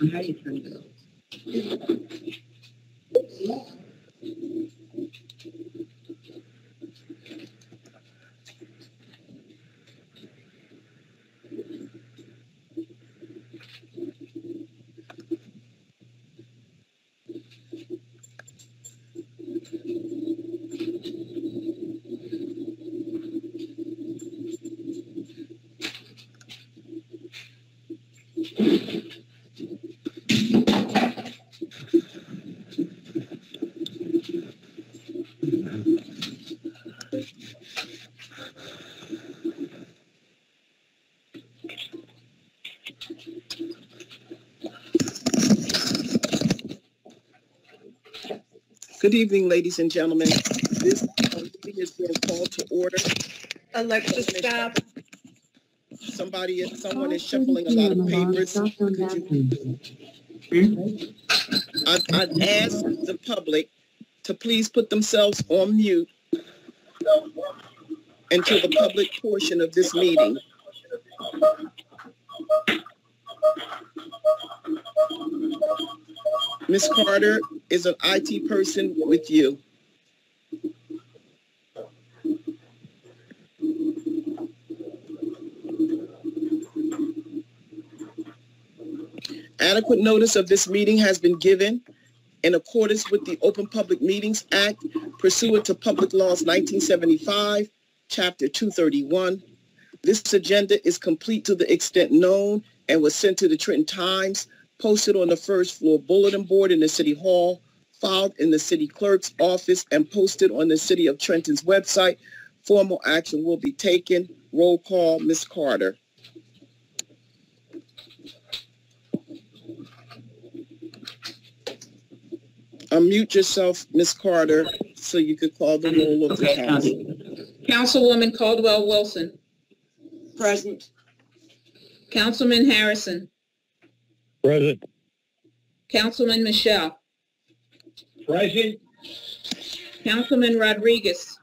How you turn it off? Good evening, ladies and gentlemen. This meeting is being called to order. Alexa, stop. Somebody, someone is shuffling a lot of papers. Could you- I'd, I'd ask the public to please put themselves on mute until the public portion of this meeting. Ms. Carter is an IT person with you. Adequate notice of this meeting has been given in accordance with the Open Public Meetings Act pursuant to Public Laws 1975, Chapter 231. This agenda is complete to the extent known and was sent to the Trenton Times, posted on the first floor bulletin board in the City Hall, filed in the City Clerk's office, and posted on the City of Trenton's website. Formal action will be taken. Roll call, Ms. Carter. Unmute yourself, Ms. Carter, so you could call the roll of the Okay, council. Councilwoman Caldwell Wilson. Present. Councilman Harrison. Present. Councilman Muschal. Present. Councilman Rodriguez.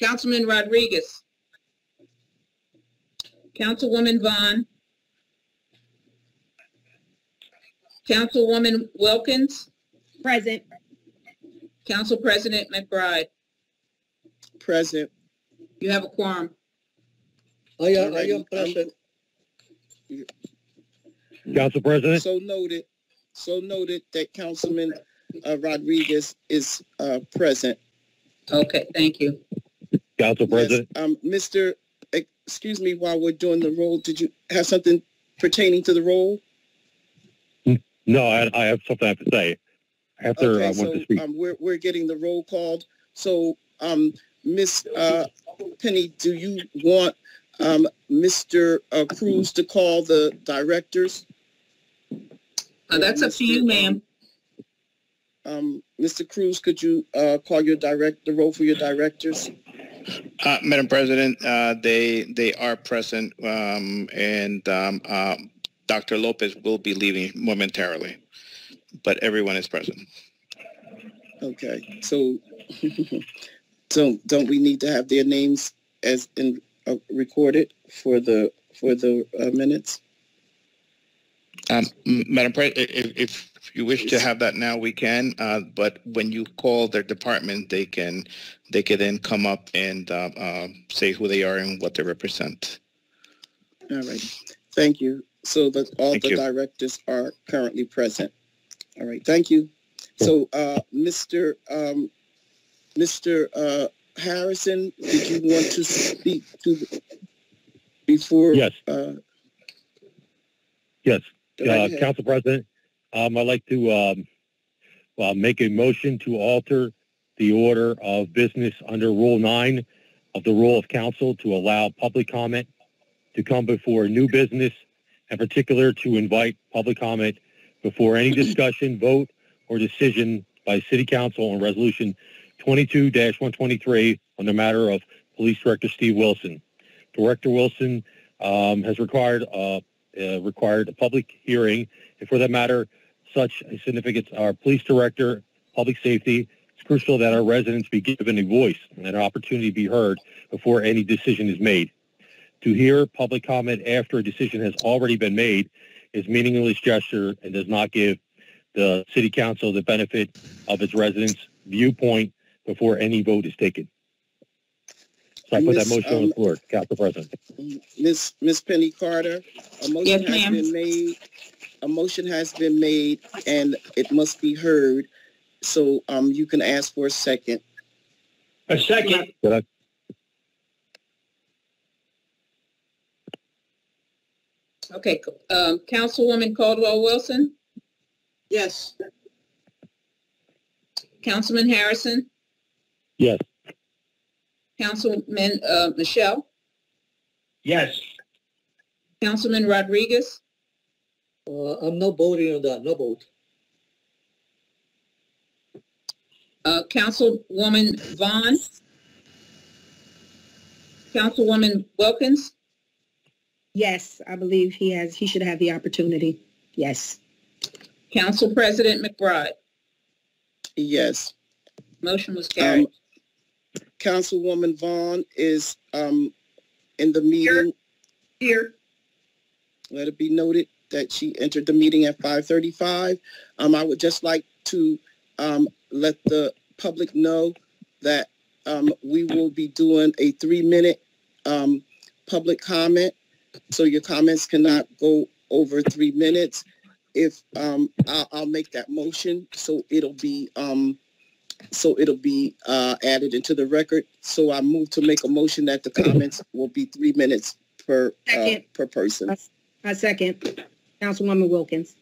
Councilman Rodriguez. Councilwoman Vaughn. Councilwoman Wilkins. Present. Council President McBride. Present. You have a quorum. I am, I am present. Council President, So noted, so noted that Councilman uh, Rodriguez is uh, present. Okay, thank you. Council President, Yes, Um, Mr., excuse me, while we're doing the roll, did you have something pertaining to the roll? no, I, I have something I have to say after I want so to speak. um, we're, we're getting the roll called. So, um, Ms. uh, Penny, do you want um, Mr. uh, Cruz to call the directors? Uh, That's up to you, ma'am. Um, Mr. Cruz, could you uh, call your direct, the roll for your directors? Uh, Madam President, uh, they, they are present, um, and, um, uh, Dr. Lopez will be leaving momentarily, but everyone is present. Okay, so, so don't we need to have their names as in, uh, recorded for the, for the uh, minutes? Um, Madam President, if, if you wish to have that now, we can, uh, but when you call their department, they can, they can then come up and, uh, uh, say who they are and what they represent. All right, thank you. So that all Thank the you. directors are currently present. All right, thank you. So, uh, Mr., um, Mr. uh, Harrison, did you want to speak to, before? Yes, uh, yes. Uh. Council President, um, I'd like to, um, uh, make a motion to alter the order of business under Rule 9 of the Rule of Council to allow public comment to come before new business, in particular to invite public comment before any discussion, vote, or decision by City Council on Resolution 22-123 on the matter of Police Director Steve Wilson. Director Wilson um, has required uh, uh, required a public hearing, and for that matter, such a significance, our police director, public safety, it's crucial that our residents be given a voice and an opportunity to be heard before any decision is made. To hear public comment after a decision has already been made is meaningless gesture and does not give the city council the benefit of its residents' viewpoint before any vote is taken. So I put that Miss, motion on um, the floor, Council President. Miss, Miss Penny Carter, a motion Yes, has ma'am. been made. A motion has been made and it must be heard. So, um, you can ask for a second. A second. Okay, um, Councilwoman Caldwell Wilson, Yes. Councilman Harrison, Yes. Councilman, uh, Muschal, Yes. Councilman Rodriguez, Uh, I'm not voting on that, no vote. uh, Councilwoman Vaughn, Councilwoman Wilkins, Yes, I believe he has, he should have the opportunity. Yes. Council President McBride. Yes. Motion was carried. Um, Councilwoman Vaughn is, um, in the meeting. Here. Let it be noted that she entered the meeting at five thirty-five. Um, I would just like to, um, let the public know that, um, we will be doing a three-minute, um, public comment. So your comments cannot go over three minutes. If, um, I'll, I'll make that motion, so it'll be, um, so it'll be, uh, added into the record. So I move to make a motion that the comments will be three minutes per, uh, per person. I second. Councilwoman Wilkins.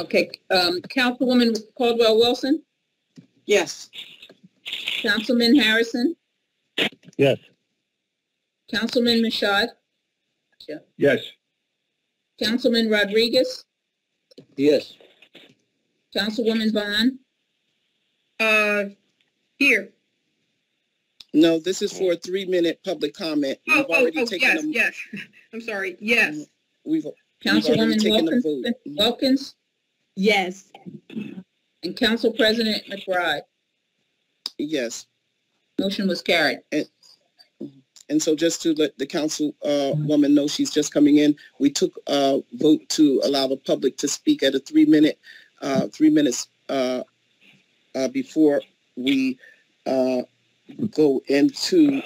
Okay, um, Councilwoman Caldwell Wilson, Yes. Councilman Harrison, Yes. Councilman Muschal, Yes. Councilman Rodriguez, Yes. Councilwoman Vaughn. Uh, here. No, this is for a three-minute public comment. Oh, We've oh, already oh, taken yes, a- yes. I'm sorry. Yes, We've, already Councilwoman taken a Wilkins, vote. Wilkins Yes. and Council President McBride. yes. Motion was carried. And so just to let the council, uh, woman know she's just coming in, we took a vote to allow the public to speak at a three-minute, uh, three minutes, uh, uh, before we, uh, go into,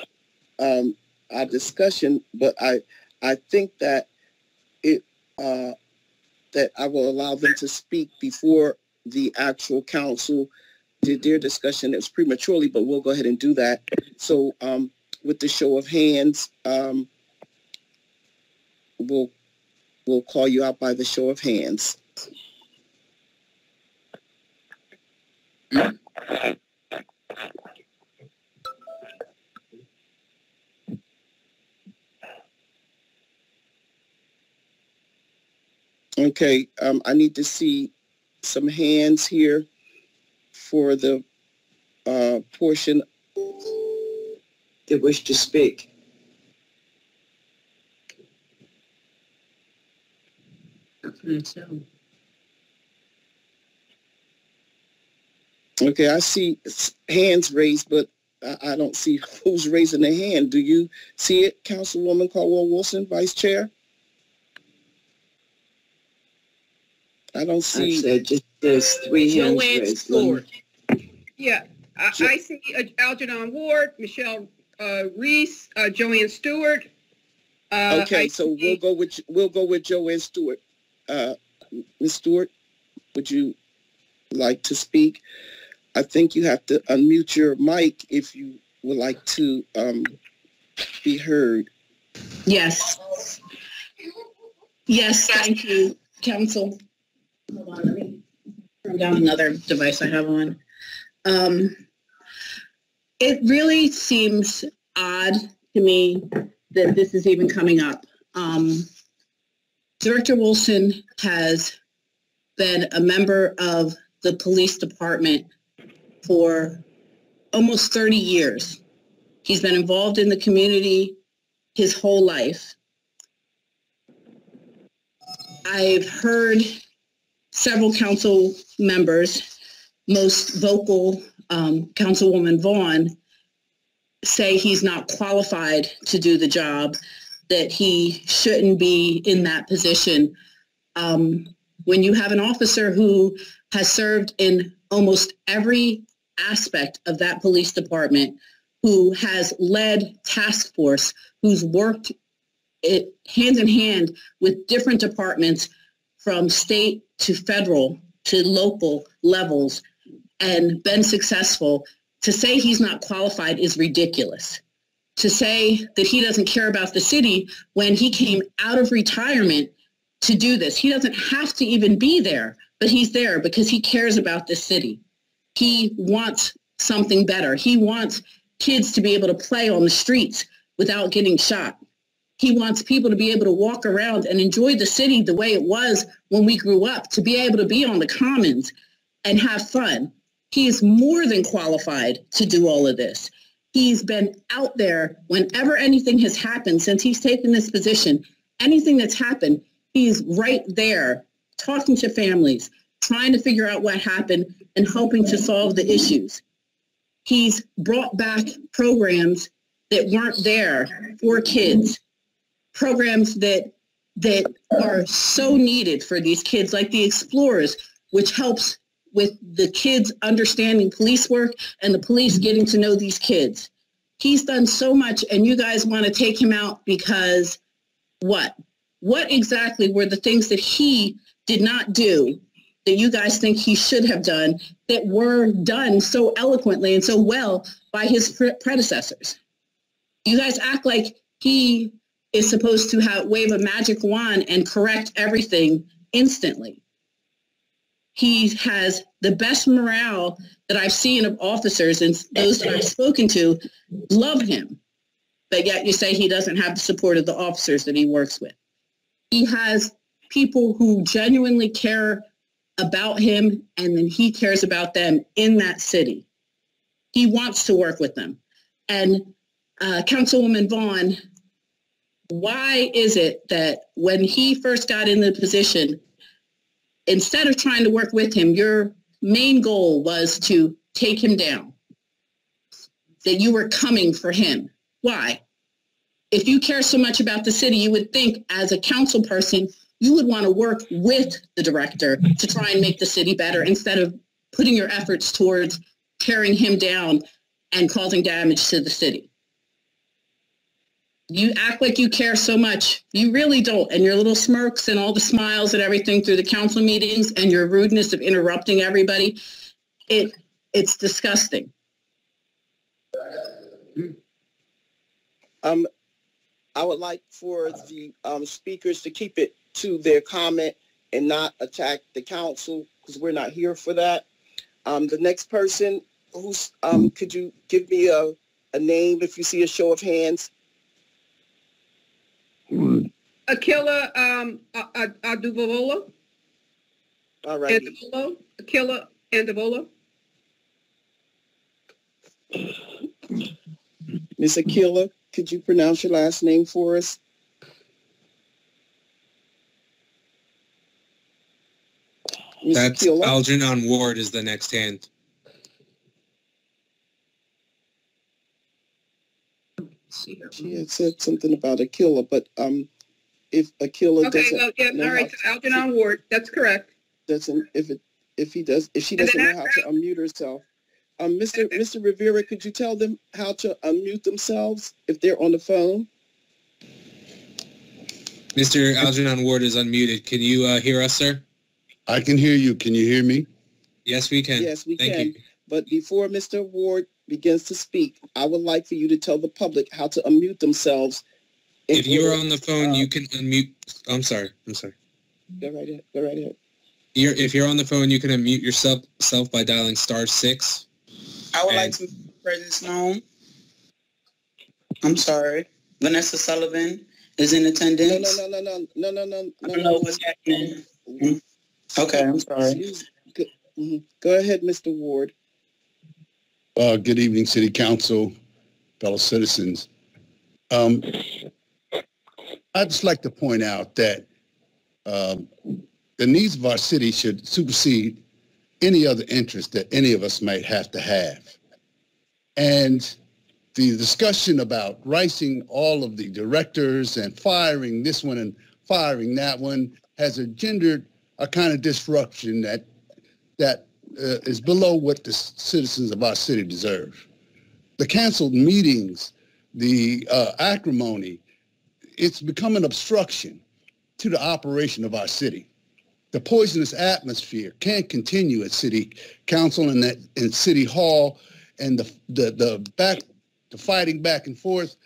um, our discussion. But I, I think that it, uh, that I will allow them to speak before the actual council did their discussion. It was prematurely, but we'll go ahead and do that. So, um, with the show of hands, um, we'll, we'll call you out by the show of hands. Okay, um, I need to see some hands here for the, uh, portion They wish to speak. Okay, I see hands raised, but I, I don't see who's raising their hand. Do you see it, Councilwoman Caldwell Wilson, Vice Chair? I don't see. I see, said, just, there's three hands Joanne raised. Let me- Yeah, I, I see uh, Algernon Ward, Michelle uh, Ruess, uh, Joanne Stewart. Uh, okay, I so we'll go with, we'll go with Joanne Stewart. Uh, Ms. Stewart, would you like to speak? I think you have to unmute your mic if you would like to, um, be heard. Yes. Yes, thank you, council. Hold on, let me turn down another device I have on. Um, it really seems odd to me that this is even coming up. Um, Director Wilson has been a member of the police department for almost 30 years. He's been involved in the community his whole life. I've heard several council members most vocal um, Councilwoman Vaughn say he's not qualified to do the job, that he shouldn't be in that position. Um, when you have an officer who has served in almost every aspect of that police department, who has led task force, who's worked it hand in hand with different departments from state to federal to local levels and been successful, to say he's not qualified is ridiculous. To say that he doesn't care about the city when he came out of retirement to do this. He doesn't have to even be there, but he's there because he cares about the city. He wants something better. He wants kids to be able to play on the streets without getting shot. He wants people to be able to walk around and enjoy the city the way it was when we grew up, to be able to be on the commons and have fun. He is more than qualified to do all of this. He's been out there whenever anything has happened since he's taken this position. Anything that's happened, he's right there talking to families, trying to figure out what happened and helping to solve the issues. He's brought back programs that weren't there for kids, programs that that are so needed for these kids, like the Explorers, which helps with the kids understanding police work and the police getting to know these kids. He's done so much and you guys want to take him out because what? What exactly were the things that he did not do that you guys think he should have done that were done so eloquently and so well by his pre- predecessors? You guys act like he is supposed to have wave a magic wand and correct everything instantly. He has the best morale that I've seen of officers and those that I've spoken to love him. But yet you say he doesn't have the support of the officers that he works with. He has people who genuinely care about him and then he cares about them in that city. He wants to work with them. And uh, Councilwoman Vaughn, why is it that when he first got in the position, instead of trying to work with him, your main goal was to take him down? That you were coming for him. Why? If you care so much about the city, you would think as a council person, you would want to work with the director to try and make the city better instead of putting your efforts towards tearing him down and causing damage to the city. You act like you care so much. You really don't. And your little smirks and all the smiles and everything through the council meetings and your rudeness of interrupting everybody, it it's disgusting. Um, I would like for the um, speakers to keep it to their comment and not attack the council because we're not here for that. Um, the next person who's, um, could you give me a, a name if you see a show of hands? Akila, um, Aduvolola, All right. Andavola, Akila Andavola. Ms. Akila, could you pronounce your last name for us? Ms. That's Akila? Algernon Ward is the next hand. She had said something about Akila, but um, if Akila Okay, doesn't well, yeah, know all right, how- Algernon Ward, that's correct. doesn't, if it, if he does, if she doesn't know how to unmute herself. Um, Mr. Mr. Rivera, could you tell them how to unmute themselves if they're on the phone? Mr. Algernon Ward is unmuted. Can you uh, hear us, sir? I can hear you. Can you hear me? Yes, we can. Yes, we Thank can. you. But before Mr. Ward begins to speak, I would like for you to tell the public how to unmute themselves. In If you're on the phone, uh, you can unmute. I'm sorry. I'm sorry. Go right ahead, go right ahead. You're, if you're on the phone, you can unmute yourself self by dialing star six. I would like to make my presence known. I'm sorry. Vanessa Sullivan is in attendance. no, no, no, no, no, no, no, I don't know what's happening. Okay, I'm sorry. Go mhm. Go ahead, Mr. Ward. Uh, good evening, City Council, fellow citizens. Um, I'd just like to point out that um, the needs of our city should supersede any other interest that any of us might have to have. And the discussion about rising all of the directors and firing this one and firing that one has engendered a kind of disruption that that uh, is below what the citizens of our city deserve. The canceled meetings, the uh, acrimony, it's become an obstruction to the operation of our city. The poisonous atmosphere can't continue at city council and at in city hall and the, the, the back, the fighting back and forth.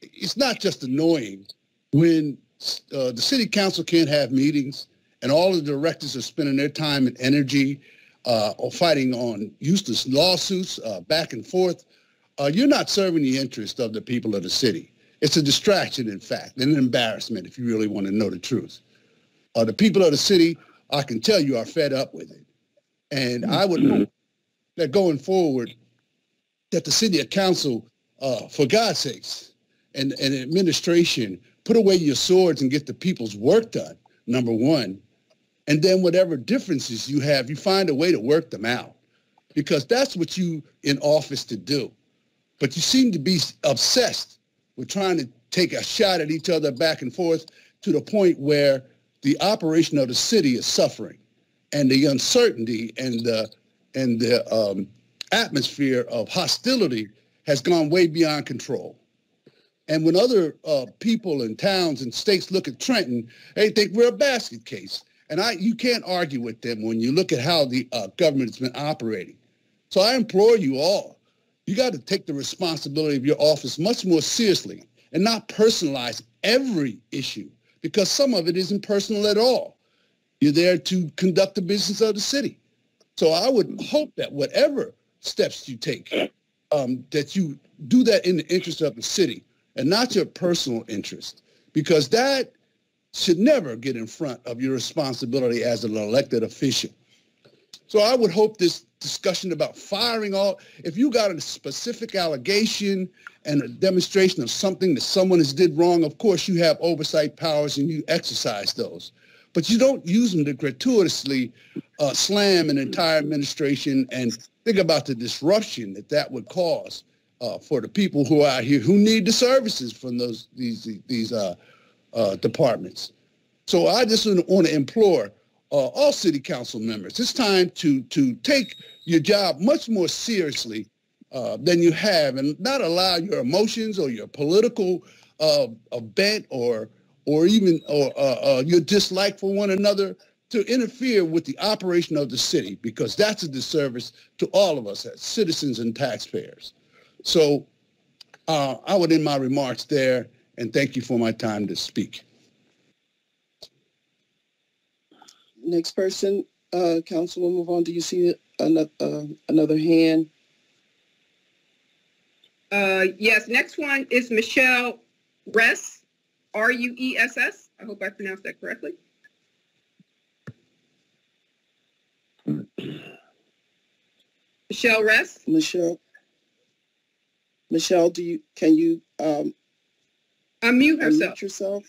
It's not just annoying when uh, the city council can't have meetings and all the directors are spending their time and energy uh, or fighting on useless lawsuits uh, back and forth, uh, you're not serving the interest of the people of the city. It's a distraction, in fact, and an embarrassment if you really want to know the truth. Uh, the people of the city, I can tell you, are fed up with it. And I would hope that going forward, that the city council, uh, for God's sakes, and, and administration, put away your swords and get the people's work done, number one. And then whatever differences you have, you find a way to work them out because that's what you in office to do. But you seem to be obsessed with trying to take a shot at each other back and forth to the point where the operation of the city is suffering and the uncertainty and the, and the um, atmosphere of hostility has gone way beyond control. And when other uh, people and towns and states look at Trenton, they think we're a basket case. And I, you can't argue with them when you look at how the uh, government has been operating. So I implore you all, you got to take the responsibility of your office much more seriously and not personalize every issue because some of it isn't personal at all. You're there to conduct the business of the city. So I would hope that whatever steps you take, um, that you do that in the interest of the city and not your personal interest, because that should never get in front of your responsibility as an elected official. So I would hope this discussion about firing all, if you got a specific allegation and a demonstration of something that someone has did wrong, of course you have oversight powers and you exercise those. But you don't use them to gratuitously uh, slam an entire administration and think about the disruption that that would cause uh, for the people who are out here who need the services from those these these uh, uh, departments. So I just want to implore uh, all city council members, it's time to to take your job much more seriously uh, than you have, and not allow your emotions or your political uh, bent or or even or your dislike for one another to interfere with the operation of the city because that's a disservice to all of us as citizens and taxpayers. So uh, I would end my remarks there and thank you for my time to speak. Next person, uh, Councilwoman Vaughn, do you see another, uh, another hand? Uh, yes, next one is Michelle Ruess, R-U-E-S-S. I hope I pronounced that correctly. Michelle Ruess? Michelle? Michelle, do you, can you, um, unmute herself? Yourself?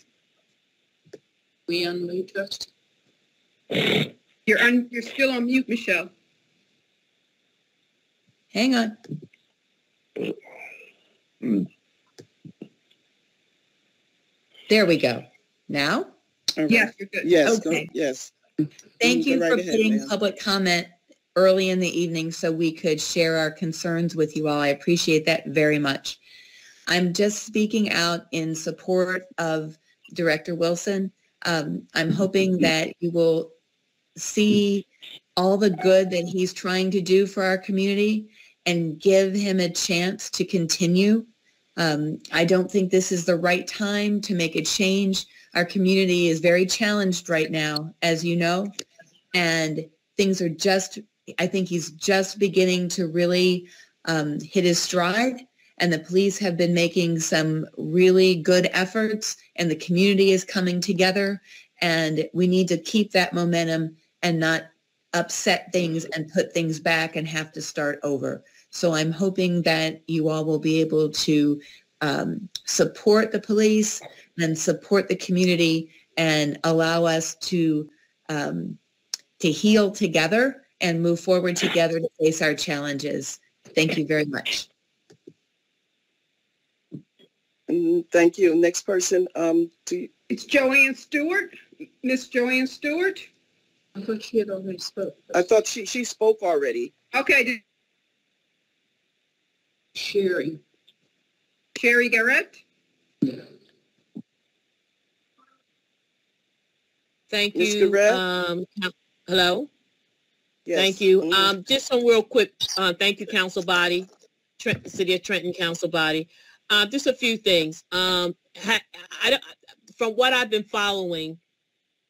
We unmute her. You're un, you're still on mute, Michelle. Hang on. There we go. Now? All right. Yes, you're good. Yes, go- Okay. yes. Thank Go you right for ahead, putting ma'am. public comment early in the evening so we could share our concerns with you all. I appreciate that very much. I'm just speaking out in support of Director Wilson. Um, I'm hoping that you will see all the good that he's trying to do for our community and give him a chance to continue. Um, I don't think this is the right time to make a change. Our community is very challenged right now, as you know, and things are just, I think he's just beginning to really um, hit his stride. And the police have been making some really good efforts and the community is coming together. And we need to keep that momentum and not upset things and put things back and have to start over. So I'm hoping that you all will be able to um, support the police and support the community and allow us to um, to heal together and move forward together to face our challenges. Thank you very much. Mm, Thank you. Next person, um, to, It's Joanne Stewart, Miss Joanne Stewart. I thought she had already spoke. I thought she, she spoke already. Okay, Sherry. Sherry Garrett? Thank Ms. you. Garrett? Um, hello? Yes. Thank you. Mhm. Um, just some real quick, uh, thank you, council body, Trent, City of Trenton Council Body. Uh, just a few things. Um, ha, I, don't- from what I've been following,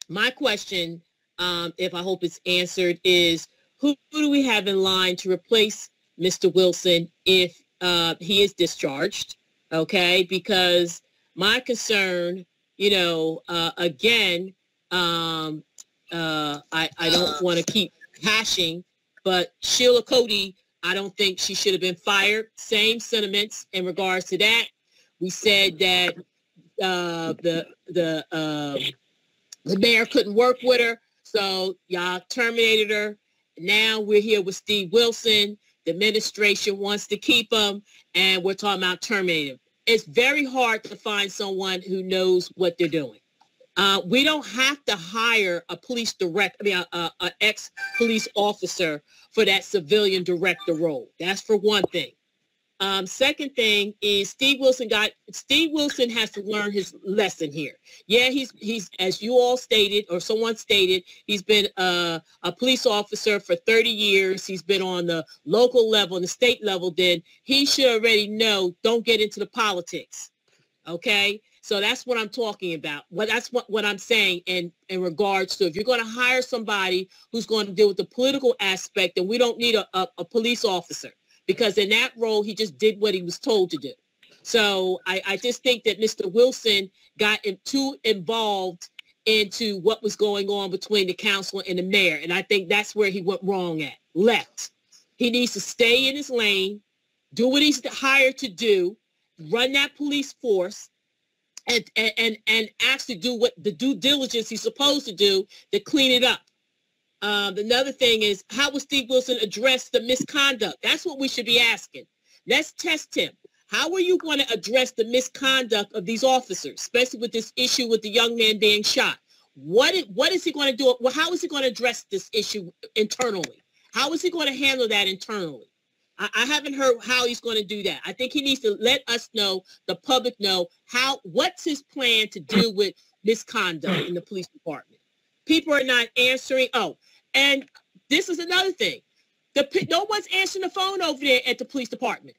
my question, um, if I hope it's answered, is who, who do we have in line to replace Mr. Wilson if, uh, he is discharged? Okay, because my concern, you know, uh, again, um, uh, I, I don't want to keep hashing, but Sheila Coley, I don't think she should have been fired. Same sentiments in regards to that. We said that uh, the the um, the mayor couldn't work with her, so y'all terminated her. Now we're here with Steve Wilson. The administration wants to keep him, and we're talking about terminating him. It's very hard to find someone who knows what they're doing. Uh, we don't have to hire a police direct, I mean, a, a, a ex-police officer for that civilian director role. That's for one thing. Um, second thing is Steve Wilson got, Steve Wilson has to learn his lesson here. Yeah, he's, he's, as you all stated, or someone stated, he's been a, a police officer for 30 years. He's been on the local level and the state level. Then he should already know, don't get into the politics. Okay. So that's what I'm talking about. Well, that's what, what I'm saying in, in regards to if you're going to hire somebody who's going to deal with the political aspect, then we don't need a, a, a police officer because in that role, he just did what he was told to do. So I, I just think that Mr. Wilson got in, too involved into what was going on between the council and the mayor. And I think that's where he went wrong at, left. He needs to stay in his lane, do what he's hired to do, run that police force, and and and, and actually do what the due diligence he's supposed to do to clean it up. Um, another thing is how will Steve Wilson address the misconduct? That's what we should be asking. Let's test him. How are you going to address the misconduct of these officers, especially with this issue with the young man being shot? What is, what is he going to do? Well, how is he going to address this issue internally? How is he going to handle that internally? I, I haven't heard how he's going to do that. I think he needs to let us know, the public know, how what's his plan to deal with misconduct in the police department. People are not answering. Oh, and this is another thing. The no one's answering the phone over there at the police department.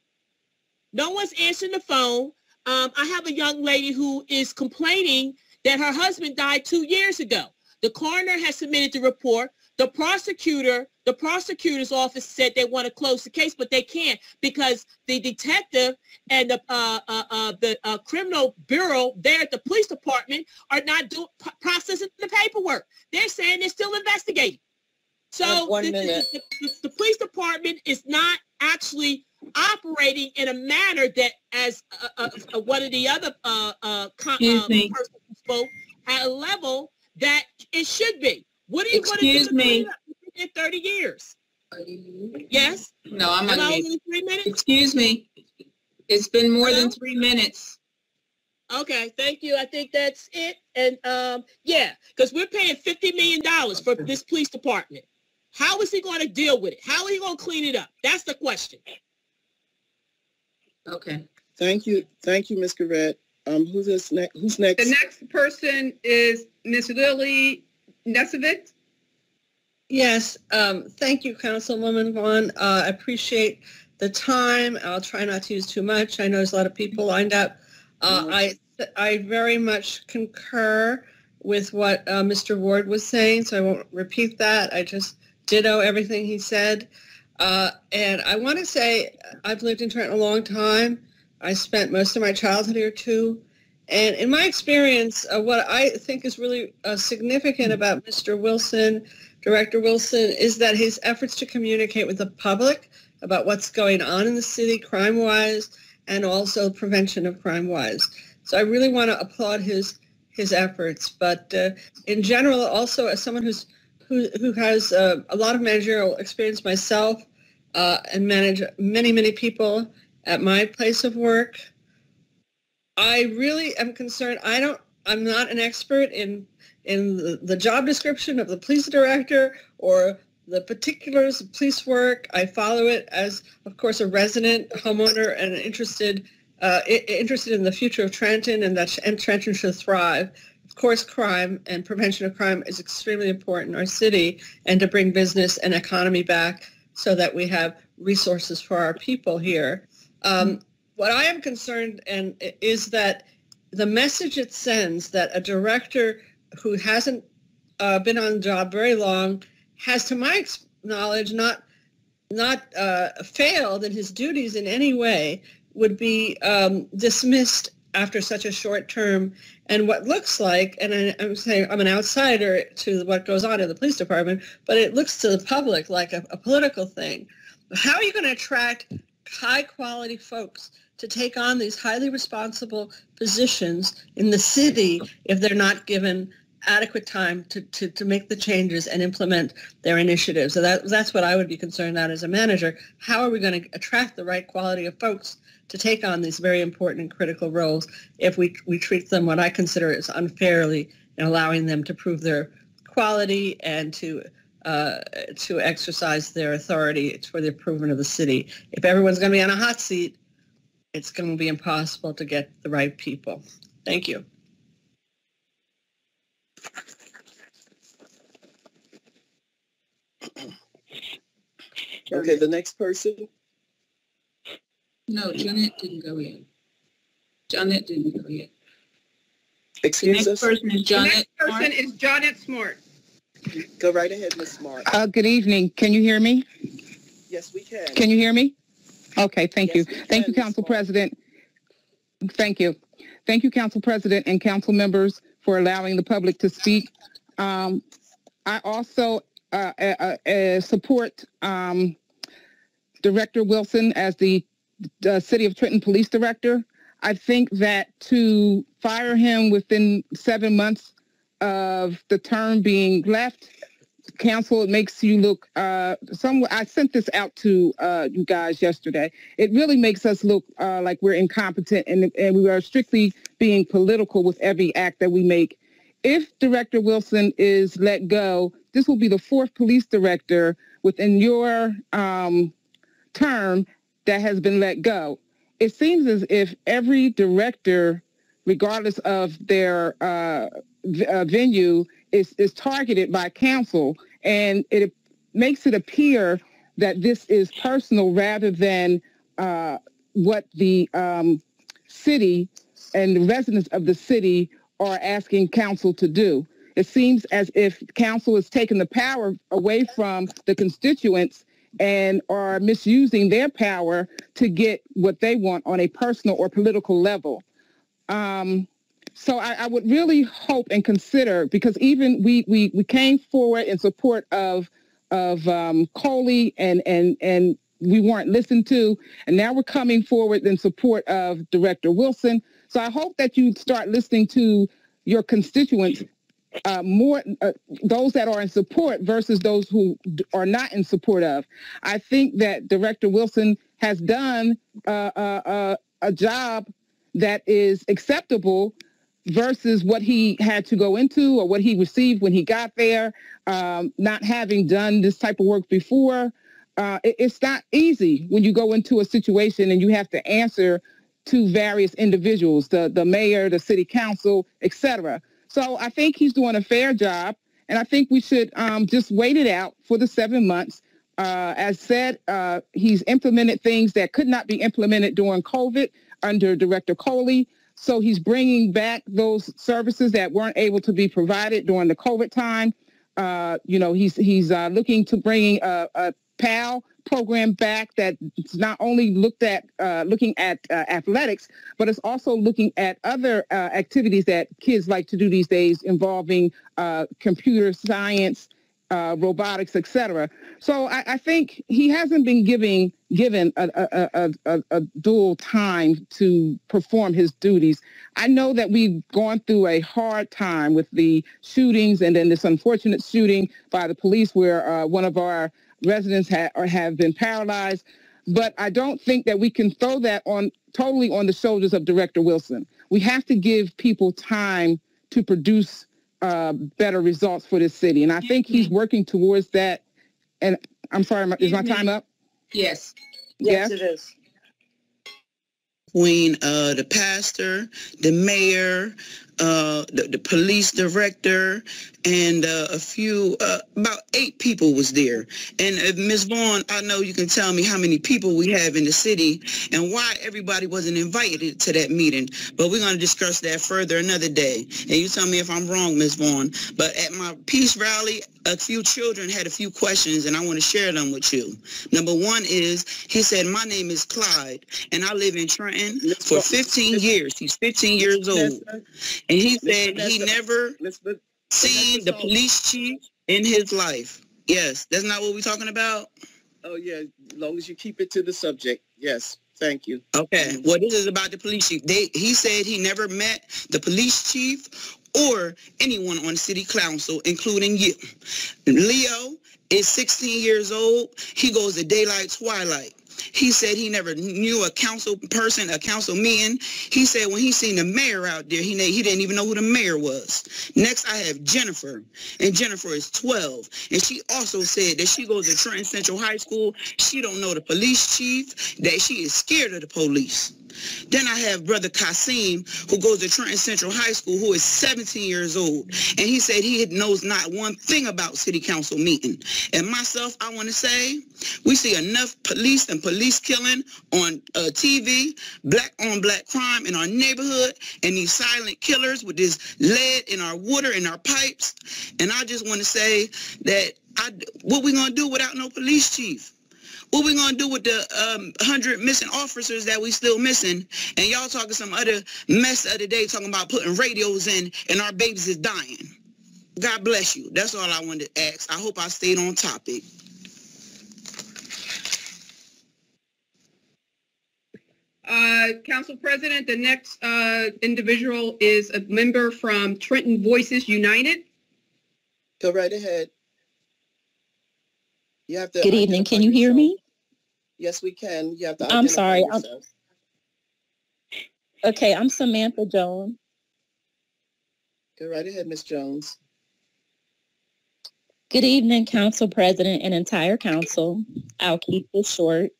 No one's answering the phone. Um, I have a young lady who is complaining that her husband died two years ago. The coroner has submitted the report. The prosecutor, the prosecutor's office said they want to close the case, but they can't because the detective and the uh, uh, uh, the uh, criminal bureau there at the police department are not doing processing the paperwork. They're saying they're still investigating. So one the, minute. The, the, the police department is not actually operating in a manner that, as uh, uh, uh, one of the other uh, uh, con- Excuse persons who spoke, at a level that it should be. What are you going to do Excuse me. it up? It's been 30 years. Yes? No, I'm Am I on over mute. three minutes? Excuse me. It's been more Hello? than three minutes. Okay, thank you. I think that's it. And um, yeah, because we're paying fifty million dollars for this police department. How is he going to deal with it? How are he going to clean it up? That's the question. Okay. Thank you, thank you, Ms. Garrett. Um, who's this next, who's next? The next? next person is Miss Lily Nesevich. Yes, um, thank you, Councilwoman Vaughn. Uh, I appreciate the time. I'll try not to use too much. I know there's a lot of people lined up. Uh, I, I very much concur with what, uh, Mr. Ward was saying, so I won't repeat that. I just ditto everything he said. Uh, and I want to say, I've lived in Trenton a long time. I spent most of my childhood here too. And in my experience, uh, what I think is really uh, significant about Mr. Wilson, Director Wilson, is that his efforts to communicate with the public about what's going on in the city crime-wise and also prevention of crime-wise. So I really want to applaud his his efforts. But uh, in general, also as someone who's who, who has uh, a lot of managerial experience myself uh, and manage many, many people at my place of work. I really am concerned. I don't, I'm not an expert in, in the, the job description of the police director or the particulars of police work. I follow it as, of course, a resident homeowner and interested uh, interested in the future of Trenton and that Trenton should thrive. Course, crime and prevention of crime is extremely important in our city and to bring business and economy back so that we have resources for our people here. Um, what I am concerned and is that the message it sends that a director who hasn't uh, been on the job very long has, to my knowledge, not not uh, failed in his duties in any way would be um, dismissed after such a short term and what looks like and I, am saying i'm an outsider to what goes on in the police department but it looks to the public like a, a political thing how are you going to attract high quality folks to take on these highly responsible positions in the city if they're not given adequate time to, to, to make the changes and implement their initiatives. So that, that's what I would be concerned about as a manager. How are we going to attract the right quality of folks to take on these very important and critical roles if we, we treat them what I consider as unfairly and allowing them to prove their quality and to uh, to exercise their authority for the improvement of the city. If everyone's going to be on a hot seat, it's going to be impossible to get the right people. Thank you. Okay, the next person. No, Janet didn't go in. Janet didn't go in. The Excuse next us. person is The Janet. next person is Janet Smart. Go right ahead, Ms. Smart. Uh, good evening. Can you hear me? Yes, we can. Can you hear me? Okay, thank Yes, you. we Thank you, Council Smart. President. Thank you. Thank you, Council President and council members for allowing the public to speak. Um, I also uh, uh, uh, support um, Director Wilson as the, the City of Trenton Police Director. I think that to fire him within seven months of the term being left council it makes you look uh some i sent this out to uh you guys yesterday it really makes us look uh like we're incompetent and and we are strictly being political with every act that we make if director wilson is let go this will be the fourth police director within your um term that has been let go it seems as if every director regardless of their uh, uh, venue is, is targeted by council and it makes it appear that this is personal rather than uh, what the um, city and the residents of the city are asking council to do. It seems as if council is taking the power away from the constituents and are misusing their power to get what they want on a personal or political level. Um, so I, I would really hope and consider because even we we, we came forward in support of of um, Coley and and and we weren't listened to, and now we're coming forward in support of Director Wilson. So I hope that you start listening to your constituents uh, more uh, those that are in support versus those who are not in support of. I think that Director Wilson has done uh, uh, uh, a job that is acceptable versus what he had to go into or what he received when he got there, um, not having done this type of work before. Uh, it- it's not easy when you go into a situation and you have to answer to various individuals, the, the mayor, the city council, etc. So I think he's doing a fair job, and I think we should um, just wait it out for the seven months. Uh, as said, uh, he's implemented things that could not be implemented during COVID under Director Coley. So he's bringing back those services that weren't able to be provided during the COVID time. Uh, you know, he's he's uh, looking to bringing a, a PAL program back that's not only looked at uh, looking at uh, athletics, but it's also looking at other uh, activities that kids like to do these days involving uh, computer science uh, robotics, etc. So I, I, think he hasn't been giving given a, a, a, a, dual time to perform his duties. I know that we've gone through a hard time with the shootings and then this unfortunate shooting by the police where uh, one of our residents ha- or have been paralyzed. But I don't think that we can throw that on totally on the shoulders of Director Wilson. We have to give people time to produce uh, better results for this city. And I think he's working towards that. And I'm sorry, is my time up? Yes. Yes, it is. Between uh, the pastor, the mayor, uh, the, the, police director, and uh, a few, uh, about eight people was there. And uh, Ms. Vaughn, I know you can tell me how many people we have in the city and why everybody wasn't invited to that meeting. But we're going to discuss that further another day. And you tell me if I'm wrong, Ms. Vaughn. But at my peace rally, a few children had a few questions and I want to share them with you. Number one is, he said, my name is Clyde and I live in Trenton for 15 years. He's 15 years old. And he said he never seen the police chief in his life. Yes, that's not what we're talking about. Oh yeah, as long as you keep it to the subject. Yes, thank you. Okay, well this is about the police chief. They he said he never met the police chief or anyone on city council, including you. Leo is 16 years old. He goes to daylight twilight. He said he never knew a council person, a council meeting. He said when he seen the mayor out there, he, he didn't even know who the mayor was. Next, I have Jennifer, and Jennifer is 12. And she also said that she goes to Trenton Central High School. She don't know the police chief, that she is scared of the police. Then I have Brother Kasim, who goes to Trenton Central High School, who is 17 years old. And he said he knows not one thing about city council meeting. And myself, I want to say, we see enough police and police killing on uh, TV, black on black crime in our neighborhood, and these silent killers with this lead in our water, in our pipes. And I just want to say that I, what we going to do without no police chief? What we gonna do with the um, hundred missing officers that we still missing? And y'all talking some other mess the other day talking about putting radios in and our babies is dying. God bless you. That's all I wanted to ask. I hope I stayed on topic. Uh, Council President, the next uh, individual is a member from Trenton Voices United. Go right ahead. You have to. Good evening. Can you hear me? Yes, we can. You have to. I'm sorry. I'm, okay, I'm Samantha Jones. Go right ahead, Ms. Jones. Good evening, Council President and entire Council. I'll keep this short.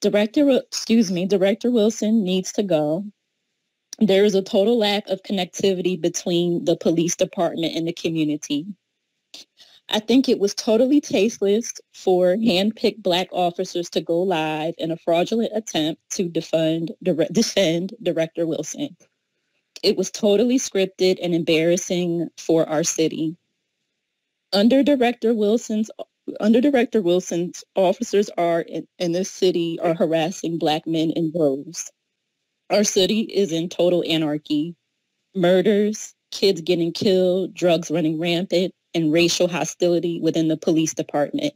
Director, excuse me, Director Wilson needs to go. There is a total lack of connectivity between the police department and the community. I think it was totally tasteless for hand-picked black officers to go live in a fraudulent attempt to defend, defend Director Wilson. It was totally scripted and embarrassing for our city. Under Director Wilson's under Director Wilson's officers are in, in this city are harassing black men in droves. Our city is in total anarchy. Murders, kids getting killed, drugs running rampant, and racial hostility within the police department.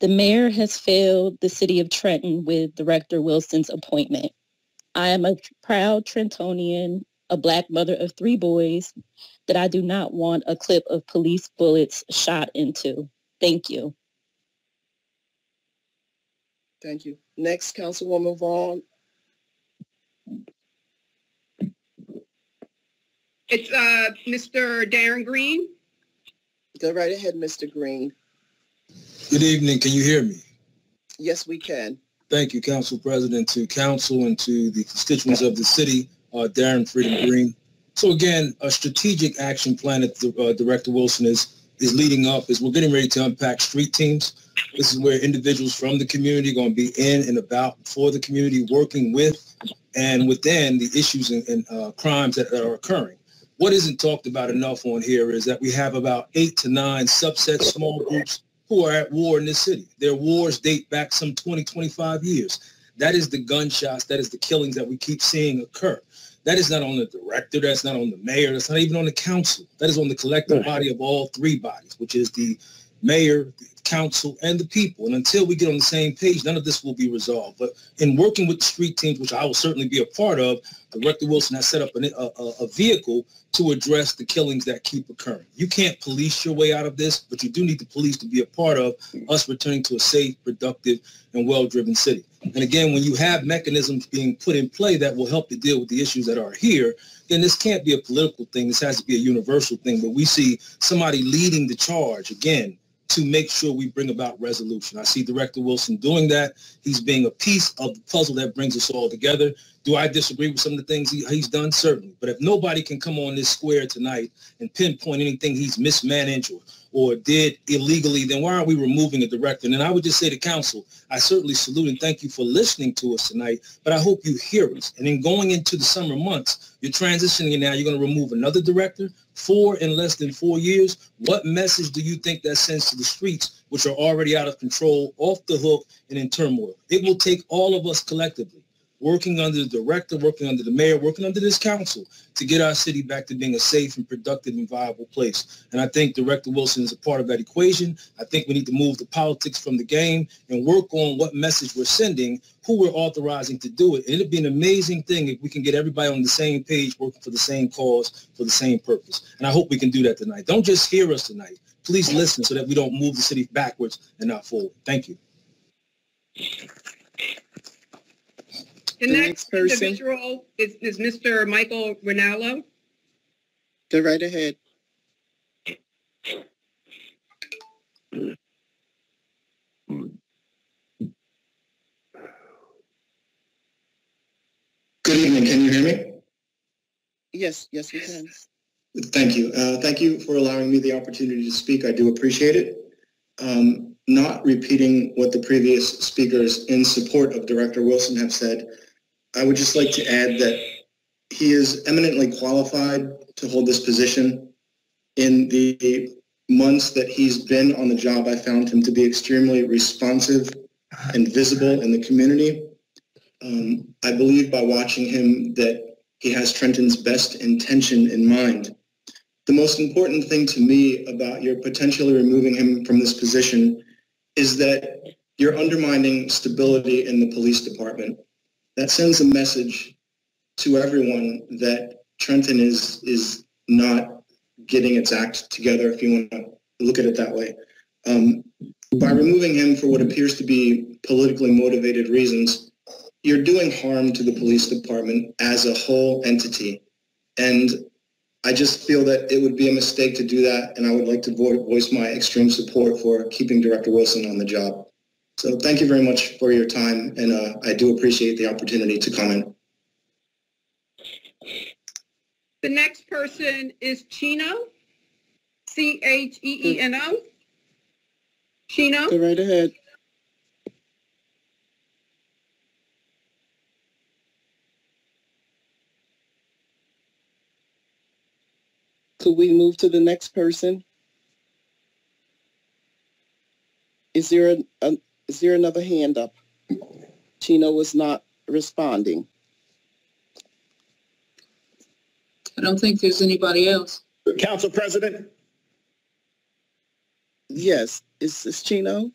The mayor has failed the city of Trenton with Director Wilson's appointment. I am a proud Trentonian, a black mother of three boys that I do not want a clip of police bullets shot into. Thank you. Thank you. Next, Councilwoman Vaughn. It's uh, Mr. Darren Green. Go right ahead, Mr. Green. Good evening. Can you hear me? Yes, we can. Thank you, Council President, to Council and to the constituents of the city, uh, Darren Freedom Green. So again, a strategic action plan that the, uh, Director Wilson is is leading up is we're getting ready to unpack street teams. This is where individuals from the community are going to be in and about for the community, working with and within the issues and, and uh, crimes that are occurring. What isn't talked about enough on here is that we have about eight to nine subsets, small groups who are at war in this city. Their wars date back some 20, 25 years. That is the gunshots, that is the killings that we keep seeing occur. That is not on the director, that's not on the mayor, that's not even on the council. That is on the collective body of all three bodies, which is the mayor, the council, and the people. And until we get on the same page, none of this will be resolved. But in working with the street teams, which I will certainly be a part of, Director Wilson has set up an, a, a, a vehicle to address the killings that keep occurring. You can't police your way out of this, but you do need the police to be a part of us returning to a safe, productive, and well-driven city. And again, when you have mechanisms being put in play that will help to deal with the issues that are here, then this can't be a political thing. This has to be a universal thing. But we see somebody leading the charge, again, to make sure we bring about resolution. I see Director Wilson doing that. He's being a piece of the puzzle that brings us all together. Do I disagree with some of the things he, he's done? Certainly. But if nobody can come on this square tonight and pinpoint anything he's mismanaged or, or did illegally, then why aren't we removing a director? And I would just say to council, I certainly salute and thank you for listening to us tonight, but I hope you hear us. And then going into the summer months, you're transitioning now, you're going to remove another director, four in less than four years. What message do you think that sends to the streets, which are already out of control, off the hook, and in turmoil? It will take all of us collectively working under the director, working under the mayor, working under this council to get our city back to being a safe and productive and viable place. And I think Director Wilson is a part of that equation. I think we need to move the politics from the game and work on what message we're sending, who we're authorizing to do it. And it'd be an amazing thing if we can get everybody on the same page, working for the same cause, for the same purpose. And I hope we can do that tonight. Don't just hear us tonight. Please listen so that we don't move the city backwards and not forward. Thank you. The next individual is, is Mr. Michael Rinaldo. Go right ahead. Good evening. Can you hear me? Yes, yes, we can. Thank you. Uh, thank you for allowing me the opportunity to speak. I do appreciate it. Um, not repeating what the previous speakers in support of Director Wilson have said, I would just like to add that he is eminently qualified to hold this position. In the months that he's been on the job, I found him to be extremely responsive and visible in the community. Um, I believe by watching him that he has Trenton's best intention in mind. The most important thing to me about your potentially removing him from this position is that you're undermining stability in the police department. That sends a message to everyone that Trenton is is not getting its act together, if you want to look at it that way. Um, by removing him for what appears to be politically motivated reasons, you're doing harm to the police department as a whole entity. And I just feel that it would be a mistake to do that, and I would like to vo- voice my extreme support for keeping Director Wilson on the job. So thank you very much for your time, and uh, I do appreciate the opportunity to comment. The next person is Chino, C-H-E-E-N-O. Chino? Go right ahead. Could we move to the next person? Is there a, a is there another hand up? Chino was not responding. I don't think there's anybody else. Council President? Yes, is this Chino?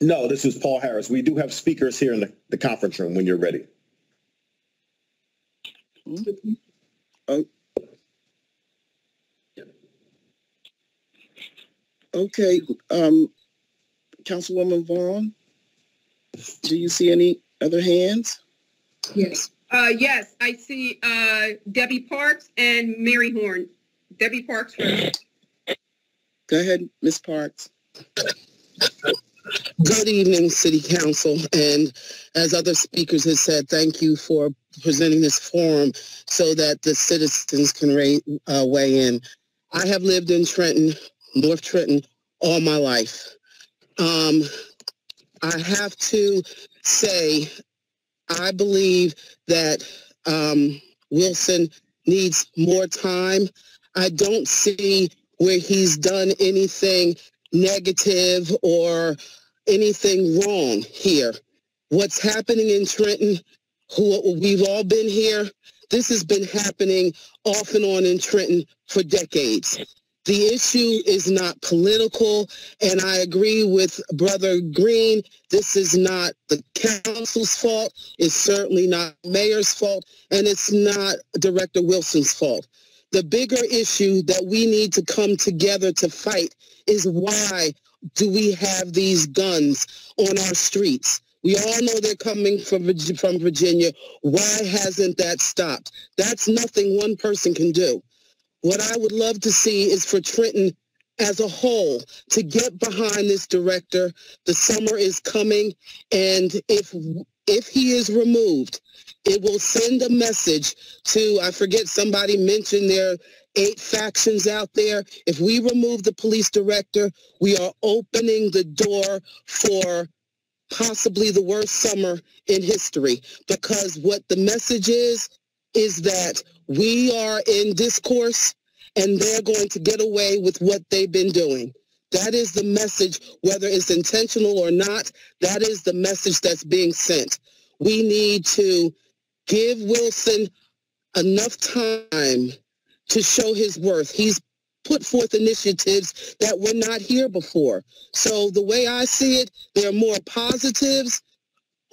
No, this is Paul Harris. We do have speakers here in the, the conference room when you're ready. Oh. Okay, um, Councilwoman Vaughn, do you see any other hands? Yes. Uh, yes, I see, uh, Debbie Parks and Mary Horn. Debbie Parks first. Go ahead, Ms. Parks. Good evening, City Council. And as other speakers have said, thank you for presenting this forum so that the citizens can uh, weigh in. I have lived in Trenton, North Trenton, all my life. Um, I have to say, I believe that um, Wilson needs more time. I don't see where he's done anything negative or anything wrong here. What's happening in Trenton, who we've all been here, This has been happening off and on in Trenton for decades. The issue is not political, and I agree with Brother Green. This is not the council's fault. It's certainly not mayor's fault, and it's not Director Wilson's fault. The bigger issue that we need to come together to fight is why do we have these guns on our streets? We all know they're coming from from Virginia. Why hasn't that stopped? That's nothing one person can do. What I would love to see is for Trenton as a whole to get behind this director. The summer is coming, and if if he is removed, it will send a message to I forget somebody mentioned there are eight factions out there. If we remove the police director, we are opening the door for possibly the worst summer in history because what the message is is that we are in discourse and they're going to get away with what they've been doing. That is the message, whether it's intentional or not, that is the message that's being sent. We need to give Wilson enough time to show his worth. He's put forth initiatives that were not here before. So the way I see it, there are more positives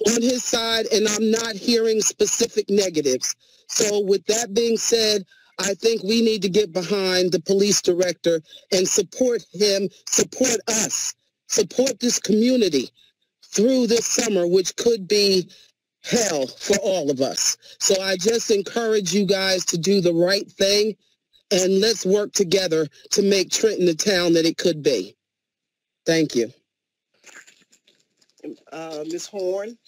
on his side, and I'm not hearing specific negatives. So with that being said, I think we need to get behind the police director and support him, support us, support this community through this summer, which could be hell for all of us. So I just encourage you guys to do the right thing and let's work together to make Trenton the town that it could be. Thank you. Uh, Ms. Horn?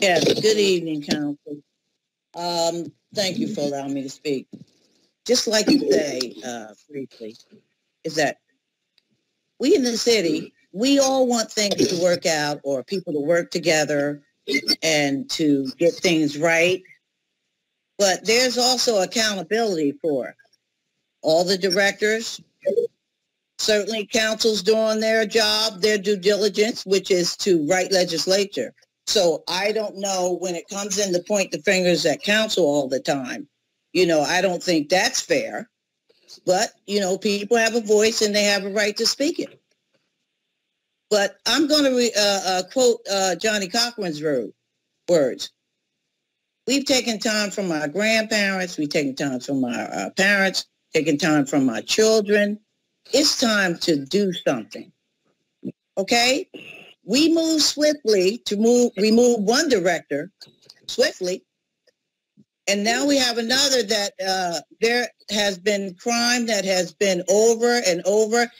Yes, good evening, council. Um, thank you for allowing me to speak. Just like you say, uh, briefly, is that we in the city, we all want things to work out or people to work together and to get things right. But there's also accountability for all the directors, certainly councils doing their job, their due diligence, which is to write legislature. So I don't know when it comes in to point the fingers at council all the time. You know, I don't think that's fair. But, you know, people have a voice and they have a right to speak it. But I'm going to uh, uh, quote uh, Johnnie Cochran's word, words. We've taken time from our grandparents. We've taken time from our, our parents, taken time from our children. It's time to do something. Okay? We move swiftly to move remove one director swiftly. And now we have another that uh, there has been crime that has been over and over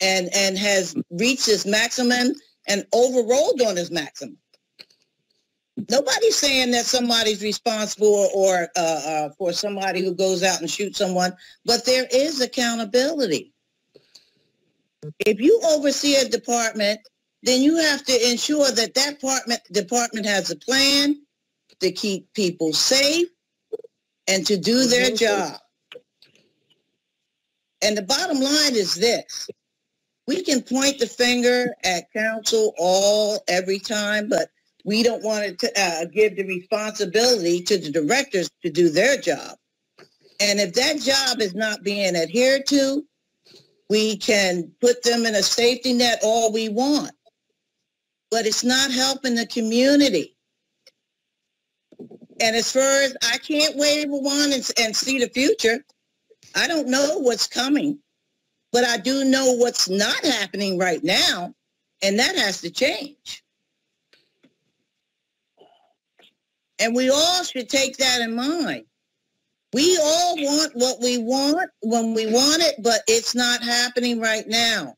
and, and has reached its maximum and overrolled on its maximum. Nobody's saying that somebody's responsible or uh, uh, for somebody who goes out and shoots someone, but there is accountability. If you oversee a department, then you have to ensure that that department department has a plan to keep people safe and to do their job. And the bottom line is this. We can point the finger at council all every time, but we don't want to uh, give the responsibility to the directors to do their job. And if that job is not being adhered to, we can put them in a safety net all we want. But it's not helping the community. And as far as I can't wave a wand and, and see the future, I don't know what's coming, but I do know what's not happening right now, and that has to change. And we all should take that in mind. We all want what we want when we want it, but it's not happening right now.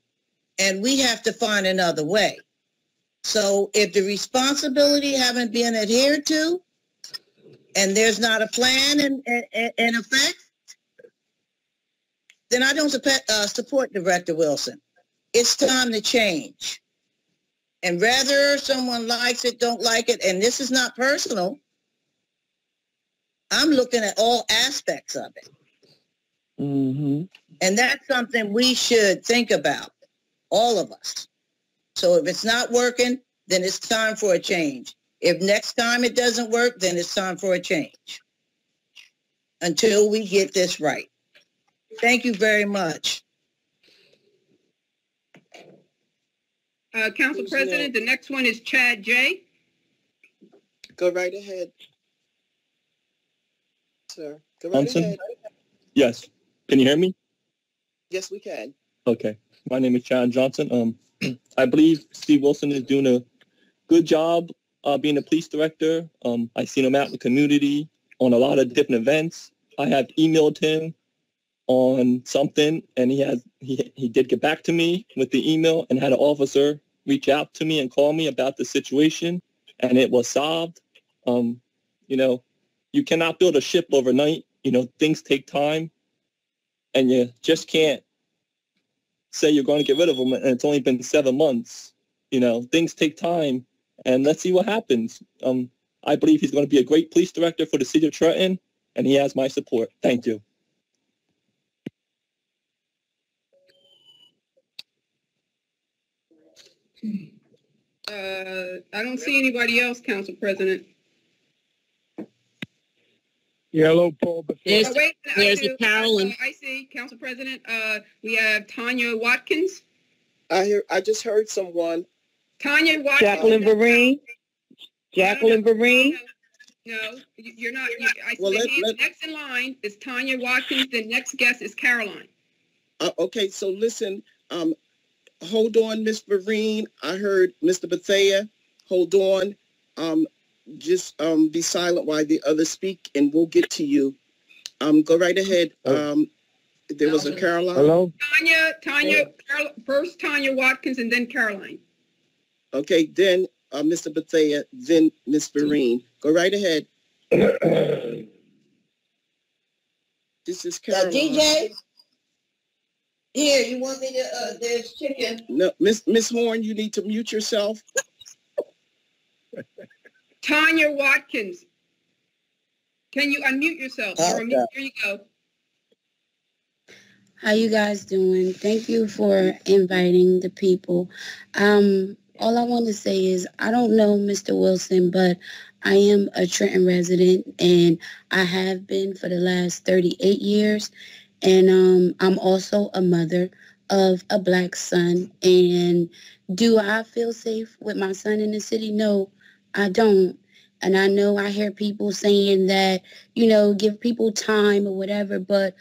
And we have to find another way. So if the responsibility haven't been adhered to, and there's not a plan in, in, in effect, then I don't support, uh, support Director Wilson. It's time to change. And whether someone likes it, don't like it, and this is not personal, I'm looking at all aspects of it. Mm-hmm. And that's something we should think about, all of us. So if it's not working, then it's time for a change. If next time it doesn't work, then it's time for a change. Until we get this right. Thank you very much. Uh, Council Who's President, the next one is Chad J. Go right ahead. Sir, go right Johnson? ahead. Yes. Can you hear me? Yes, we can. Okay. My name is Chad Johnson. Um, I believe Steve Wilson is doing a good job uh, being a police director. Um, I seen him out in the community on a lot of different events. I have emailed him on something, and he has he he did get back to me with the email, and had an officer reach out to me and call me about the situation, and it was solved. Um, you know, you cannot build a ship overnight. You know, things take time, and you just can't say you're going to get rid of them, and it's only been seven months. You know, things take time, and let's see what happens. Um, I believe he's going to be a great police director for the city of Trenton, and he has my support. Thank you. Uh, I don't see anybody else, Council President. Yellow pole before. There's, Oh, wait, there's a Carolyn. Uh, I see, Council President, uh, we have Tanya Watkins. I hear, I just heard someone. Tanya Watkins. Jacqueline Vereen. Jacqueline Vereen. No, you- you're not, you- I Well, see, let- hand- let- next in line is Tanya Watkins, the next guest is Caroline. Uh, okay, so listen, um, hold on, Miss Vereen. I heard Mr. Bethea. Hold on. Um, just, um, be silent while the others speak and we'll get to you. Um, go right ahead. Um, there was a Caroline. Hello? Tanya, Tanya, Carol- first Tanya Watkins and then Caroline. Okay, then, uh, Mr. Bethea, then Ms. Vereen. Go right ahead. This is Uh, Caroline. DJ? Here, you want me to, uh, there's chicken. No, Miss, Miss Horn, you need to mute yourself. Tanya Watkins. Can you unmute yourself? Or unmute- There you go. How you guys doing? Thank you for inviting the people. Um, all I want to say is I don't know Mr. Wilson, but I am a Trenton resident and I have been for the last 38 years. And um, I'm also a mother of a black son. And do I feel safe with my son in the city? No, I don't. And I know I hear people saying that, you know, give people time or whatever, but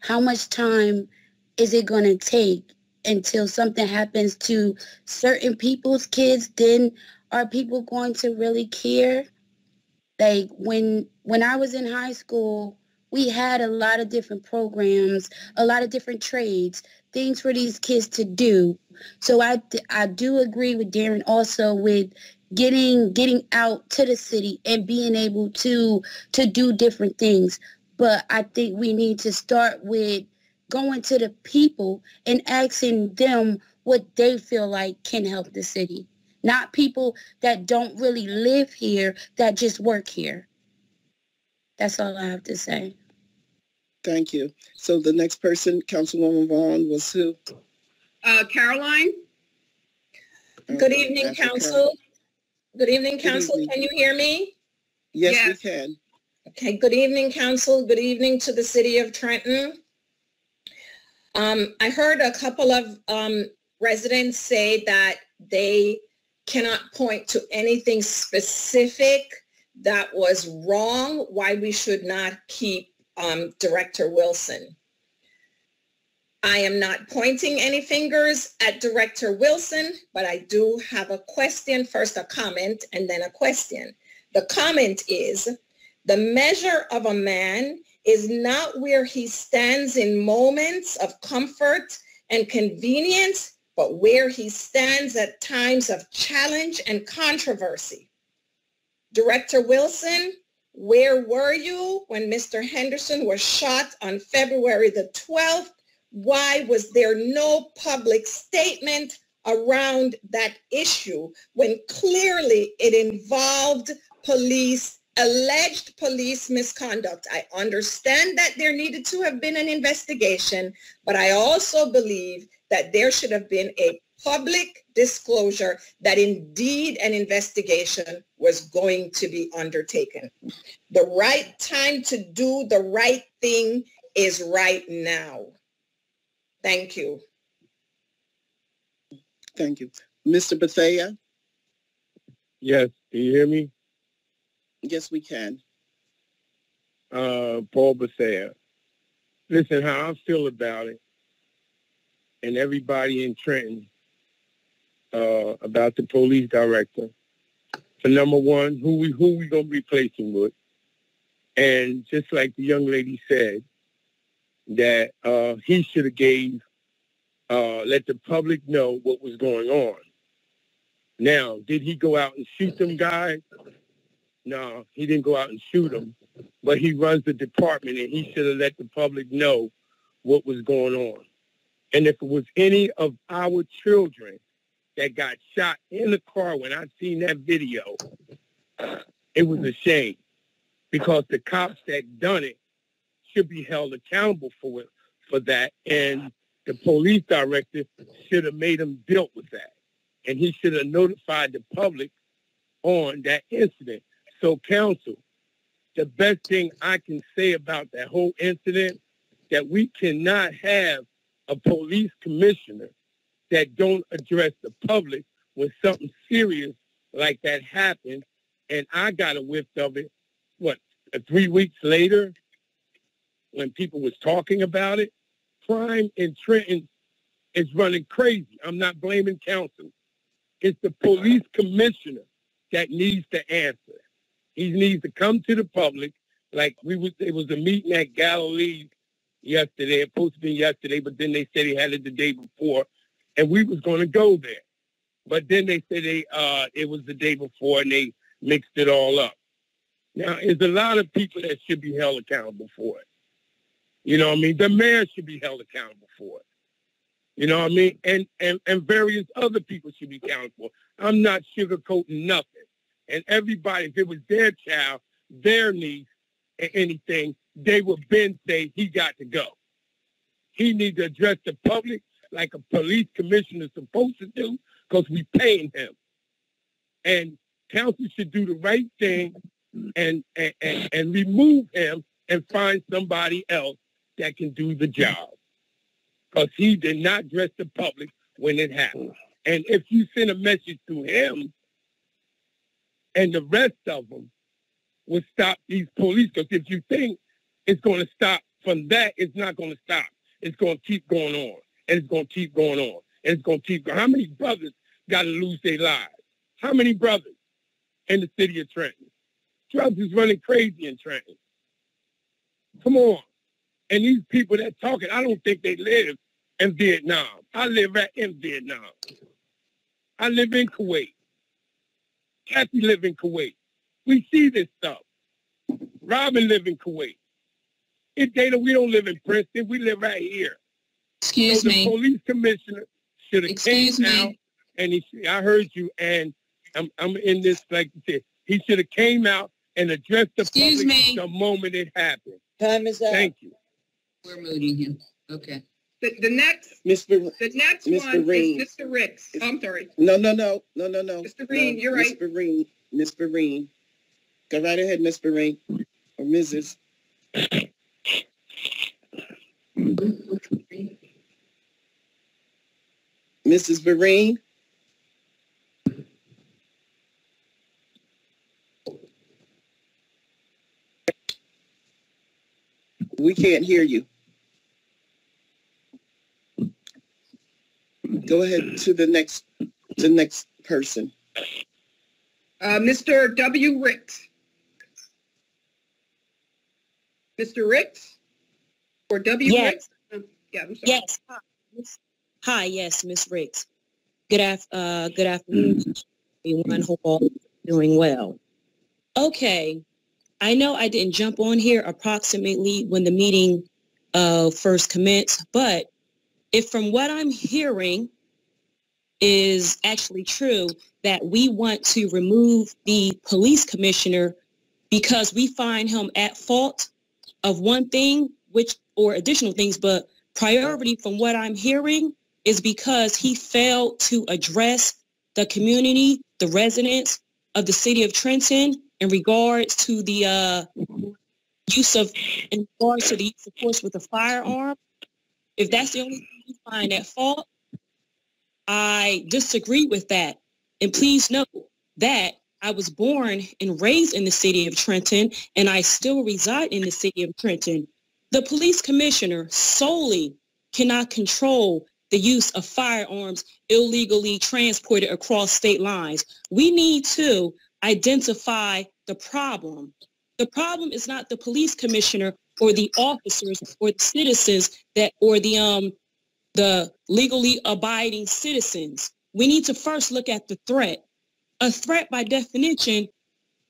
how much time is it going to take until something happens to certain people's kids? Then are people going to really care? Like when when I was in high school, we had a lot of different programs, a lot of different trades, things for these kids to do. So I I do agree with Darren also with getting getting out to the city and being able to to do different things. But I think we need to start with going to the people and asking them what they feel like can help the city. Not people that don't really live here, that just work here. That's all I have to say. Thank you. So the next person, Councilwoman Vaughn, was who? Uh, Caroline? Good evening, After council. Good evening, Good council. evening. Can you hear me? Yes, Yes. we can. Okay, good evening, council. Good evening to the city of Trenton. Um, I heard a couple of, um, residents say that they cannot point to anything specific that was wrong, why we should not keep, um, Director Wilson. I am not pointing any fingers at Director Wilson, but I do have a question, first a comment and then a question. The comment is, the measure of a man is not where he stands in moments of comfort and convenience, but where he stands at times of challenge and controversy. Director Wilson, where were you when Mr. Henderson was shot on February the 12th? Why was there no public statement around that issue when clearly it involved police, alleged police misconduct? I understand that there needed to have been an investigation, but I also believe that there should have been a public disclosure that indeed an investigation was going to be undertaken. The right time to do the right thing is right now. Thank you. Thank you. Mr. Bethea? Yes, do you hear me? Yes, we can. Uh, Paul Bethea. Listen, how I feel about it, and everybody in Trenton, uh, about the police director. For number one, who we who we gonna replace him with? And just like the young lady said, that uh, he should have gave uh, let the public know what was going on. Now, did he go out and shoot them guys? No, he didn't go out and shoot them, but he runs the department and he should have let the public know what was going on. And if it was any of our children that got shot in the car when I seen that video, it was a shame because the cops that done it should be held accountable for it, for that. And the police director should have made him dealt with that. And he should have notified the public on that incident. So council, the best thing I can say about that whole incident, that we cannot have a police commissioner that don't address the public when something serious like that happens. And I got a whiff of it, what, three weeks later when people was talking about it. Crime in Trenton is running crazy. I'm not blaming council. It's the police commissioner that needs to answer. He needs to come to the public. Like we was, it was a meeting at Galilee yesterday. It supposed to be yesterday, but then they said he had it the day before, and we was going to go there. But then they said they uh, it was the day before, and they mixed it all up. Now, there's a lot of people that should be held accountable for it. You know what I mean? The mayor should be held accountable for it. You know what I mean? And and and various other people should be accountable. I'm not sugarcoating nothing. And everybody, if it was their child, their niece, or anything, they would then say he got to go. He needs to address the public like a police commissioner is supposed to do because we paying him. And council should do the right thing and, and, and, and remove him and find somebody else that can do the job. Because he did not address the public when it happened. And if you send a message to him and the rest of them will stop these police, because if you think it's going to stop from that, it's not going to stop. It's going to keep going on. And it's going to keep going on. And it's going to keep going. How many brothers got to lose their lives? How many brothers in the city of Trenton? Drugs is running crazy in Trenton. Come on. And these people that talking, I don't think they live in Vietnam. I live right in Vietnam. I live in Kuwait. Kathy live in Kuwait. We see this stuff. Robin live in Kuwait. It Dana, we don't live in Princeton. We live right here. Excuse so me. The police commissioner should have came Excuse me. out and he. I heard you, and I'm I'm in this like you said. He should have came out and addressed the Excuse public me. the moment it happened. Time is up. Thank you. We're mooting him. Okay. The, the next, Mr. the next Ms. one Vereen. is Mr. Ricks. Oh, I'm sorry. No, no, no, no, no, no. Mr. Vereen, No, you're Ms. right. Vereen, Ms. Vereen. Go right ahead, Ms. Vereen, or Mrs. Mrs. Vereen? We can't hear you. Go ahead to the next, the next person. Uh, Mr. W. Ricks. Mr. Ricks? Or W. Yes. Ricks? Um, Yeah, I'm sorry. Yes. Hi, yes, Miss Ricks. Good af, uh, good afternoon, everyone. Hope all doing well. Okay, I know I didn't jump on here approximately when the meeting uh, first commenced, but if from what I'm hearing is actually true, that we want to remove the police commissioner because we find him at fault of one thing, which or additional things, but priority from what I'm hearing is because he failed to address the community, the residents of the city of Trenton in regards to the uh, use of, in regards to the use of force with a firearm. If that's the only thing you find at fault, I disagree with that. And please note that I was born and raised in the city of Trenton, and I still reside in the city of Trenton. The police commissioner solely cannot control the use of firearms illegally transported across state lines. We need to identify the problem. The problem is not the police commissioner or the officers or the citizens that or the um the legally abiding citizens. We need to first look at the threat. A threat by definition,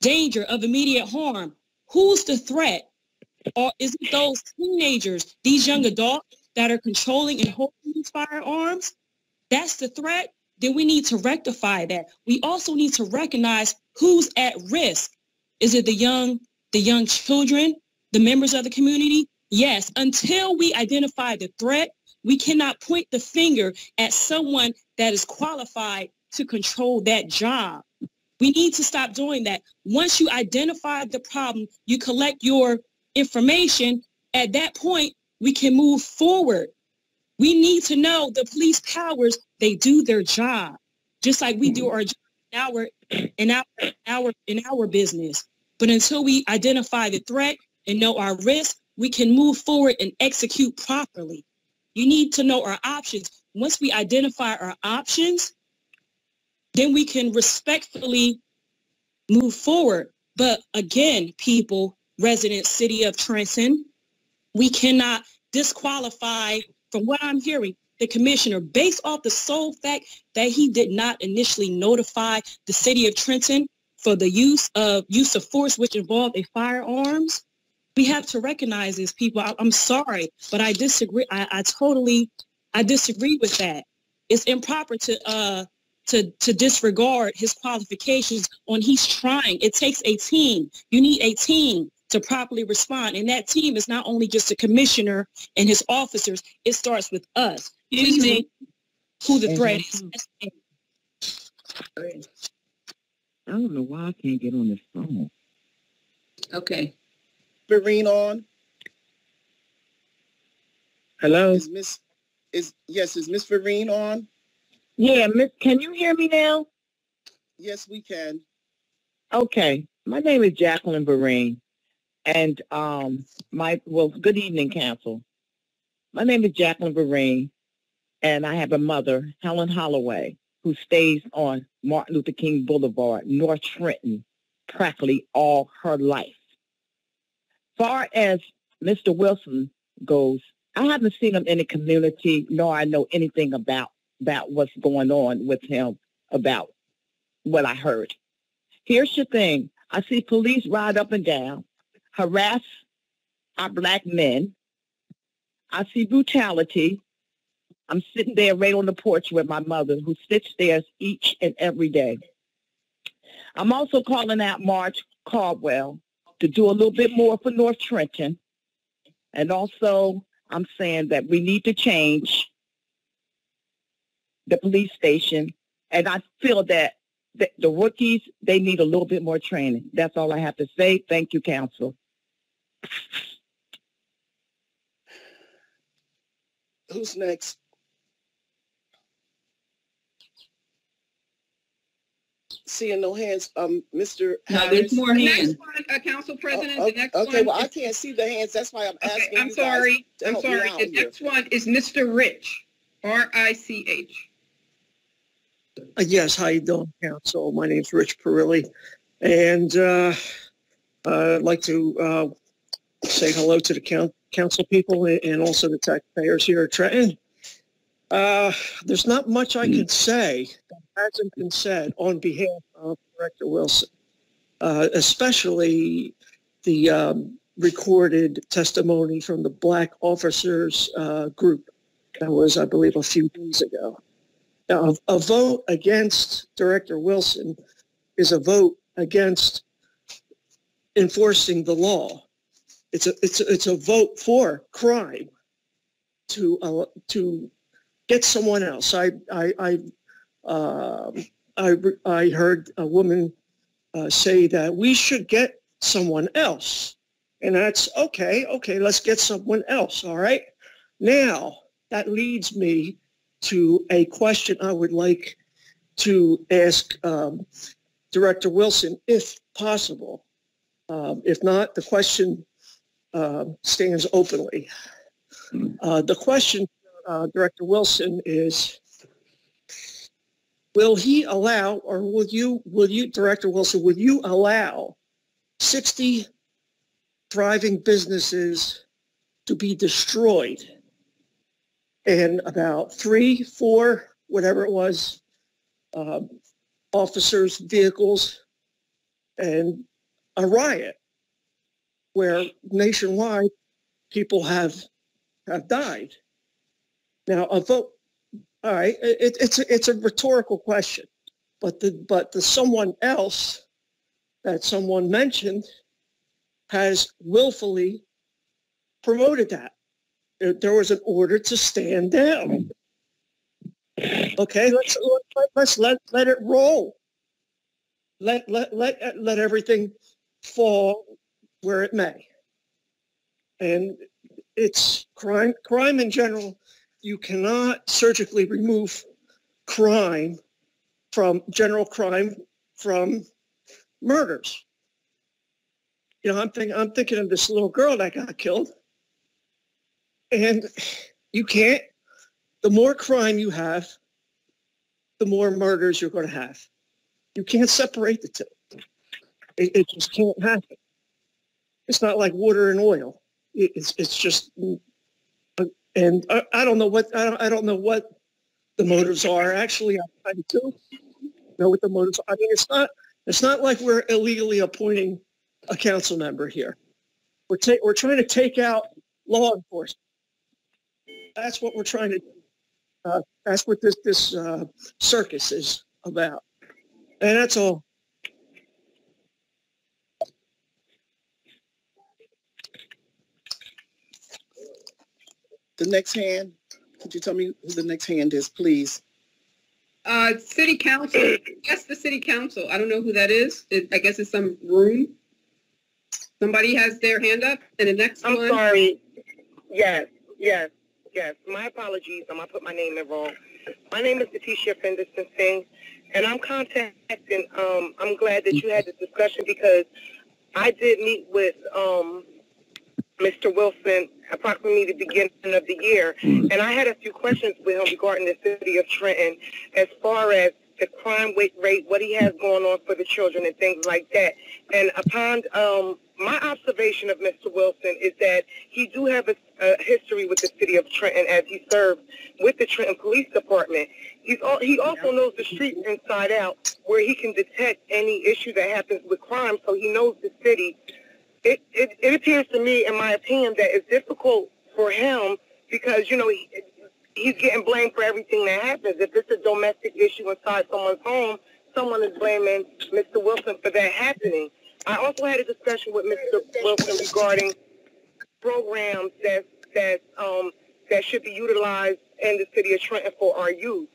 danger of immediate harm. Who's the threat? Or is it those teenagers, these young adults that are controlling and holding these firearms? That's the threat. Then we need to rectify that. We also need to recognize who's at risk. Is it the young, the young children, the members of the community? Yes, until we identify the threat, we cannot point the finger at someone that is qualified to control that job. We need to stop doing that. Once you identify the problem, you collect your information. At that point, we can move forward. We need to know the police powers, they do their job, just like we do mm-hmm. our job in our in our our in our business. But until we identify the threat and know our risk, we can move forward and execute properly. You need to know our options. Once we identify our options, then we can respectfully move forward. But again, people, residents, city of Trenton, we cannot disqualify from what I'm hearing the commissioner based off the sole fact that he did not initially notify the city of Trenton for the use of use of force which involved a firearms. We have to recognize these people. I, am sorry, but I disagree. I, I totally, I disagree with that. It's improper to uh to to disregard his qualifications on he's trying. It takes a team. You need a team to properly respond. And that team is not only just a commissioner and his officers, it starts with us. Please name who the threat is. I don't know why I can't get on this phone. Okay. Vereen on? Hello? Is Miss, is, yes, is Miss Vereen on? Yeah, Miss, can you hear me now? Yes, we can. Okay. My name is Jacqueline Vereen. And um, my, well, good evening, Council. My name is Jacqueline Vereen, and I have a mother, Helen Holloway, who stays on Martin Luther King Boulevard, North Trenton, practically all her life. Far as Mr. Wilson goes, I haven't seen him in the community, nor I know anything about about what's going on with him about what I heard. Here's the thing. I see police ride up and down, harass our black men. I see brutality. I'm sitting there right on the porch with my mother who sits there each and every day. I'm also calling out Marge Caldwell to do a little bit more for North Trenton. And also I'm saying that we need to change the police station. And I feel that the, the rookies, they need a little bit more training. That's all I have to say. Thank you, council. Who's next? Seeing no hands, um, Mr. No, Harris. there's more The hands. next one, uh, Council President, Oh, the next Okay, one. well, I can't see the hands. That's why I'm Okay, asking I'm you guys sorry, to I'm help sorry. The here. next one is Mr. Rich, R-I-C-H. Uh, Yes, how you doing, council? My name's Rich Perilli, and uh, I'd like to uh, say hello to the council people and- also the taxpayers here at Trenton. Uh, There's not much I can say that hasn't been said on behalf of Director Wilson, uh, especially the um, recorded testimony from the Black Officers uh, Group. That was, I believe, a few days ago. Now, a, a vote against Director Wilson is a vote against enforcing the law. It's a, it's a, it's a vote for crime to, uh, to get someone else. I, I, I, um, I, I heard a woman uh, say that we should get someone else. And that's okay. Okay, let's get someone else. All right. Now that leads me to a question I would like to ask um, Director Wilson, if possible. Um, if not, the question uh, stands openly. Uh, the question, uh, Director Wilson, is will he allow, or will you, will you, Director Wilson, will you allow 60 thriving businesses to be destroyed and about three, four, whatever it was, um, officers, vehicles, and a riot where nationwide people have have died. Now, a vote. All right, it, it's a, it's a rhetorical question, but the but the someone else that someone mentioned has willfully promoted that. There, there was an order to stand down. Okay, let's let, let's let let it roll. Let let let let everything fall where it may. And it's crime crime in general. You cannot surgically remove crime from general crime from murders. You know, I'm thinking I'm thinking of this little girl that got killed. And you can't the more crime you have, the more murders you're going to have. You can't separate the two. It, it just can't happen. It's not like water and oil. It's it's just, and I, I don't know what I don't, I don't know what the motives are. Actually, I, I do know what the motives. Are. I mean, it's not it's not like we're illegally appointing a council member here. We're ta- we're trying to take out law enforcement. That's what we're trying to do. Uh, that's what this this uh, circus is about, and that's all. The next hand, could you tell me who the next hand is, please? Uh, city council, yes, the city council. I don't know who that is. It, I guess it's some room. Somebody has their hand up and the next I'm one. sorry. Yes, yes, yes. My apologies. I'm gonna put my name in wrong. My name is Letitia Fenderson Singh, and I'm contacting. Um, I'm glad that you had this discussion because I did meet with um, Mr. Wilson approximately the beginning of the year, and I had a few questions with him regarding the city of Trenton as far as the crime rate, rate, what he has going on for the children and things like that. And upon um, my observation of Mr. Wilson is that he do have a, a history with the city of Trenton as he served with the Trenton Police Department. He's all, he also knows the streets inside out where he can detect any issue that happens with crime, so he knows the city. It, it, it appears to me, in my opinion, that it's difficult for him because, you know, he, he's getting blamed for everything that happens. If it's a domestic issue inside someone's home, someone is blaming Mr. Wilson for that happening. I also had a discussion with Mr. Wilson regarding programs that that um, that should be utilized in the city of Trenton for our youth,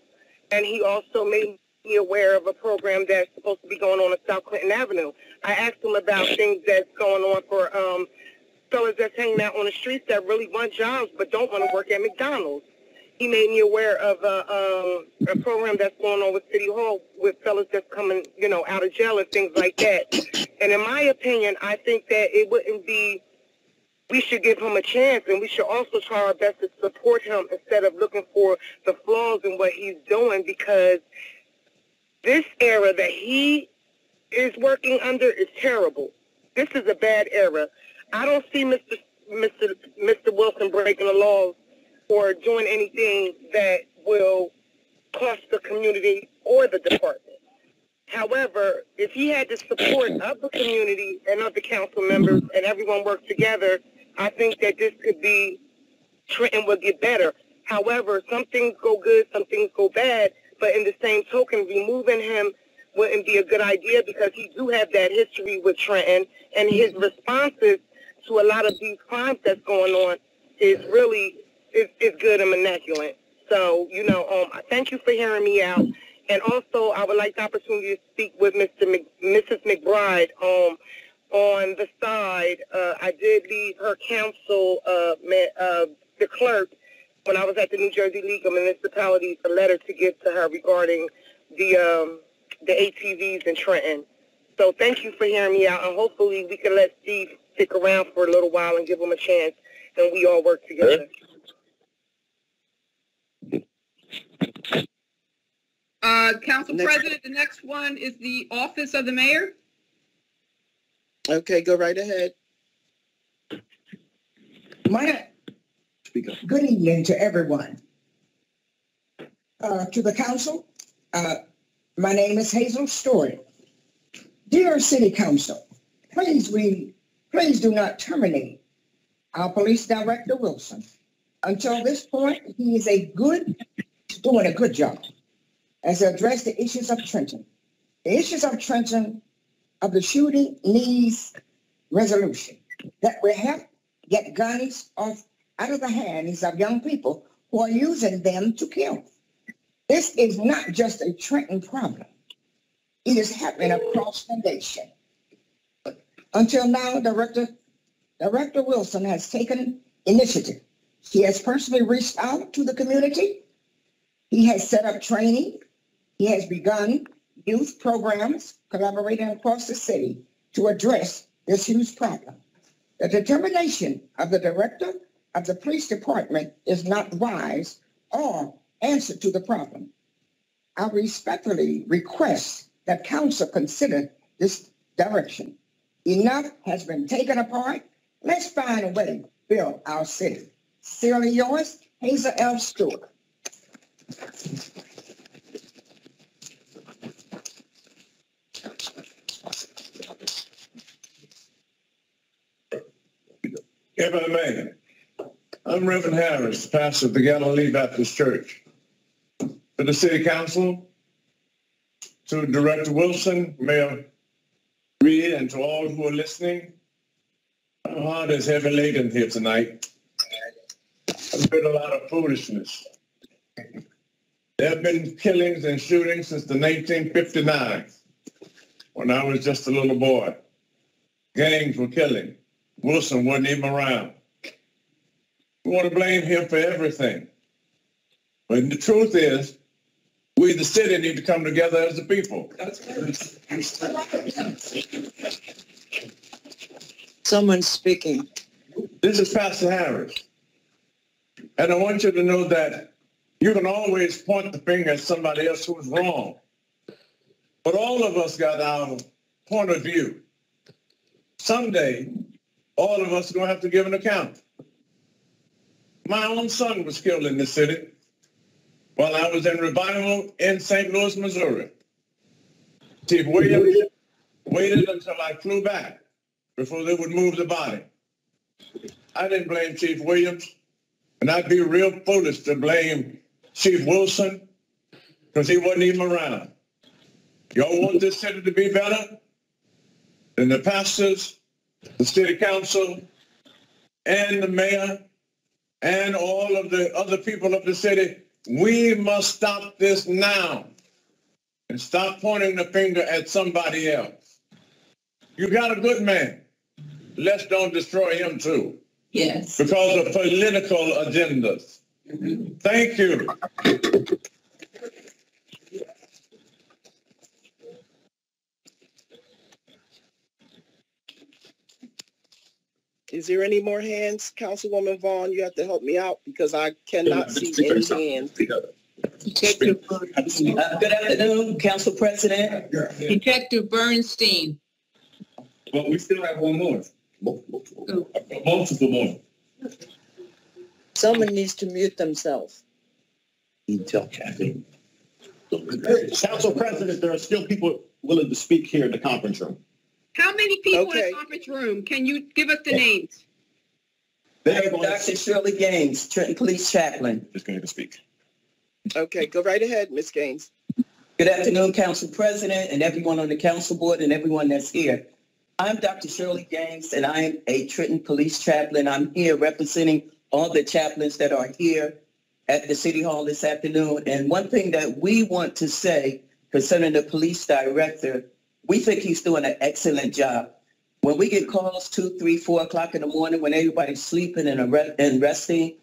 and he also made me aware of a program that's supposed to be going on at South Clinton Avenue. I asked him about things that's going on for um, fellas that's hanging out on the streets that really want jobs but don't want to work at McDonald's he made me aware of a, um, a program that's going on with City Hall with fellas that's coming, you know, out of jail and things like that. And in my opinion, I think that it wouldn't be, we should give him a chance and we should also try our best to support him instead of looking for the flaws in what he's doing because this era that he is working under is terrible. This is a bad era. I don't see Mr. Mr. Mr. Wilson breaking the laws or doing anything that will cost the community or the department. However, if he had the support of the community and of the council members and everyone worked together, I think that this could be, Trenton would get better. However, some things go good, some things go bad, but in the same token, removing him wouldn't be a good idea because he do have that history with Trenton and his responses to a lot of these crimes that's going on is really is, is good and immaculate. So, you know, um, thank you for hearing me out. And also, I would like the opportunity to speak with Mr. Mc, Mrs. McBride. Um, on the side, uh, I did leave her counsel, uh, ma- uh, the clerk, when I was at the New Jersey League of Municipalities, a letter to give to her regarding the um, the ATVs in Trenton. So thank you for hearing me out, and hopefully we can let Steve stick around for a little while and give him a chance, and we all work together. Uh, Council Next. President, the next one is the Office of the Mayor. Okay, go right ahead. My, good evening to everyone. Uh, to the council, uh, my name is Hazel Story. Dear City Council, please we, please do not terminate our Police Director Wilson. Until this point, he is a good, doing a good job as to address the issues of Trenton. The issues of Trenton of the shooting needs resolution that will help get guns off out of the hands of young people who are using them to kill. This is not just a Trenton problem. It is happening across the nation. Until now, Director, Director Wilson has taken initiative. He has personally reached out to the community. He has set up training. He has begun youth programs collaborating across the city to address this huge problem. The determination of the director of the police department is not wise or answer to the problem. I respectfully request that council consider this direction. Enough has been taken apart. Let's find a way to build our city. Sincerely yours, Hazel L. Stewart. If I'm Reverend Harris, pastor of the Galilee Baptist Church. To the city council, to Director Wilson, Mayor Reed, and to all who are listening, my heart is heavy laden here tonight. I've heard a lot of foolishness. There have been killings and shootings since the 1959, when I was just a little boy. Gangs were killing. Wilson wasn't even around. We want to blame him for everything. But the truth is, we, the city, need to come together as a people. Someone's speaking. This is Pastor Harris. And I want you to know that you can always point the finger at somebody else who's wrong. But all of us got our point of view. Someday, all of us are going to have to give an account. My own son was killed in the city while I was in revival in St. Louis, Missouri. Chief Williams waited until I flew back before they would move the body. I didn't blame Chief Williams, and I'd be real foolish to blame Chief Wilson because he wasn't even around. Y'all want this city to be better? Then the pastors, the city council, and the mayor, and all of the other people of the city, we must stop this now and stop pointing the finger at somebody else. You got a good man. Let's don't destroy him too. Yes. Because of political agendas. Mm-hmm. Thank you. Is there any more hands? Councilwoman Vaughn, you have to help me out because I cannot see any hands. Uh, Good afternoon, Council President. Detective Bernstein. But we still have one more. Multiple more. Someone needs to mute themselves. Tell Kathy. Council President, there are still people willing to speak here in the conference room. How many people in Okay. the conference room? Can you give us the names? I'm Dr. Shirley Gaines, Trenton Police Chaplain. Just going to speak. Okay, go right ahead, Ms. Gaines. Good afternoon, Council President and everyone on the council board and everyone that's here. I'm Dr. Shirley Gaines and I'm a Trenton Police Chaplain. I'm here representing all the chaplains that are here at the City Hall this afternoon. And one thing that we want to say concerning the police director, we think he's doing an excellent job. When we get calls two, three, four o'clock in the morning, when everybody's sleeping and, and resting,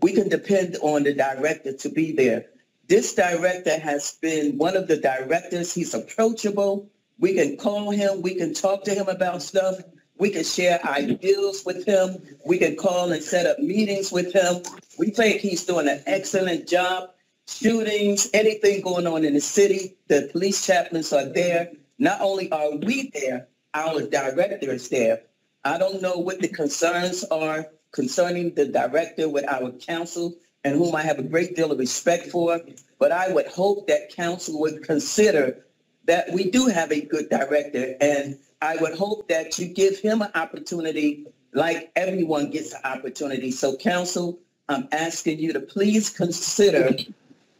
we can depend on the director to be there. This director has been one of the directors. He's approachable. We can call him. We can talk to him about stuff. We can share ideas with him. We can call and set up meetings with him. We think he's doing an excellent job. Shootings, anything going on in the city, the police chaplains are there. Not only are we there, our director is there. I don't know what the concerns are concerning the director with our council and whom I have a great deal of respect for, but I would hope that council would consider that we do have a good director and I would hope that you give him an opportunity like everyone gets an opportunity. So council, I'm asking you to please consider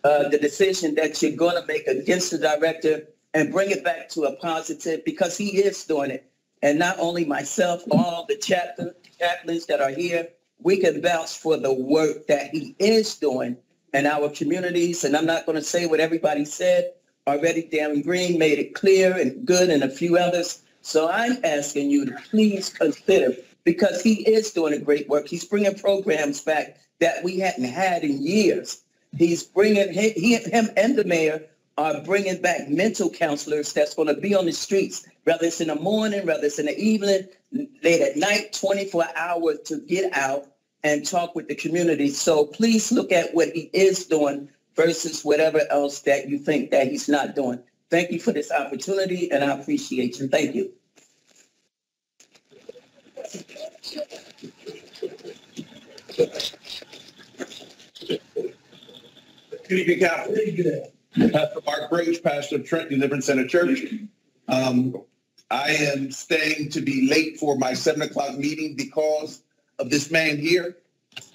uh, the decision that you're going to make against the director and bring it back to a positive because he is doing it. And not only myself, all the chapter, chaplains that are here, we can vouch for the work that he is doing in our communities. And I'm not going to say what everybody said already. Darren Green made it clear and good and a few others. So I'm asking you to please consider because he is doing a great work. He's bringing programs back that we hadn't had in years. He's bringing, he him and the mayor are bringing back mental counselors that's going to be on the streets, whether it's in the morning, whether it's in the evening, late at night, 24 hours to get out and talk with the community. So please look at what he is doing versus whatever else that you think that he's not doing. Thank you for this opportunity and I appreciate you. Thank you. Good evening, Council. Pastor Mark Roach, pastor of Trent Deliverance Center Church. Um, I am staying to be late for my seven o'clock meeting because of this man here.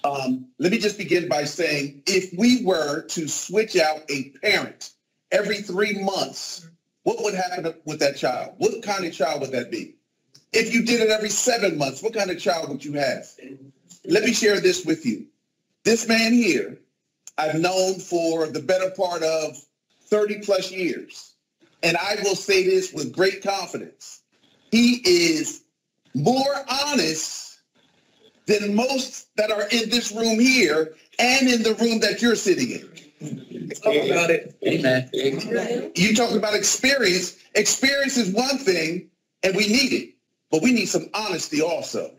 Um, let me just begin by saying, if we were to switch out a parent every three months, what would happen with that child? What kind of child would that be? If you did it every seven months, what kind of child would you have? Let me share this with you. This man here, I've known for the better part of 30 plus years. And I will say this with great confidence. He is more honest than most that are in this room here and in the room that you're sitting in. Talk about it. Amen. You talk about experience. Experience is one thing, and we need it, but we need some honesty also.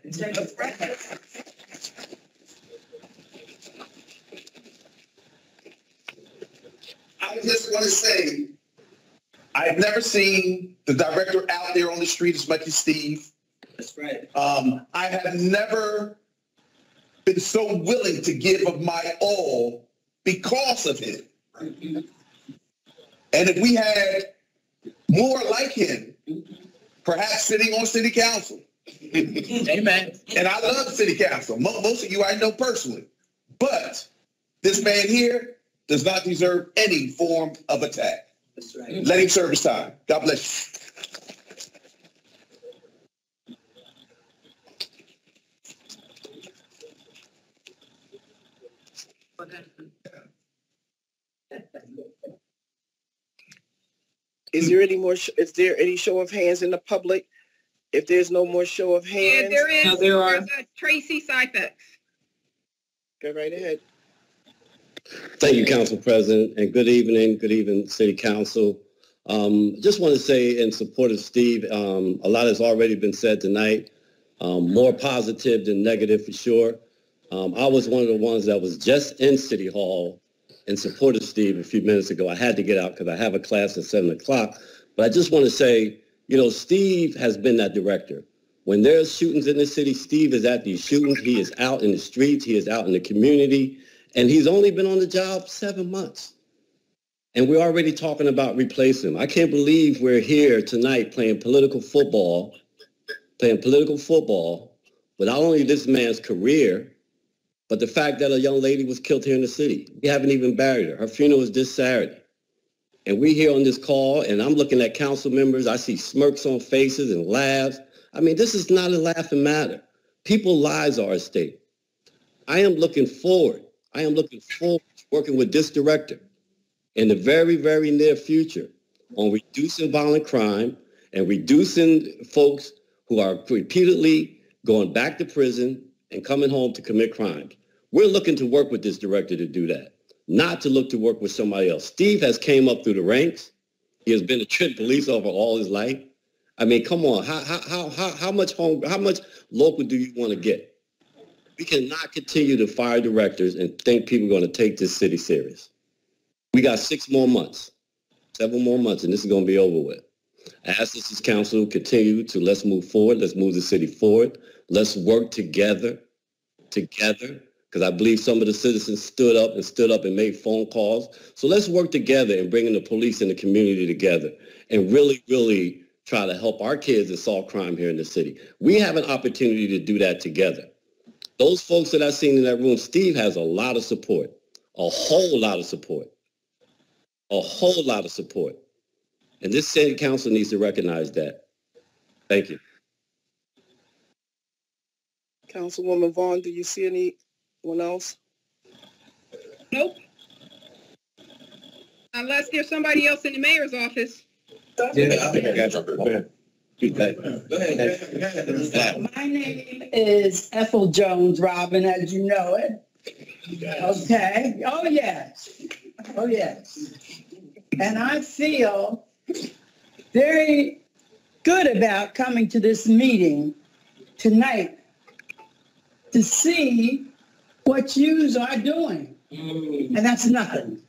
I just want to say, I've never seen the director out there on the street as much as Steve. That's right. Um, I have never been so willing to give of my all because of him. And if we had more like him, perhaps sitting on city council. Amen. And I love city council. Most of you I know personally. But this man here does not deserve any form of attack. That's right. Let him serve his time. God bless you. Is there any more, sh- is there any show of hands in the public? If there's no more show of Yeah, hands, there is. No, there are. A Tracy Syphax. go right ahead. Thank you, Council President, and good evening. Good evening, City Council. Um, just want to say in support of Steve, um, a lot has already been said tonight. Um, more positive than negative for sure. Um, I was one of the ones that was just in City Hall in support of Steve a few minutes ago. I had to get out because I have a class at seven o'clock. But I just want to say, you know, Steve has been that director. When there's shootings in the city, Steve is at these shootings. He is out in the streets. He is out in the community. And he's only been on the job seven months. And we're already talking about replacing him. I can't believe we're here tonight playing political football, playing political football with not only this man's career, but the fact that a young lady was killed here in the city. We haven't even buried her. Her funeral is this Saturday. And we're here on this call, and I'm looking at council members. I see smirks on faces and laughs. I mean, this is not a laughing matter. People's lives are at stake. I am looking forward. I am looking forward to working with this director in the very, very near future on reducing violent crime and reducing folks who are repeatedly going back to prison and coming home to commit crimes. We're looking to work with this director to do that, not to look to work with somebody else. Steve has came up through the ranks. He has been a Trenton police officer all his life. I mean, come on, how, how, how, how much home, how much local do you want to get? We cannot continue to fire directors and think people are going to take this city serious. We got six more months, seven more months, and this is going to be over with. I ask this council continue to let's move forward. Let's move the city forward. Let's work together, together, because I believe some of the citizens stood up and stood up and made phone calls. So let's work together in bringing the police and the community together and really, really try to help our kids and solve crime here in the city. We have an opportunity to do that together. Those folks that I've seen in that room, Steve has a lot of support, a whole lot of support, a whole lot of support. And this city council needs to recognize that. Thank you. Councilwoman Vaughn, do you see anyone else? Nope. Unless there's somebody else in the mayor's office. My name is Ethel Jones Robin, as you know it. Okay, oh, yes, oh, yes. And I feel very good about coming to this meeting tonight to see what yous are doing. And that's nothing.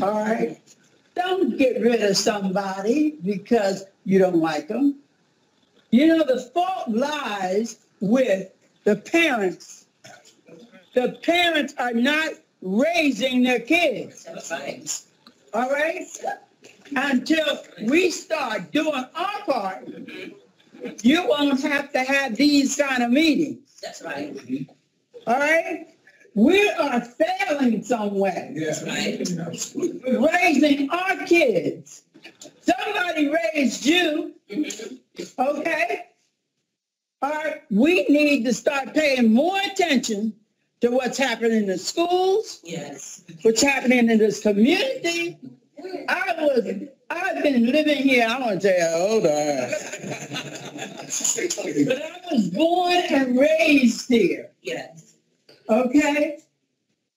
All right? Don't get rid of somebody because you don't like them. You know, the fault lies with the parents. The parents are not raising their kids. All right? Until we start doing our part, you won't have to have these kind of meetings. That's right. All right? We are failing somewhere. That's right. We're raising our kids. Somebody raised you. Okay? All right. We need to start paying more attention to what's happening in the schools. Yes. What's happening in this community. I was, I've been living here, I want to tell you how old I am. But I was born and raised here. Yes. Okay?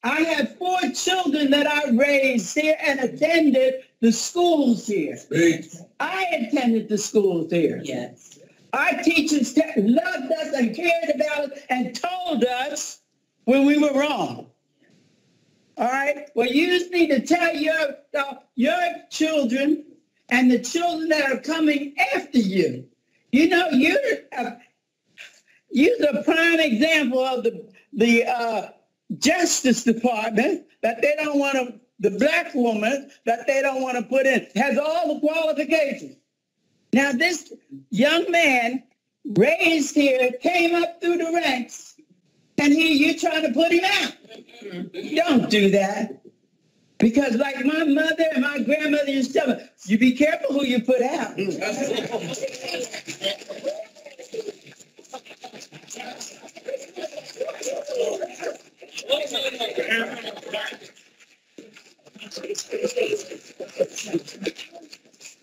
I have four children that I raised here and attended the schools here. I attended the schools here. Yes. Our teachers te- loved us and cared about us and told us when we were wrong. All right? Well, you just need to tell your, uh, your children and the children that are coming after you. You know, you're, uh, you're the prime example of the, the uh, Justice Department that they don't want to, the black woman that they don't want to put in, has all the qualifications. Now, this young man raised here, came up through the ranks, and here you're trying to put him out. Don't do that. Because like my mother and my grandmother used to tell me, you be careful who you put out. Mm.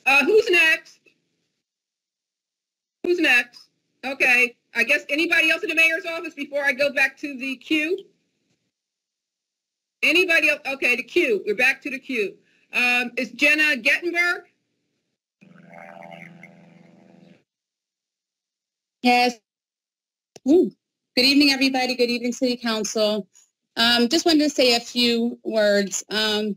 Uh, who's next? Who's next? Okay, I guess anybody else in the mayor's office before I go back to the queue? Anybody else? Okay, the queue. We're back to the queue. Um, is Jenna Gettenberg? Yes. Ooh. Good evening, everybody. Good evening, City Council. Um, just wanted to say a few words. Um,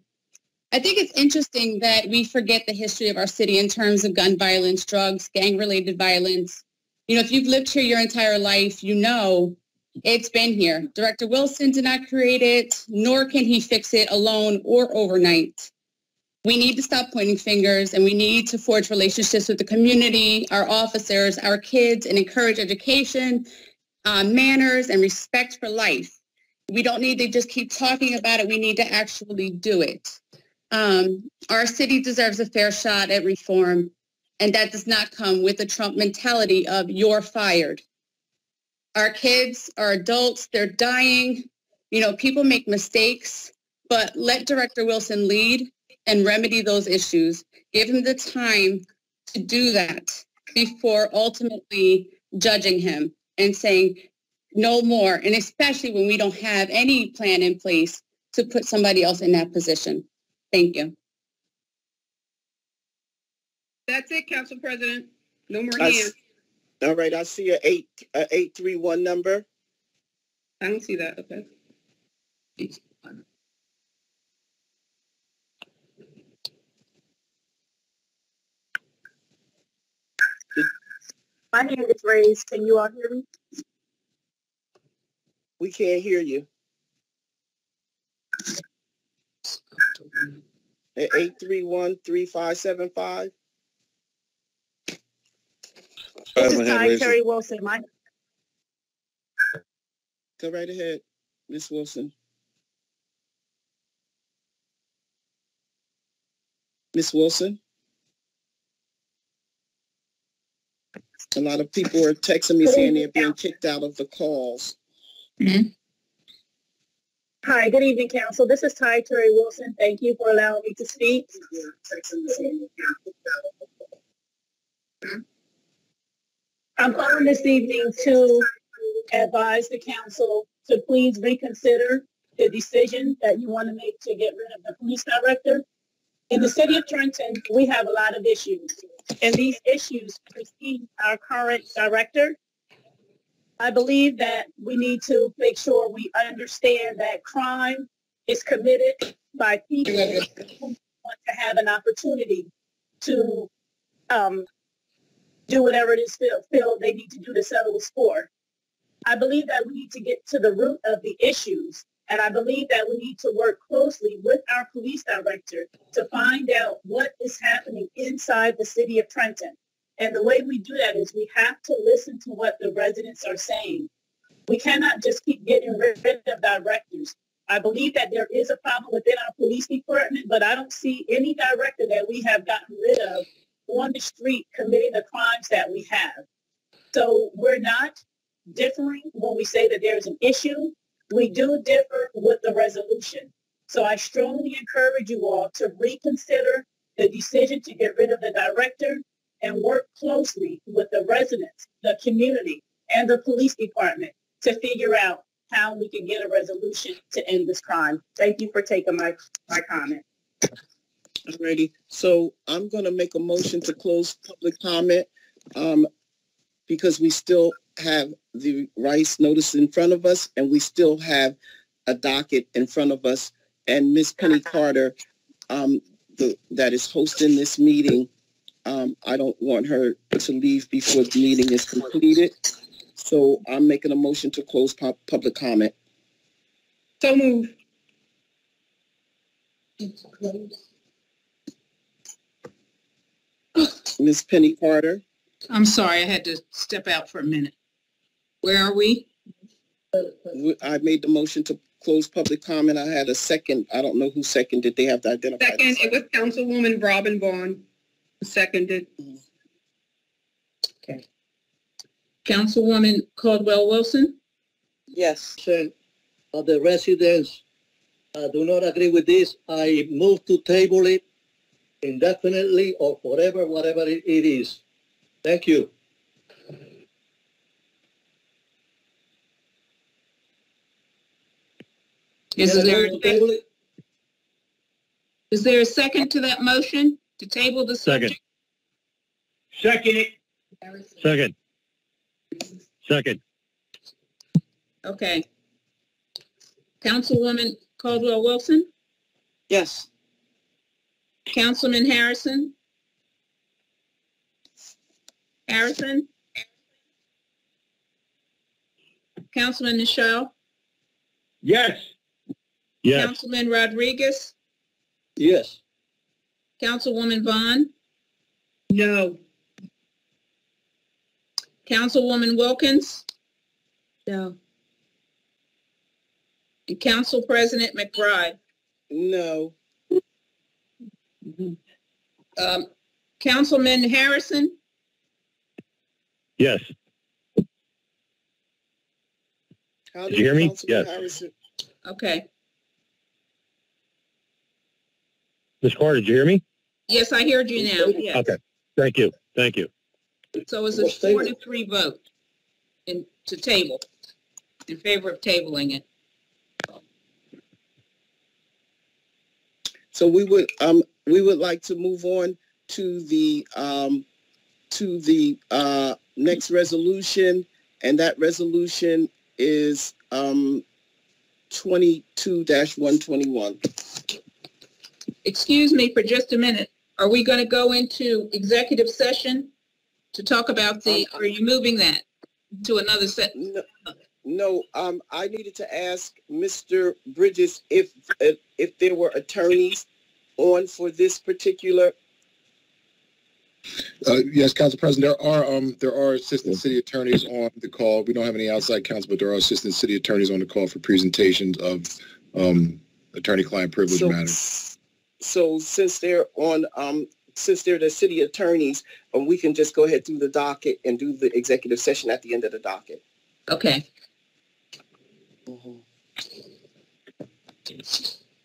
I think it's interesting that we forget the history of our city in terms of gun violence, drugs, gang-related violence. You know, if you've lived here your entire life, you know it's been here. Director Wilson did not create it, nor can he fix it alone or overnight. We need to stop pointing fingers and we need to forge relationships with the community, our officers, our kids, and encourage education, uh, manners, and respect for life. We don't need to just keep talking about it. We need to actually do it. Um, our city deserves a fair shot at reform, and that does not come with the Trump mentality of you're fired. Our kids are adults. They're dying. You know, people make mistakes, but let Director Wilson lead and remedy those issues. Give him the time to do that before ultimately judging him and saying no more. And especially when we don't have any plan in place to put somebody else in that position. Thank you. That's it, Council President. No more I s- hands. All right, I see a eight, a eight three one number. I don't see that, okay. My hand is raised. Can you all hear me? We can't hear you. Eight three one three five seven five. This is Ty Terry Wilson. My, Go right ahead, Miss Wilson. Miss Wilson? A lot of people are texting me saying they're being kicked out of the calls. Hmm? Hi, good evening, council. This is Ty Terry Wilson. Thank you for allowing me to speak. I'm calling this evening to advise the council to please reconsider the decision that you want to make to get rid of the police director. In the city of Trenton, we have a lot of issues, and these issues precede our current director. I believe that we need to make sure we understand that crime is committed by people who want to have an opportunity to um, do whatever it is feel, feel they need to do to settle the score. I believe that we need to get to the root of the issues. And I believe that we need to work closely with our police director to find out what is happening inside the city of Trenton. And the way we do that is we have to listen to what the residents are saying. We cannot just keep getting rid of directors. I believe that there is a problem within our police department, but I don't see any director that we have gotten rid of on the street committing the crimes that we have. So we're not differing when we say that there's an issue. We do differ with the resolution. So I strongly encourage you all to reconsider the decision to get rid of the director and work closely with the residents, the community, and the police department to figure out how we can get a resolution to end this crime. Thank you for taking my, my comment. Alrighty, so I'm gonna make a motion to close public comment, um, because we still have the Rice notice in front of us and we still have a docket in front of us. And Miss Penny Carter, um, the, that is hosting this meeting, um, I don't want her to leave before the meeting is completed. So I'm making a motion to close pub- public comment. So move. Miss Penny Carter, I'm sorry, I had to step out for a minute. Where are we? I made the motion to close public comment. I had a second. I don't know who seconded. They have to identify. Second, it was Councilwoman Robin Vaughn. Seconded. Okay. Councilwoman Caldwell Wilson? Yes. Uh, the residents uh, do not agree with this. I move to table it indefinitely or forever, whatever it, it is. Thank you. Is there, move to table there a second to that motion to table the subject? Second it. Second. Second. Okay. Councilwoman Caldwell Wilson? Yes. Councilman Harrison? Harrison? Councilman Muschal? Yes. Yes. Councilman Rodriguez? Yes. Councilwoman Vaughn? No. Councilwoman Wilkins? No. And Council President McBride? No. Um, Councilman Harrison? Yes. How Did you hear me? Councilman Yes. Harrison- Okay. Ms. Carter, did you hear me? Yes, I heard you now. Yes. Okay, thank you, thank you. So it's a four to three vote in, to table, in favor of tabling it. So we would, um, we would like to move on to the, um, to the, uh, next resolution. And that resolution is, um, twenty-two dash one twenty-one. Excuse me for just a minute. Are we going to go into executive session to talk about the, are you moving that to another set? No, um, I needed to ask Mr. Bridges if, if, if there were attorneys on for this particular, Uh, yes, Council President, there are, um, there are assistant city attorneys on the call. We don't have any outside counsel, but there are assistant city attorneys on the call for presentations of, um, attorney-client privilege So- matters. So since they're on, um, since they're the city attorneys, uh, we can just go ahead through the docket and do the executive session at the end of the docket. Okay.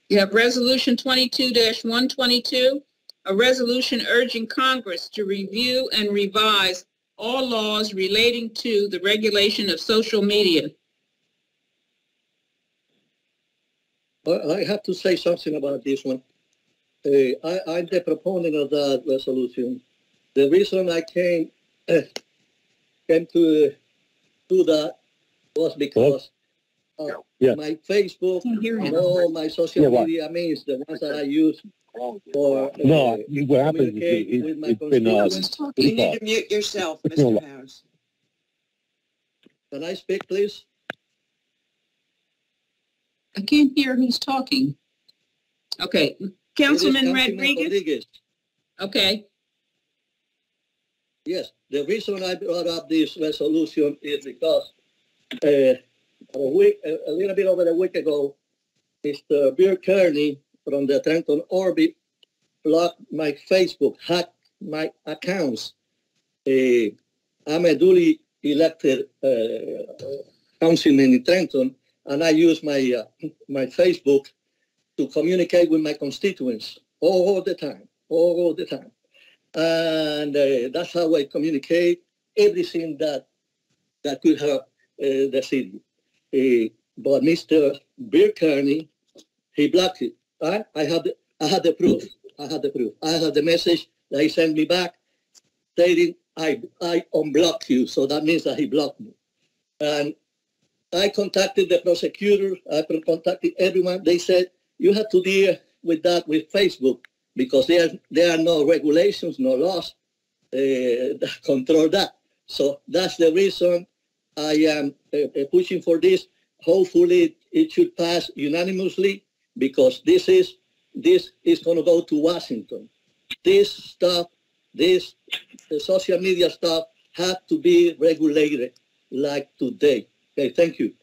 You have Resolution twenty-two one twenty-two, a resolution urging Congress to review and revise all laws relating to the regulation of social media. I, I have to say something about this one. Uh, I, I'm the proponent of that resolution. The reason I came, uh, came to do that was because uh, Yeah. my Facebook and all my social Yeah, what? media means, the ones that I use for uh, No, what happens is communicate with my it's been, uh, constituents. You need to mute yourself, It's been a Mr. Harris. Can I speak, please? I can't hear who's talking. Okay, Councilman Rodriguez? Okay, Yes, the reason I brought up this resolution is because uh, a week, a a little bit over a week ago, Mr. Bill Kearney from the Trenton Orbit blocked my Facebook, hacked my accounts. Uh, I'm a duly elected uh, councilman in Trenton, and I use my uh, my Facebook to communicate with my constituents all the time, all the time and uh, that's how I communicate everything that that could help uh, the city. Uh, but Mr. Bill Kearney, he blocked it. I, I the, I have the proof. I had the proof. I had the message that he sent me back stating I I unblocked you. So that means that he blocked me. And I contacted the prosecutor. I contacted everyone. They said you have to deal with that with Facebook because there there are no regulations, no laws uh, that control that. So that's the reason I am uh, pushing for this. Hopefully, it should pass unanimously because this is this is going to go to Washington. This stuff, this social media stuff, have to be regulated like today. Okay, thank you.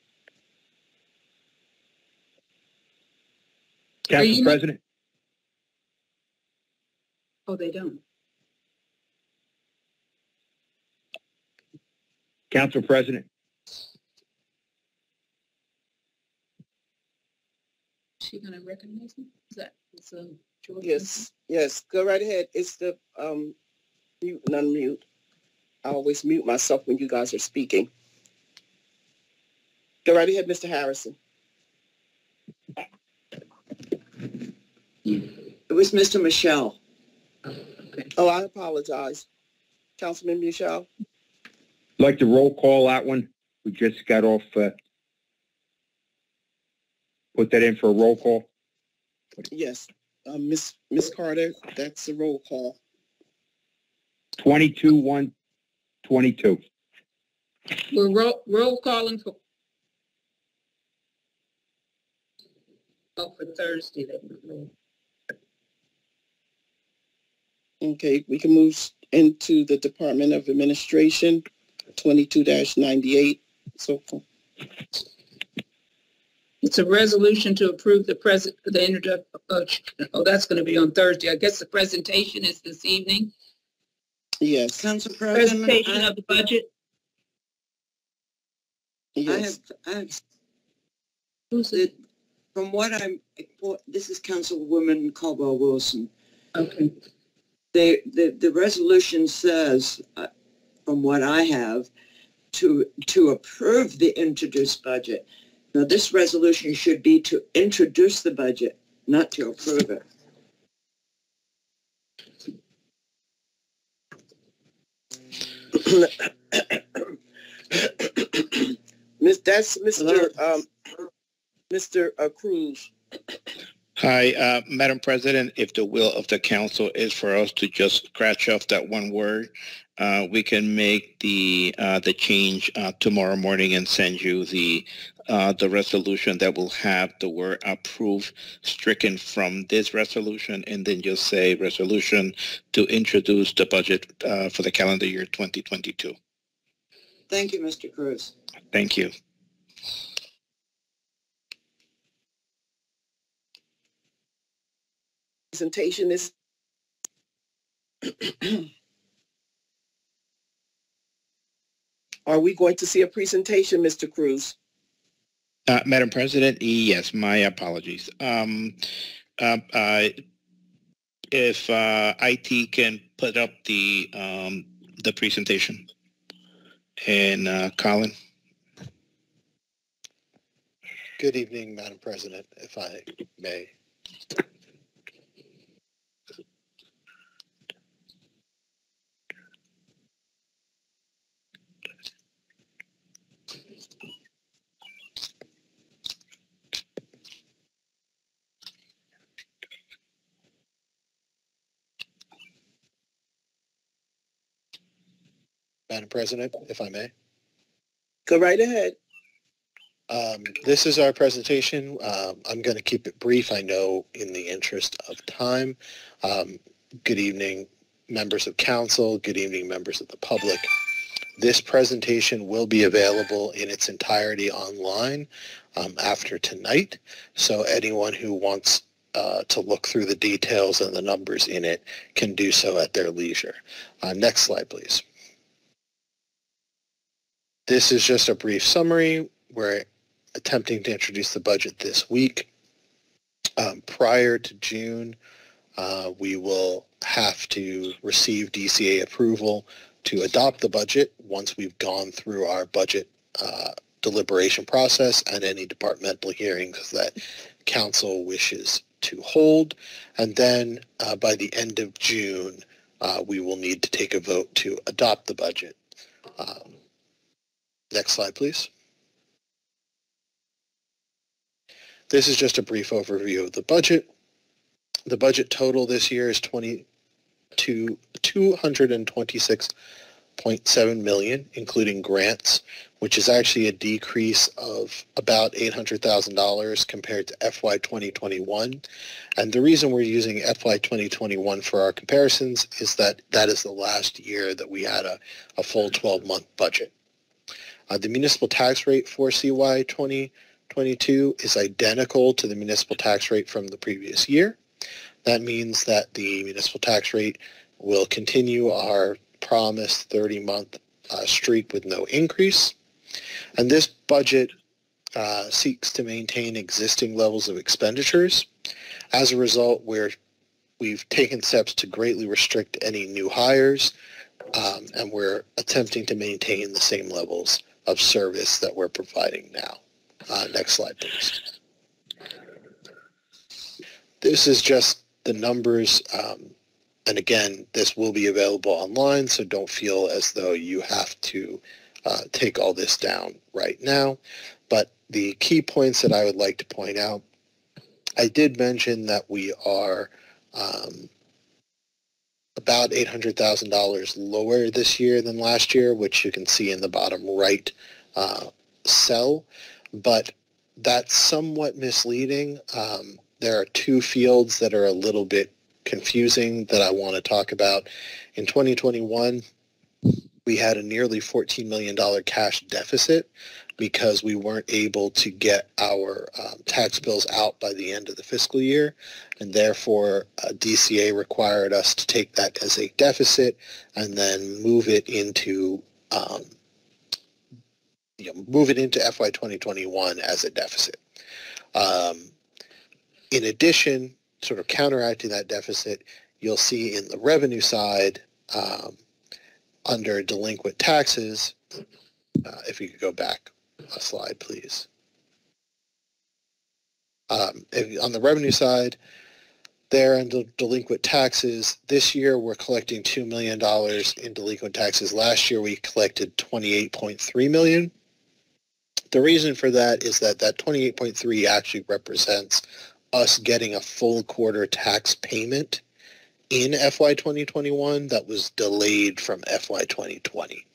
Council you- President, oh, they don't. Council President, She gonna recognize me? Is that, is, um, George? Yes, yes, go right ahead. It's the, um, mute and unmute. I always mute myself when you guys are speaking. Go right ahead, Mr. Harrison. It was Mr. Muschal. Oh, I apologize. Councilman Muschal? i like to roll call that one. We just got off, uh, put that in for a roll call. Yes, uh, Miss, Miss Carter, that's the roll call. Twenty-two, one, twenty-two. We're roll, roll calling for. Oh, for Thursday. that- Okay, we can move into the Department of Administration, twenty-two ninety-eight. So, forth. It's a resolution to approve the present, the introduction, uh, oh, that's gonna be on Thursday. I guess the presentation is this evening. yes, Council President, Presentation I- of the budget. I yes. have, I have, Who's it? from what I'm, this is Councilwoman Caldwell Wilson. Okay. The, the, the resolution says, uh, from what I have, to, to approve the introduced budget. Now, this resolution should be to introduce the budget, not to approve it. Miss, that's Mr. Um, Mr. uh, Cruz. Hi, uh, Madam President, if the will of the council is for us to just scratch off that one word, uh, we can make the, uh, the change, uh, tomorrow morning and send you the, uh, the resolution that will have the word approve stricken from this resolution and then just say resolution to introduce the budget, uh, for the calendar year 2022. Thank you, Mr. Cruz. Thank you. Presentation is. Are we going to see a presentation, Mr. Cruz? Uh, Madam President, yes, my apologies. Um, uh, uh, if uh, IT can put up the um, the presentation, and uh, Colin. Good evening, Madam President, if I may. Madam President, if I may. Go right ahead. Um, this is our presentation. Um, I'm going to keep it brief. I know in the interest of time. Um, good evening, members of council. Good evening, members of the public. This presentation will be available in its entirety online um, after tonight. So anyone who wants uh, to look through the details and the numbers in it can do so at their leisure. Uh, next slide, please. This is just a brief summary. We're attempting to introduce the budget this week. Um, prior to June, uh, we will have to receive DCA approval to adopt the budget once we've gone through our budget uh, deliberation process and any departmental hearings that council wishes to hold. And then uh, by the end of June, uh, we will need to take a vote to adopt the budget. Um, Next slide, please. This is just a brief overview of the budget. The budget total this year is 22, 226.7 million, including grants, which is actually a decrease of about $800,000 compared to FY 2021. And the reason we're using FY 2021 for our comparisons is that that is the last year that we had a, a full 12-month budget. Uh, the municipal tax rate for CY 2022 is identical to the municipal tax rate from the previous year. That means that the municipal tax rate will continue our promised 30-month uh, streak with no increase. And this budget uh, seeks to maintain existing levels of expenditures. As a result, we're, we've taken steps to greatly restrict any new hires, um, and we're attempting to maintain the same levels of service that we're providing now. Uh, next slide, please. This is just the numbers. Um, and again, this will be available online, so don't feel as though you have to uh, take all this down right now. But the key points that I would like to point out, I did mention that we are um, about $800,000 lower this year than last year, which you can see in the bottom right uh, cell, but that's somewhat misleading. Um, there are two fields that are a little bit confusing that I want to talk about. In 2021, we had a nearly $14 million cash deficit because we weren't able to get our um, tax bills out by the end of the fiscal year. And therefore, uh, DCA required us to take that as a deficit and then move it into, um, you know, move it into FY 2021 as a deficit. Um, in addition, sort of counteracting that deficit, you'll see in the revenue side, um, under delinquent taxes, uh, if you could go back a slide, please. Um, if, on the revenue side, there under delinquent taxes, this year we're collecting $2 million in delinquent taxes. Last year we collected 28.3 million. The reason for that is that that 28.3 actually represents us getting a full quarter tax payment in FY 2021 that was delayed from FY 2020.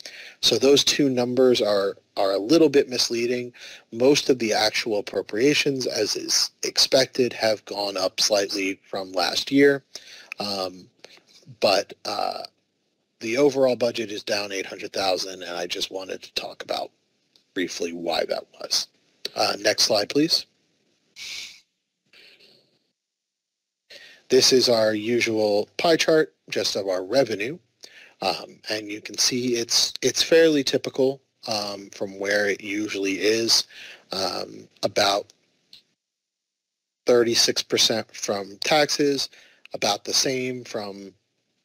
So those two numbers are are a little bit misleading. Most of the actual appropriations, as is expected, have gone up slightly from last year, um, but uh, the overall budget is down 800,000, and I just wanted to talk about briefly why that was. Uh, next slide, please. This is our usual pie chart, just of our revenue. Um, and you can see it's it's fairly typical um, from where it usually is, um, about 36% from taxes, about the same from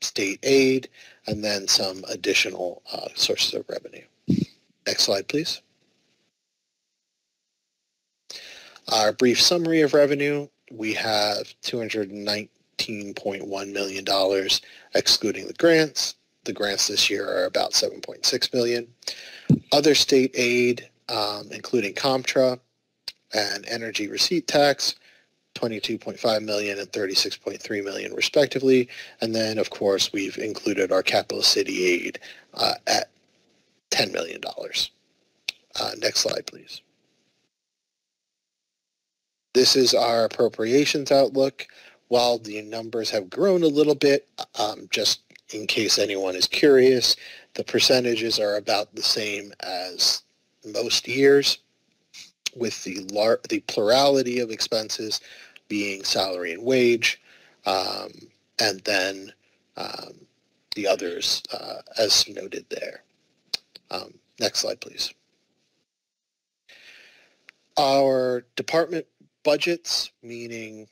state aid, and then some additional uh, sources of revenue. Next slide, please. Our brief summary of revenue, we have 219 $18.1 million, excluding the grants. The grants this year are about 7.6 million. Other state aid, um, including Comtra and energy receipt tax, 22.5 million and 36.3 million respectively. And then, of course, we've included our capital city aid uh, at $10 million. Uh, next slide, please. This is our appropriations outlook while the numbers have grown a little bit, um, just in case anyone is curious, the percentages are about the same as most years, with the lar- the plurality of expenses being salary and wage, um, and then um, the others uh, as noted there. Um, next slide, please. Our department budgets, meaning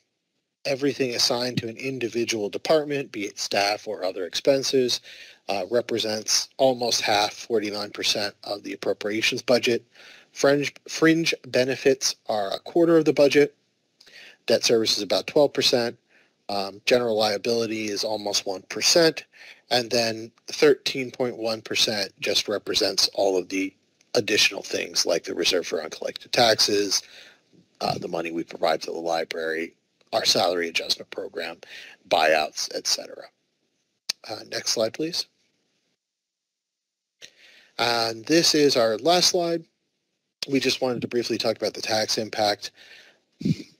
everything assigned to an individual department, be it staff or other expenses, uh, represents almost half, 49% of the appropriations budget. Fringe, fringe benefits are a quarter of the budget. Debt service is about 12%. Um, general liability is almost 1%. And then 13.1% just represents all of the additional things like the reserve for uncollected taxes, uh, the money we provide to the library, our salary adjustment program, buyouts, etc. Uh, next slide, please. And this is our last slide. We just wanted to briefly talk about the tax impact.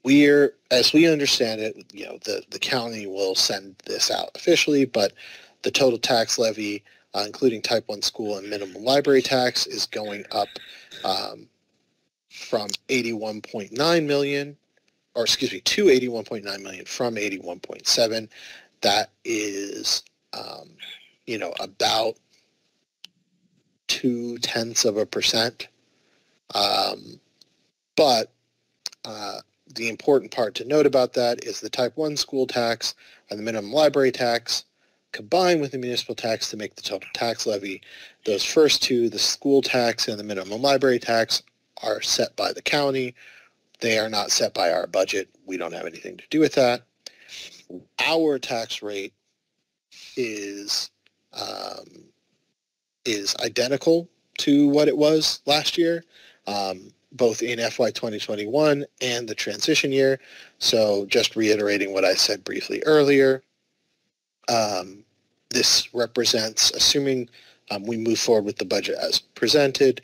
We're, as we understand it, you know, the, the county will send this out officially, but the total tax levy, uh, including type 1 school and minimum library tax, is going up um, from 81.9 million or excuse me, to 81.9 million from 81.7. That is, um, you know, about two tenths of a percent. Um, but uh, the important part to note about that is the type 1 school tax and the minimum library tax combined with the municipal tax to make the total tax levy. Those first two, the school tax and the minimum library tax, are set by the county they are not set by our budget. We don't have anything to do with that. Our tax rate is um, is identical to what it was last year, um, both in FY 2021 and the transition year. So just reiterating what I said briefly earlier, um, this represents, assuming um, we move forward with the budget as presented,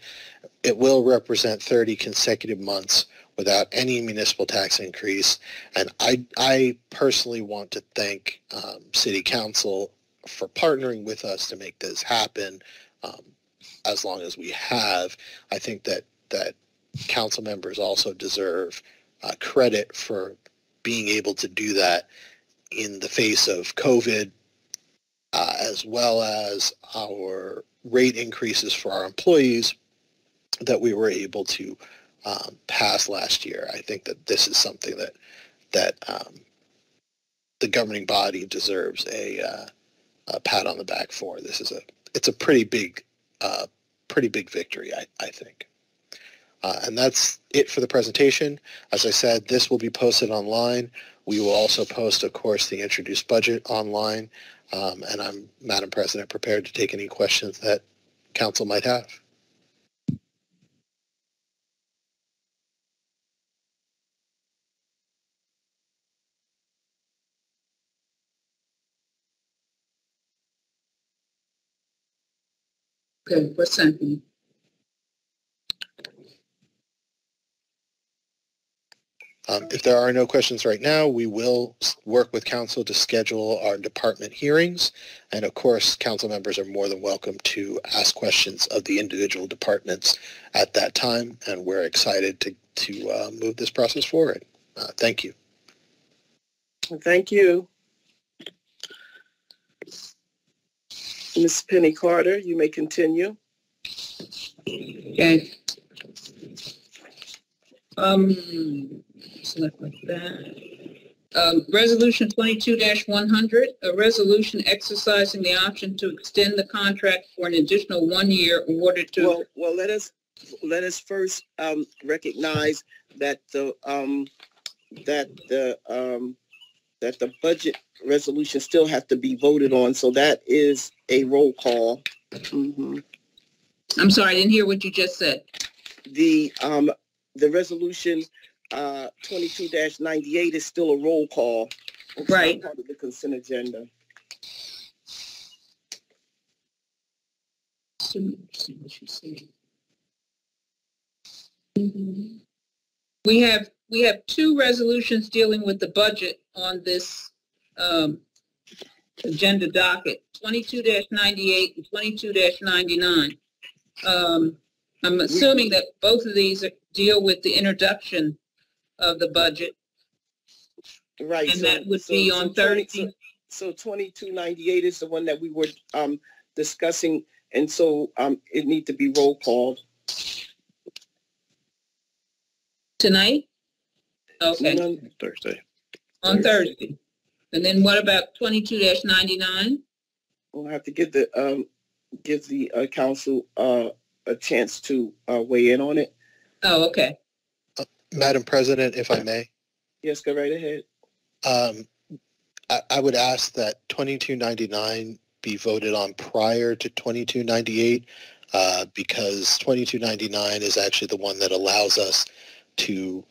it will represent 30 consecutive months without any municipal tax increase. And I, I personally want to thank um, City Council for partnering with us to make this happen um, as long as we have. I think that, that council members also deserve uh, credit for being able to do that in the face of COVID, uh, as well as our rate increases for our employees that we were able to um, passed last year. I think that this is something that that um, the governing body deserves a, uh, a pat on the back for. This is a it's a pretty big uh, pretty big victory, I, I think. Uh, and that's it for the presentation. As I said, this will be posted online. We will also post, of course, the introduced budget online. Um, and I'm, Madam President, prepared to take any questions that council might have. Okay, what's happening? Um, if there are no questions right now, we will work with council to schedule our department hearings. And of course, council members are more than welcome to ask questions of the individual departments at that time. And we're excited to, to uh, move this process forward. Uh, thank you. Thank you. Ms. Penny Carter, you may continue. Okay. Um, select like that. Um, resolution twenty-two one hundred, a resolution exercising the option to extend the contract for an additional one year awarded to. Well, well, let us, let us first, um, recognize that the, um, that the, um, that the budget resolution still has to be voted on, so that is a roll call. Mhm. I'm sorry, I didn't hear what you just said. The, um, the resolution, uh, twenty-two ninety-eight is still a roll call. It's Right. Part of the consent agenda. We have, we have two resolutions dealing with the budget on this, um, agenda docket, twenty-two ninety-eight and twenty-two ninety-nine. Um, I'm assuming that both of these are- deal with the introduction of the budget. Right. And so- that would so- be so on 20 Thursday. So twenty-two ninety-eight is the one that we were, um, discussing, and so, um, it need to be roll called. Tonight? Okay, Thursday. On Thursday. And then what about twenty-two ninety-nine? We'll have to give the, um, give the, uh, council, uh, a chance to, uh, weigh in on it. Oh, okay. Madam President, if I may, Yes, go right ahead. um, I, I would ask that 2299 be voted on prior to 2298 uh, because 2299 is actually the one that allows us to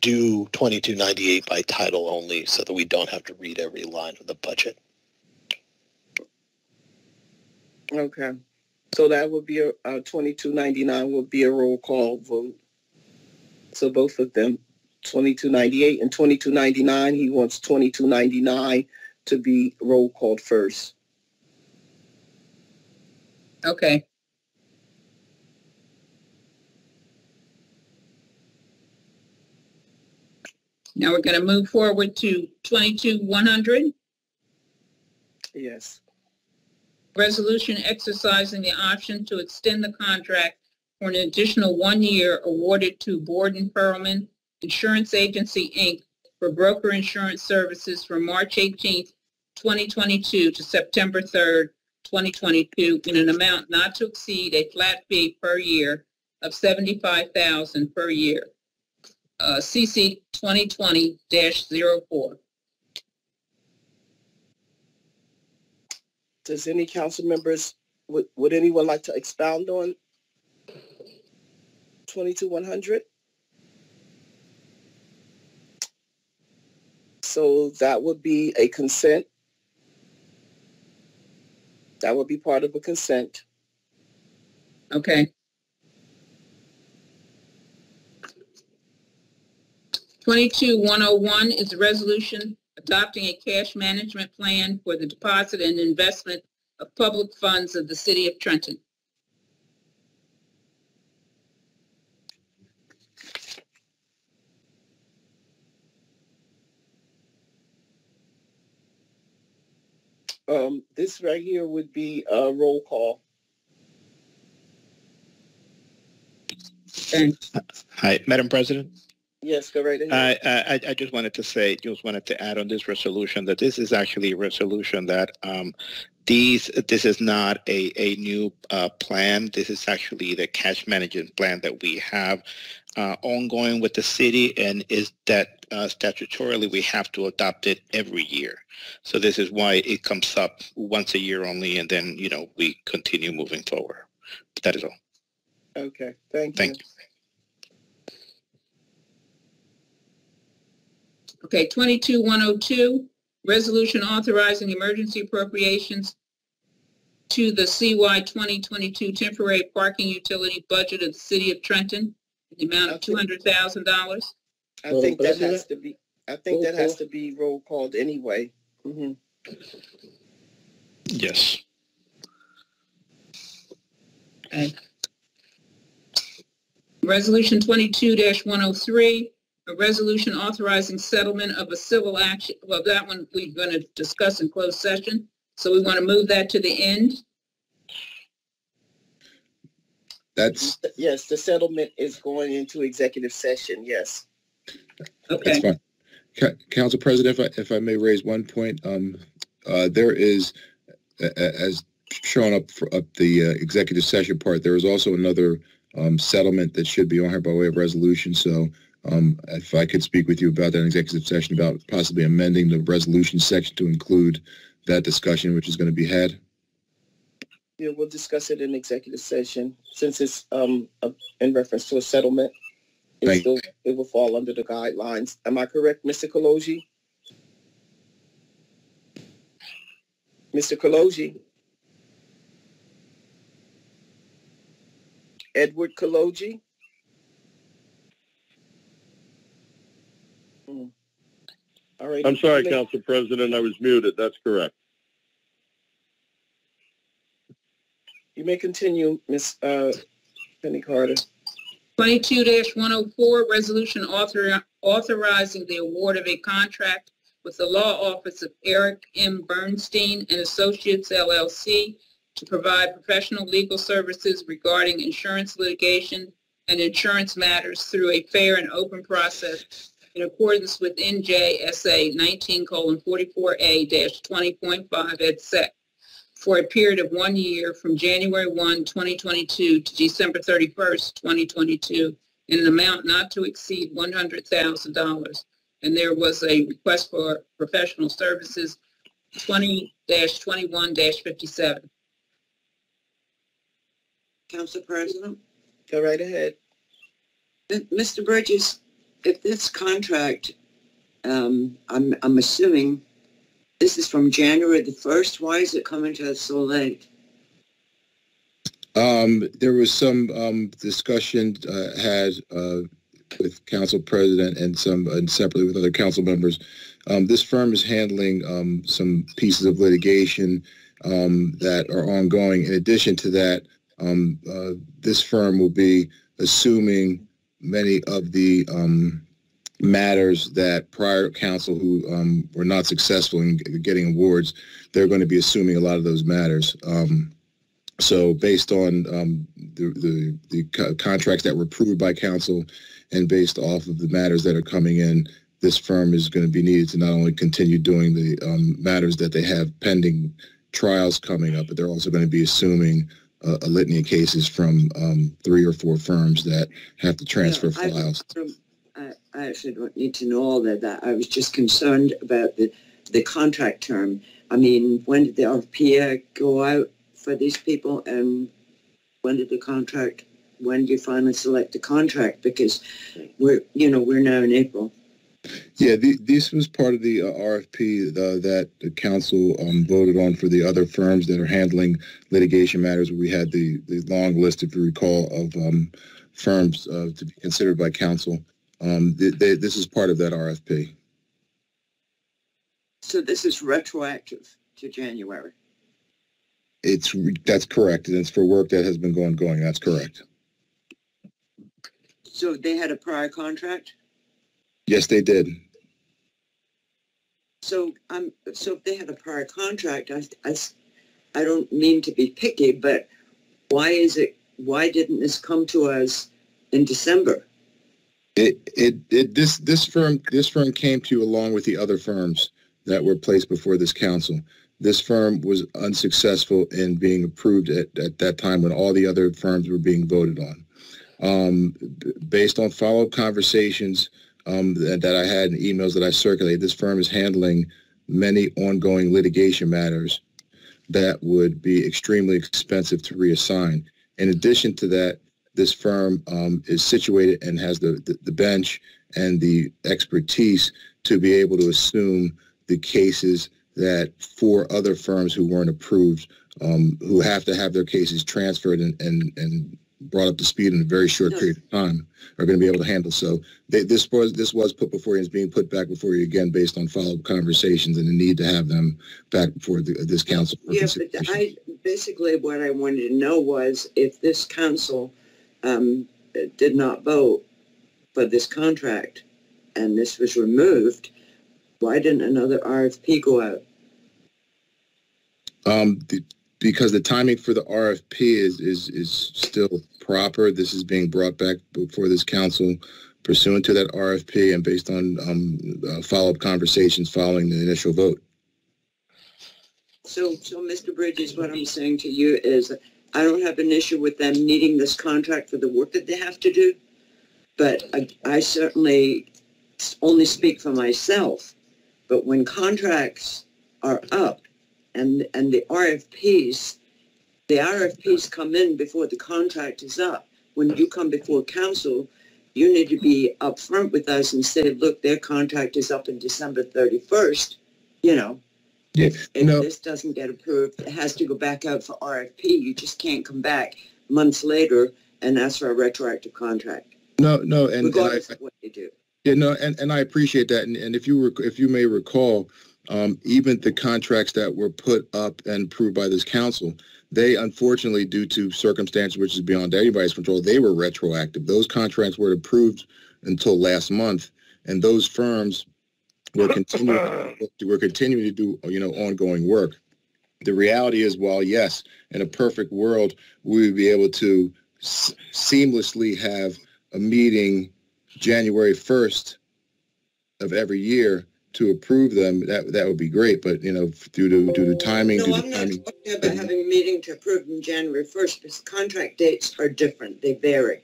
do 2298 by title only so that we don't have to read every line of the budget. Okay. So that would be a, uh, twenty-two ninety-nine would be a roll call vote. So both of them, twenty-two ninety-eight and twenty-two ninety-nine, he wants twenty-two ninety-nine to be roll called first. Okay. Now we're gonna move forward to twenty-two one hundred, Yes. resolution exercising the option to extend the contract for an additional one year awarded to Borden Perlman Insurance Agency, Inc. for broker insurance services from March eighteenth, twenty twenty-two to September third, twenty twenty-two in an amount not to exceed a flat fee per year of seventy-five thousand per year. Uh, CC twenty twenty 4 Does any council members, would, would anyone like to expound on twenty-two one hundred? So that would be a consent. That would be part of a consent. Okay. Twenty-two one oh one is a resolution adopting a cash management plan for the deposit and investment of public funds of the city of Trenton. Um, this right here would be a roll call. Hi, Madam President. Yes, go right ahead. I, I, I just wanted to say, just wanted to add on this resolution that this is actually a resolution that um, these, this is not a, a new uh, plan. This is actually the cash management plan that we have uh, ongoing with the city and is that uh, statutorily we have to adopt it every year. So this is why it comes up once a year only and then, you know, we continue moving forward. That is all. Okay, thank you. Thank you. Okay, 22102, resolution authorizing emergency appropriations to the CY 2022 temporary parking utility budget of the city of Trenton, in the amount of $200,000. I think that has to be, I think that has to be roll called anyway. Mhm. Yes. Resolution 22-103, a resolution authorizing settlement of a civil action. Well, that one we're going to discuss in closed session. So we want to move that to the end. That's, Yes, the settlement is going into executive session, yes. that's fine. Ca- Council President, if I, if I may raise one point, um, uh, there is, a- a- as shown up for, up the uh, executive session part, there is also another, um, settlement that should be on here by way of resolution. So, um, if I could speak with you about that in executive session about possibly amending the resolution section to include that discussion, which is going to be had. Yeah, we'll discuss it in executive session since it's um uh, in reference to a settlement. It still, it will fall under the guidelines. Am I correct, Mr. Kologi? Mr. Kologi? Edward Kologi? Hmm. All right. I'm sorry, you Council President, I was muted. That's correct. You may continue, Ms. uh, Penny Carter. 22-104, resolution author- authorizing the award of a contract with the law office of Eric M. Bernstein and Associates LLC to provide professional legal services regarding insurance litigation and insurance matters through a fair and open process in accordance with NJSA 19:44A-20.5 et sec for a period of one year from January 1, 2022 to December 31st, 2022, in an amount not to exceed $100,000. And there was a request for professional services 20-21-57. Council President? Go right ahead. Mr. Burgess, if this contract, um, I'm, I'm assuming this is from January the 1st, why is it coming to us so late? Um, there was some, um, discussion, uh, had, uh, with council president and some, and separately with other council members. Um, this firm is handling, um, some pieces of litigation, um, that are ongoing. In addition to that, um, uh, this firm will be assuming many of the, um, matters that prior council who, um, were not successful in getting awards, they're going to be assuming a lot of those matters. Um, so based on um, the, the, the co- contracts that were approved by council and based off of the matters that are coming in, this firm is going to be needed to not only continue doing the um, matters that they have pending trials coming up, but they're also going to be assuming uh, a litany of cases from um, three or four firms that have to transfer Yeah, I- files. I, I actually don't need to know all of that. I was just concerned about the, the contract term. I mean, when did the RFP go out for these people and when did the contract, when do you finally select the contract? Because we're, you know, we're now in April. Yeah, the, this was part of the uh, RFP uh, that the council um, voted on for the other firms that are handling litigation matters. We had the, the long list, if you recall, of um, firms uh, to be considered by council. Um, th- they, this is part of that RFP. So this is retroactive to January. It's that's correct, and it's for work that has been going going. That's correct. So they had a prior contract? Yes, they did. So I'm, so if they had a prior contract, I, I, I don't mean to be picky, but why is it, why didn't this come to us in December? It, it, it, this, this firm, this firm came to you along with the other firms that were placed before this council. This firm was unsuccessful in being approved at, at that time when all the other firms were being voted on. Um, based on follow-up conversations, um, that, that I had and emails that I circulated, this firm is handling many ongoing litigation matters that would be extremely expensive to reassign. In addition to that, this firm um, is situated and has the, the, the bench and the expertise to be able to assume the cases that four other firms who weren't approved, um, who have to have their cases transferred and, and, and brought up to speed in a very short period of time are going to be able to handle. So they, this was this was put before you and is being put back before you again based on follow-up conversations and the need to have them back before the, this council. Yeah, but. I, basically what I wanted to know was if this council, um, did not vote for this contract and this was removed, why didn't another RFP go out? Um, the, because the timing for the RFP is, is, is still proper. This is being brought back before this council pursuant to that RFP and based on, um, uh, follow-up conversations following the initial vote. So, so Mr. Bridges, what I'm saying to you is I don't have an issue with them needing this contract for the work that they have to do. But I, I certainly only speak for myself. But when contracts are up and, and the RFPs, the RFPs come in before the contract is up. When you come before council, you need to be upfront with us and say, look, their contract is up in December 31st, you know, Yeah, if no, this doesn't get approved, it has to go back out for RFP. You just can't come back months later and ask for a retroactive contract, no, no, and, and I, regardless of what you do. Yeah, no, and, and I appreciate that. And, and if you were, if you may recall, um, even the contracts that were put up and approved by this council, they unfortunately, due to circumstances which is beyond anybody's control, they were retroactive. Those contracts were approved until last month, and those firms were continuing were continuing to do you know ongoing work. The reality is, while yes, in a perfect world, we would be able to s- seamlessly have a meeting January 1st of every year to approve them, that, that would be great. But, you know, due to, due to timing, No, due I'm to not timing. talking about having a meeting to approve them January 1st because contract dates are different. They vary.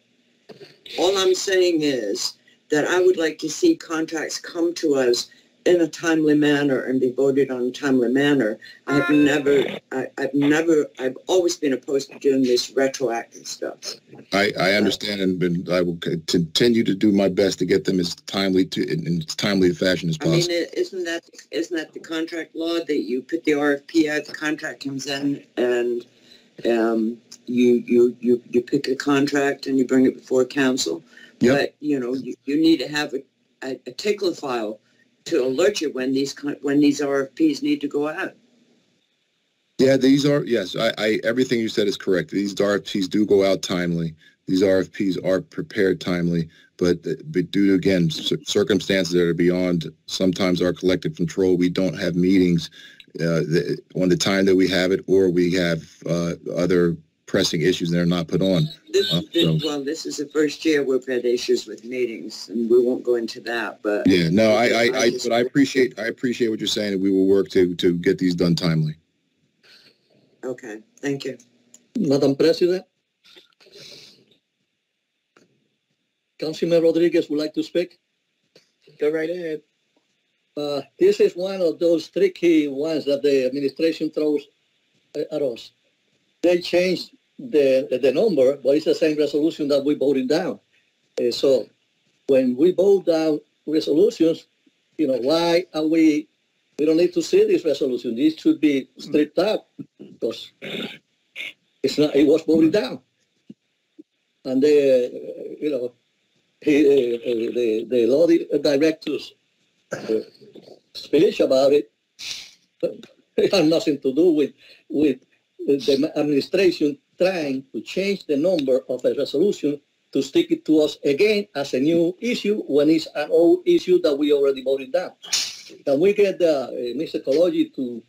All I'm saying is that I would like to see contracts come to us in a timely manner and be voted on a timely manner. I've never, I, I've never, I've always been opposed to doing this retroactive stuff. I, I understand and been, I will continue to do my best to get them as timely to, in, in as timely a fashion as possible. I mean, isn't that, isn't that the contract law that you put the RFP out, the contract comes in and, um, you, you, you, you pick a contract and you bring it before council? Yep. But, you know, you, you need to have a, a, a tickler file to alert you when these, when these RFPs need to go out. Yeah, these are, yes, I, I, everything you said is correct. These RFPs do go out timely. These RFPs are prepared timely, but, but due to, again, cir- circumstances that are beyond sometimes our collective control, we don't have meetings uh, the, on the time that we have it, or we have uh, other pressing issues that are not put on. This, Uh, this, so- well, this is the first year we've had issues with meetings and we won't go into that, but. Yeah, no, I, I, I, just- but I appreciate, I appreciate what you're saying, and we will work to, to get these done timely. Okay, thank you. Madam President. Councilman Rodriguez would like to speak. Go right ahead. Uh, this is one of those tricky ones that the administration throws a- at us. They changed the, the number, but it's the same resolution that we voted down. Uh, so when we vote down resolutions, you know, why are we, we don't need to see this resolution. This should be stripped out because it's not, it was voted down. And the, you know, he, uh, the, the law directors uh, speech about it it had nothing to do with with the administration trying to change the number of a resolution to stick it to us again as a new issue when it's an old issue that we already voted down. Can we get uh, Mr. Kologi to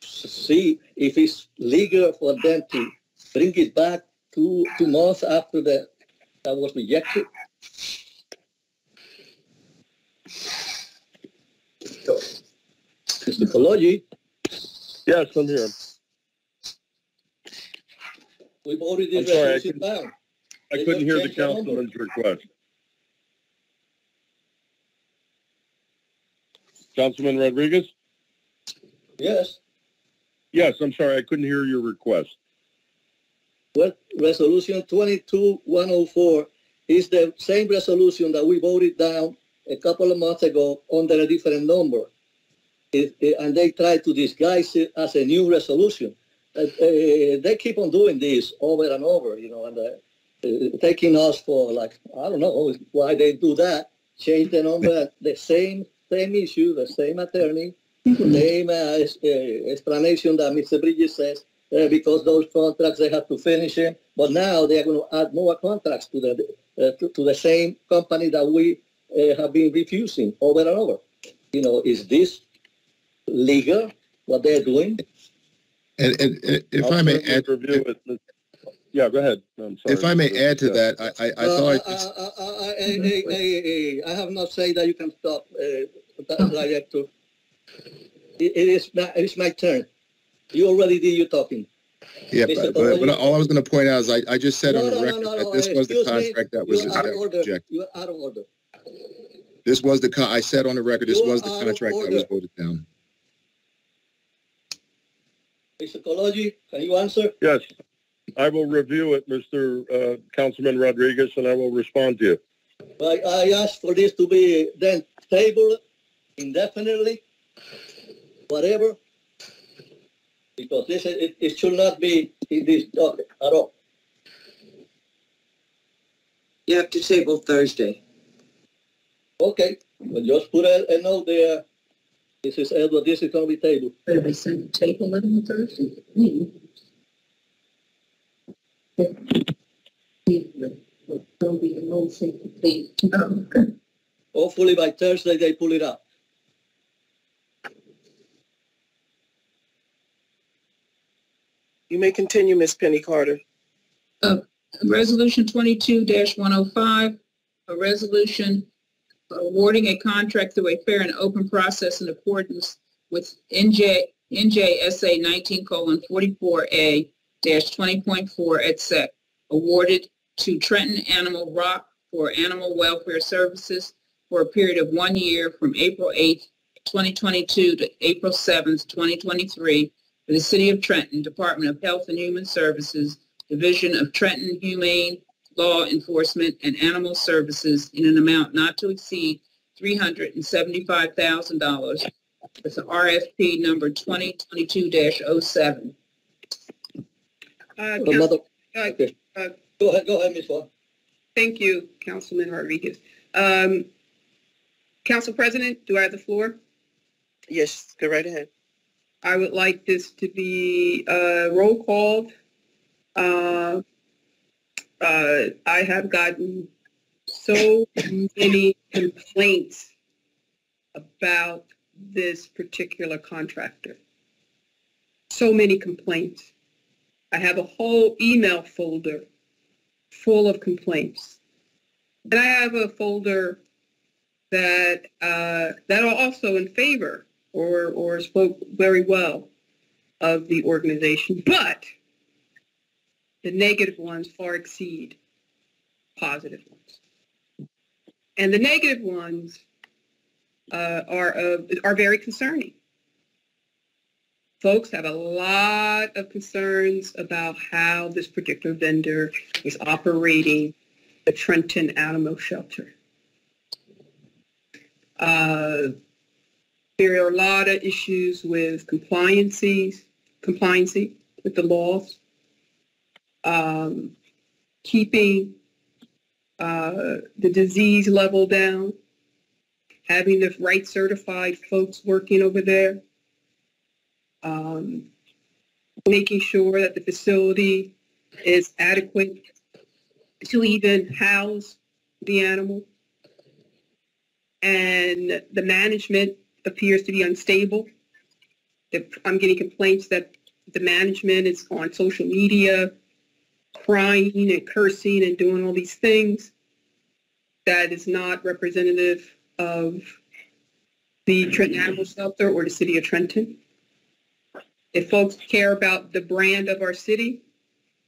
see if it's legal for them to bring it back two two months after the that was rejected? Mr. Kologi, Yes, I'm here. We voted I'm sorry, I couldn't- down. I They couldn't hear the changed the number. councilman's request. Councilman Rodriguez? Yes, Yes, I'm sorry, I couldn't hear your request. well, resolution twenty-two one oh four is the same resolution that we voted down a couple of months ago under a different number. It- it- and they tried to disguise it as a new resolution. Uh, uh, they keep on doing this over and over, you know, and uh, uh, taking us for like, I don't know why they do that. Change the number, the same, same issue, the same attorney, same uh, uh, explanation that Mr. Bridges says, uh, because those contracts, they have to finish them. But now they are going to add more contracts to the, uh, to, to the same company that we uh, have been refusing over and over. You know, is this legal, what they're doing? And, and and if I'll I may add, Review it. Yeah, go ahead. I'm sorry. if I may add to that, I, I, I Uh, thought, eh, eh, eh, I have not said that you can stop, uh, Director. It it is, my- it is my turn. You already did your talking. yeah, but, but, but all I was going to point out is I, I just said on the no, no, record no, that no, this was the excuse me. contract that was You are out that of order. rejected. You are out of order. This was the, con- I said on the record, this You was the are out of contract that was voted down. Mr. Kologi, can you answer? Yes, I will review it, Mr. uh, Councilman Rodriguez, and I will respond to you. I, I asked for this to be then tabled indefinitely, whatever, because this, it, it should not be in this docket at all. You have to table Thursday. Okay, well, just put a, a note there. This is, Edward, this is gonna be tabled. They send table it on Thursday. Don't be a motion complete. Okay. Hopefully by Thursday, they pull it up. You may continue, Ms. Penny Carter. Uh, resolution twenty-two one oh five, a resolution awarding a contract through a fair and open process in accordance with NJ, NJSA nineteen forty-four A twenty point four et sec, awarded to Trenton Animal Rock for animal welfare services for a period of one year from April 8, twenty twenty-two to April 7, twenty twenty-three for the City of Trenton Department of Health and Human Services Division of Trenton Humane Law Enforcement and Animal Services in an amount not to exceed $375,000 with the RFP number 2022-07. Uh, Uh, Council- uh, okay. uh, Go ahead, go ahead, Ms. Vaughn. Thank you, Councilman Rodriguez. Um, Council President, do I have the floor? Yes, go right ahead. I would like this to be uh, roll called. Uh, uh, I have gotten so many complaints about this particular contractor. So many complaints. I have a whole email folder full of complaints. And I have a folder that uh, that are also in favor or or spoke very well of the organization, but the negative ones far exceed positive ones. And the negative ones uh, are uh, are very concerning. Folks have a lot of concerns about how this particular vendor is operating the Trenton Animal Shelter. Uh, there are a lot of issues with compliances, compliancy with the laws, um, keeping uh, the disease level down, having the right certified folks working over there, um, making sure that the facility is adequate to even house the animal. And the management appears to be unstable. I'm getting complaints that the management is on social media crying and cursing and doing all these things that is not representative of the Trenton Animal Shelter or the city of Trenton. If folks care about the brand of our city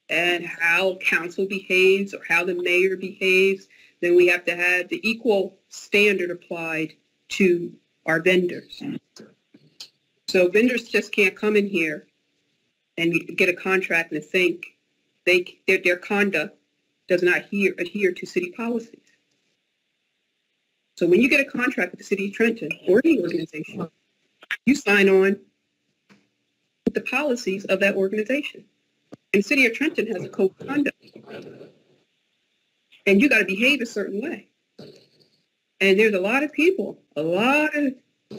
and how council behaves or how the mayor behaves, then we have to have the equal standard applied to our vendors. So vendors just can't come in here and get a contract and think they, their, their conduct does not adhere, adhere to city policies. So when you get a contract with the city of Trenton or any organization, you sign on with the policies of that organization. And the city of Trenton has a code of conduct. And you got to behave a certain way. And there's a lot of people, a lot of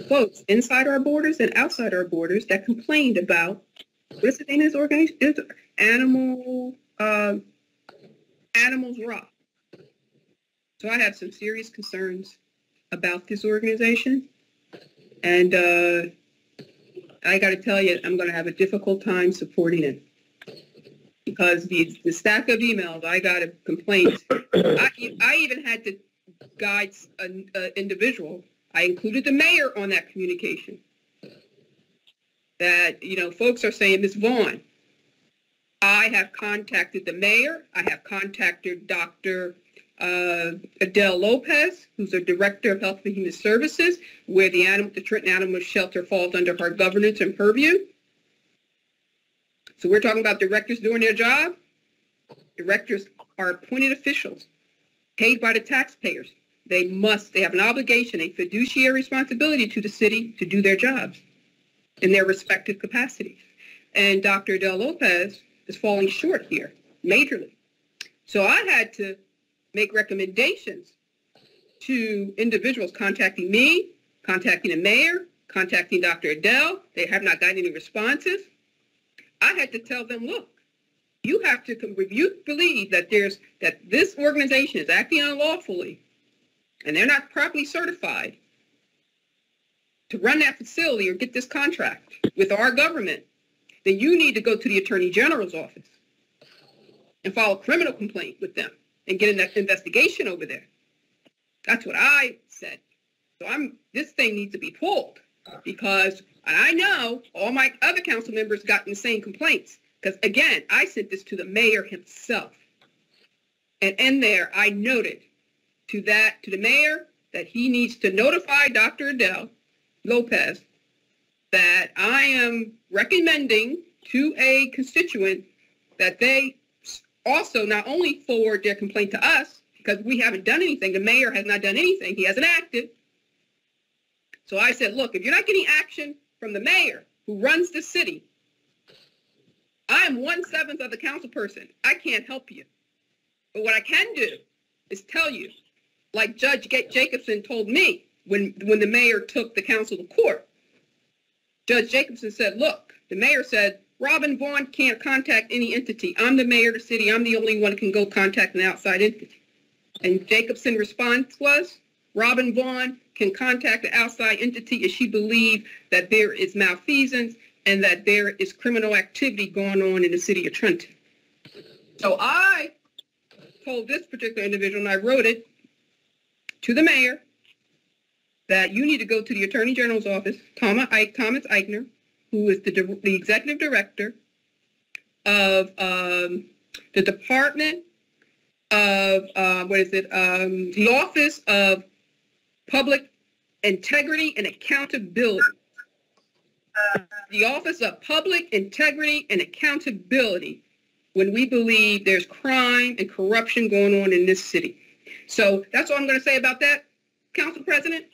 folks inside our borders and outside our borders that complained about what's the of this organization? It's Animal uh, Animals Rock. So I have some serious concerns about this organization. And uh, I got to tell you, I'm going to have a difficult time supporting it because the, the stack of emails I got of complaints, I, I even had to guide an individual. I included the mayor on that communication. That, you know, folks are saying, Ms. Vaughn, I have contacted the mayor. I have contacted Dr uh, Adele Lopez, who's a director of Health and Human Services, where the, animal, the Trenton Animal Shelter falls under her governance and purview. So we're talking about directors doing their job. Directors are appointed officials paid by the taxpayers. They must, they have an obligation, a fiduciary responsibility to the city to do their jobs in their respective capacities. And Dr. Adele Lopez is falling short here, majorly. So I had to make recommendations to individuals contacting me, contacting the mayor, contacting Dr. Adele. They have not gotten any responses. I had to tell them, look, you have to, if you believe that there's, that this organization is acting unlawfully and they're not properly certified to run that facility or get this contract with our government, then you need to go to the Attorney General's office and file a criminal complaint with them and get an investigation over there. That's what I said. So I'm this thing needs to be pulled because I know all my other council members got the same complaints. Because again, I sent this to the mayor himself. And in there, I noted to that to the mayor that he needs to notify Dr. Adele Lopez that I am recommending to a constituent that they also not only forward their complaint to us, because we haven't done anything, the mayor has not done anything, he hasn't acted. So I said, look, if you're not getting action from the mayor who runs the city, I am one seventh of the council person. I can't help you. But what I can do is tell you, like Judge Jacobson told me when, when the mayor took the council to court. Judge Jacobson said, look, the mayor said, Robin Vaughn can't contact any entity. I'm the mayor of the city. I'm the only one who can go contact an outside entity. And Jacobson's response was, Robin Vaughn can contact an outside entity if she believes that there is malfeasance and that there is criminal activity going on in the city of Trenton. So I told this particular individual, and I wrote it to the mayor, that you need to go to the Attorney General's office, Thomas Eicher, who is the, the executive director of um, the Department of, uh, what is it, um, the Office of Public Integrity and Accountability. the Office of Public Integrity and Accountability when we believe there's crime and corruption going on in this city. So that's all I'm going to say about that, Council President.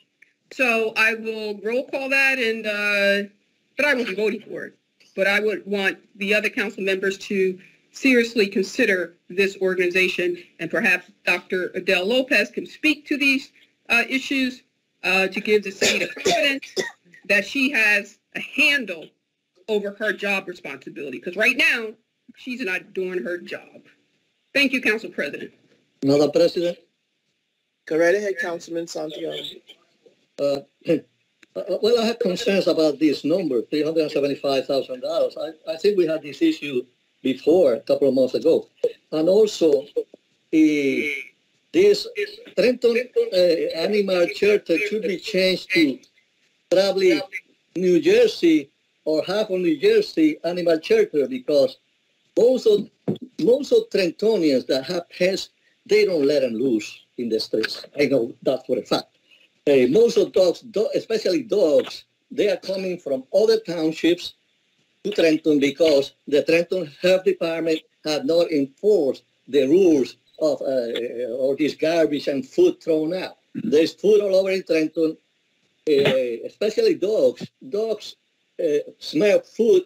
So I will roll call that and uh, but I won't be voting for it. But I would want the other council members to seriously consider this organization and perhaps Dr. Adele Lopez can speak to these uh, issues uh, to give the city the confidence that she has a handle over her job responsibility. Because right now, she's not doing her job. Thank you, Council President. Madam President. Go right ahead, Councilman Santiago. Uh, well, I have concerns about this number, $375,000. I, I think we had this issue before, a couple of months ago. And also, uh, this Trenton uh, Animal Shelter should be changed to probably New Jersey or half of New Jersey animal shelter because most of most of Trentonians that have pets, they don't let them loose in the streets. I know that for a fact. Uh, most of dogs, do, especially dogs, they are coming from other townships to Trenton because the Trenton Health Department had not enforced the rules of uh, all this garbage and food thrown out. There's food all over in Trenton, uh, especially dogs. Dogs uh, smell food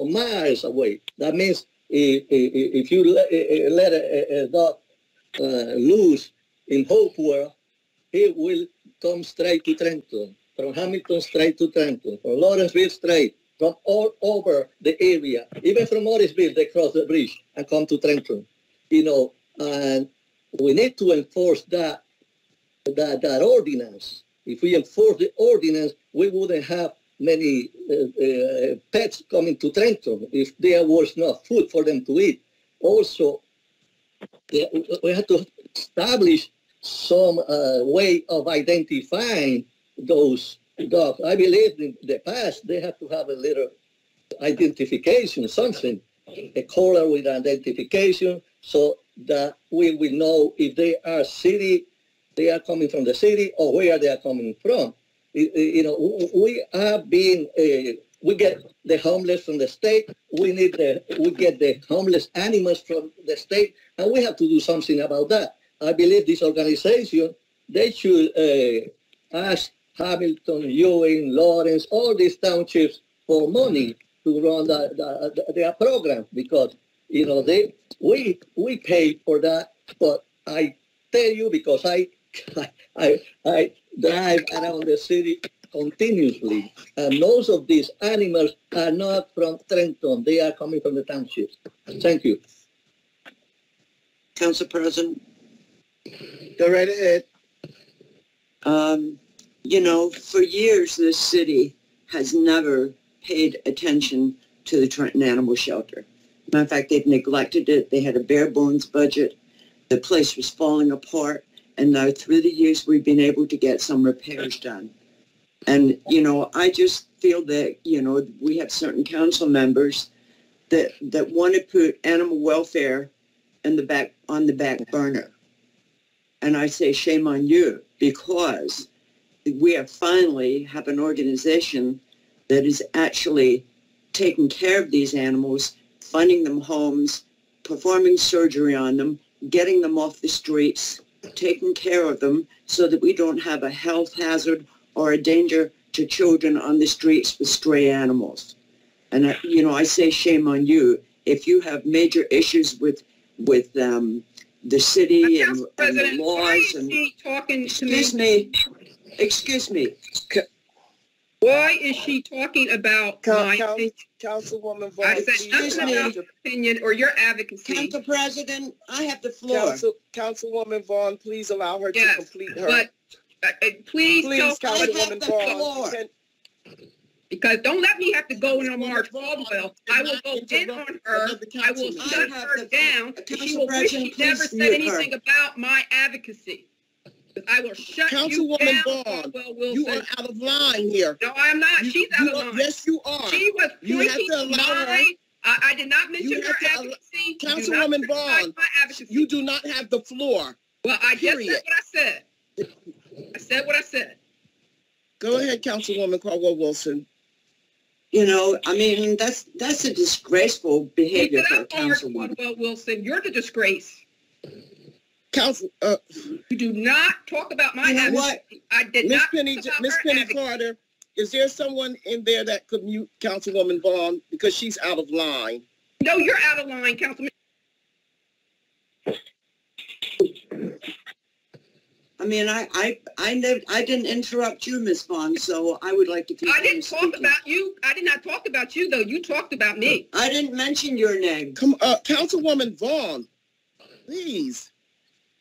miles away. That means if, if you let, let a, dog uh, loose in Hopewell, he will come straight to Trenton, from Hamilton straight to Trenton, from Lawrenceville straight, from all over the area, even from Morrisville, they cross the bridge and come to Trenton. You know, and we need to enforce that, that, that ordinance. If we enforce the ordinance, we wouldn't have many uh, uh, pets coming to Trenton if there was not food for them to eat. Also, we have to establish some uh, way of identifying those dogs. I believe in the past they have to have a little identification, something, a collar with identification, so that we will know if they are city, they are coming from the city, or where they are coming from. You know, we are being, uh, we get the homeless from the state. We need the, we get the homeless animals from the state, and we have to do something about that. I believe this organization, they should uh, ask Hamilton, Ewing, Lawrence, all these townships for money to run the, the, their program because, you know, they we we pay for that. But I tell you, because I I, I drive around the city continuously, and most of these animals are not from Trenton. They are coming from the townships. Thank you. Council President. Go right ahead. Um, you know, for years, this city has never paid attention to the Trenton Animal Shelter. Matter of fact, they've neglected it. They had a bare bones budget. The place was falling apart. And now through the years, we've been able to get some repairs done. And, you know, I just feel that, you know, we have certain council members that, that want to put animal welfare in the back, on the back burner. And I say shame on you because we have finally have an organization that is actually taking care of these animals, finding them homes, performing surgery on them, getting them off the streets, taking care of them so that we don't have a health hazard or a danger to children on the streets with stray animals. And, you know, I say shame on you if you have major issues with, with um, the city and, and the laws and talking excuse me. excuse me why is she talking about my opinion? Councilwoman Vaughn, I said nothing about your opinion or your advocacy. Council President, I have the floor. Council, Councilwoman Vaughn, please allow her yes, to complete her. But uh, uh, please, please, Councilwoman Vaughn. Can, because don't let me have to go in on Marge Caldwell. I will go in on her. I will shut her down. She will wish she never said anything about my advocacy. I will shut Councilwoman you down, Vaughn, Wilson. you are out of line here. No, I am not. You, She's out of line. Yes, you are. She was you have to allow. I, I, did not mention her advocacy. Councilwoman Vaughn, you do not have the floor. Well, I Period. just said what I said. I said what I said. Go ahead, Councilwoman Caldwell Wilson. You know, I mean, that's that's a disgraceful behavior for a councilwoman. Caldwell Wilson, you're the disgrace. Council, uh, you do not talk about my you know what? I did Miss not Penny, Miss Penny Carter, is there someone in there that could mute Councilwoman Vaughn because she's out of line? No, you're out of line, Councilman. I mean, I I I, never, I didn't interrupt you, Miss Vaughn, so I would like to continue I didn't speaking. talk about you. I did not talk about you, though. You talked about me. I didn't mention your name. Come, uh, Councilwoman Vaughn, please.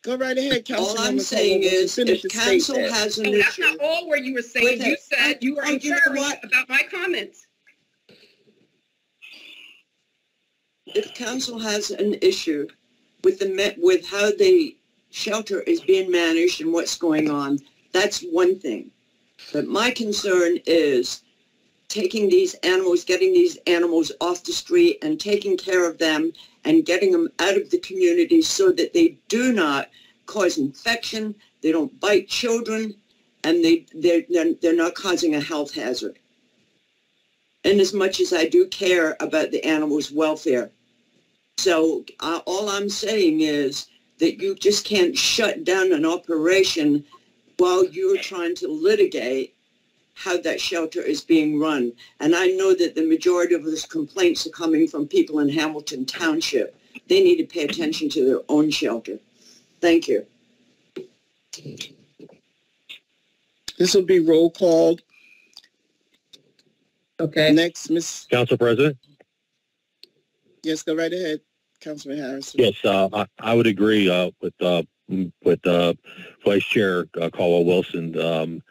Go right ahead, Councilwoman. All I'm saying is, if council has an no, issue. that's not all where you were saying. You said you were oh, you know inquiring what? about my comments. If council has an issue with the, with how the shelter is being managed and what's going on, that's one thing. But my concern is taking these animals, getting these animals off the street and taking care of them and getting them out of the community so that they do not cause infection, they don't bite children, and they, they're, they're, not causing a health hazard. And as much as I do care about the animals' welfare. So uh, all I'm saying is that you just can't shut down an operation while you're trying to litigate how that shelter is being run. And I know that the majority of those complaints are coming from people in Hamilton Township. They need to pay attention to their own shelter. Thank you. This will be roll called. Okay. Next, Miss, Council President? yes, go right ahead, Councilman. Yes, uh, I, I would agree, uh, with, uh, with, uh, Vice Chair uh, Caldwell Wilson. Um,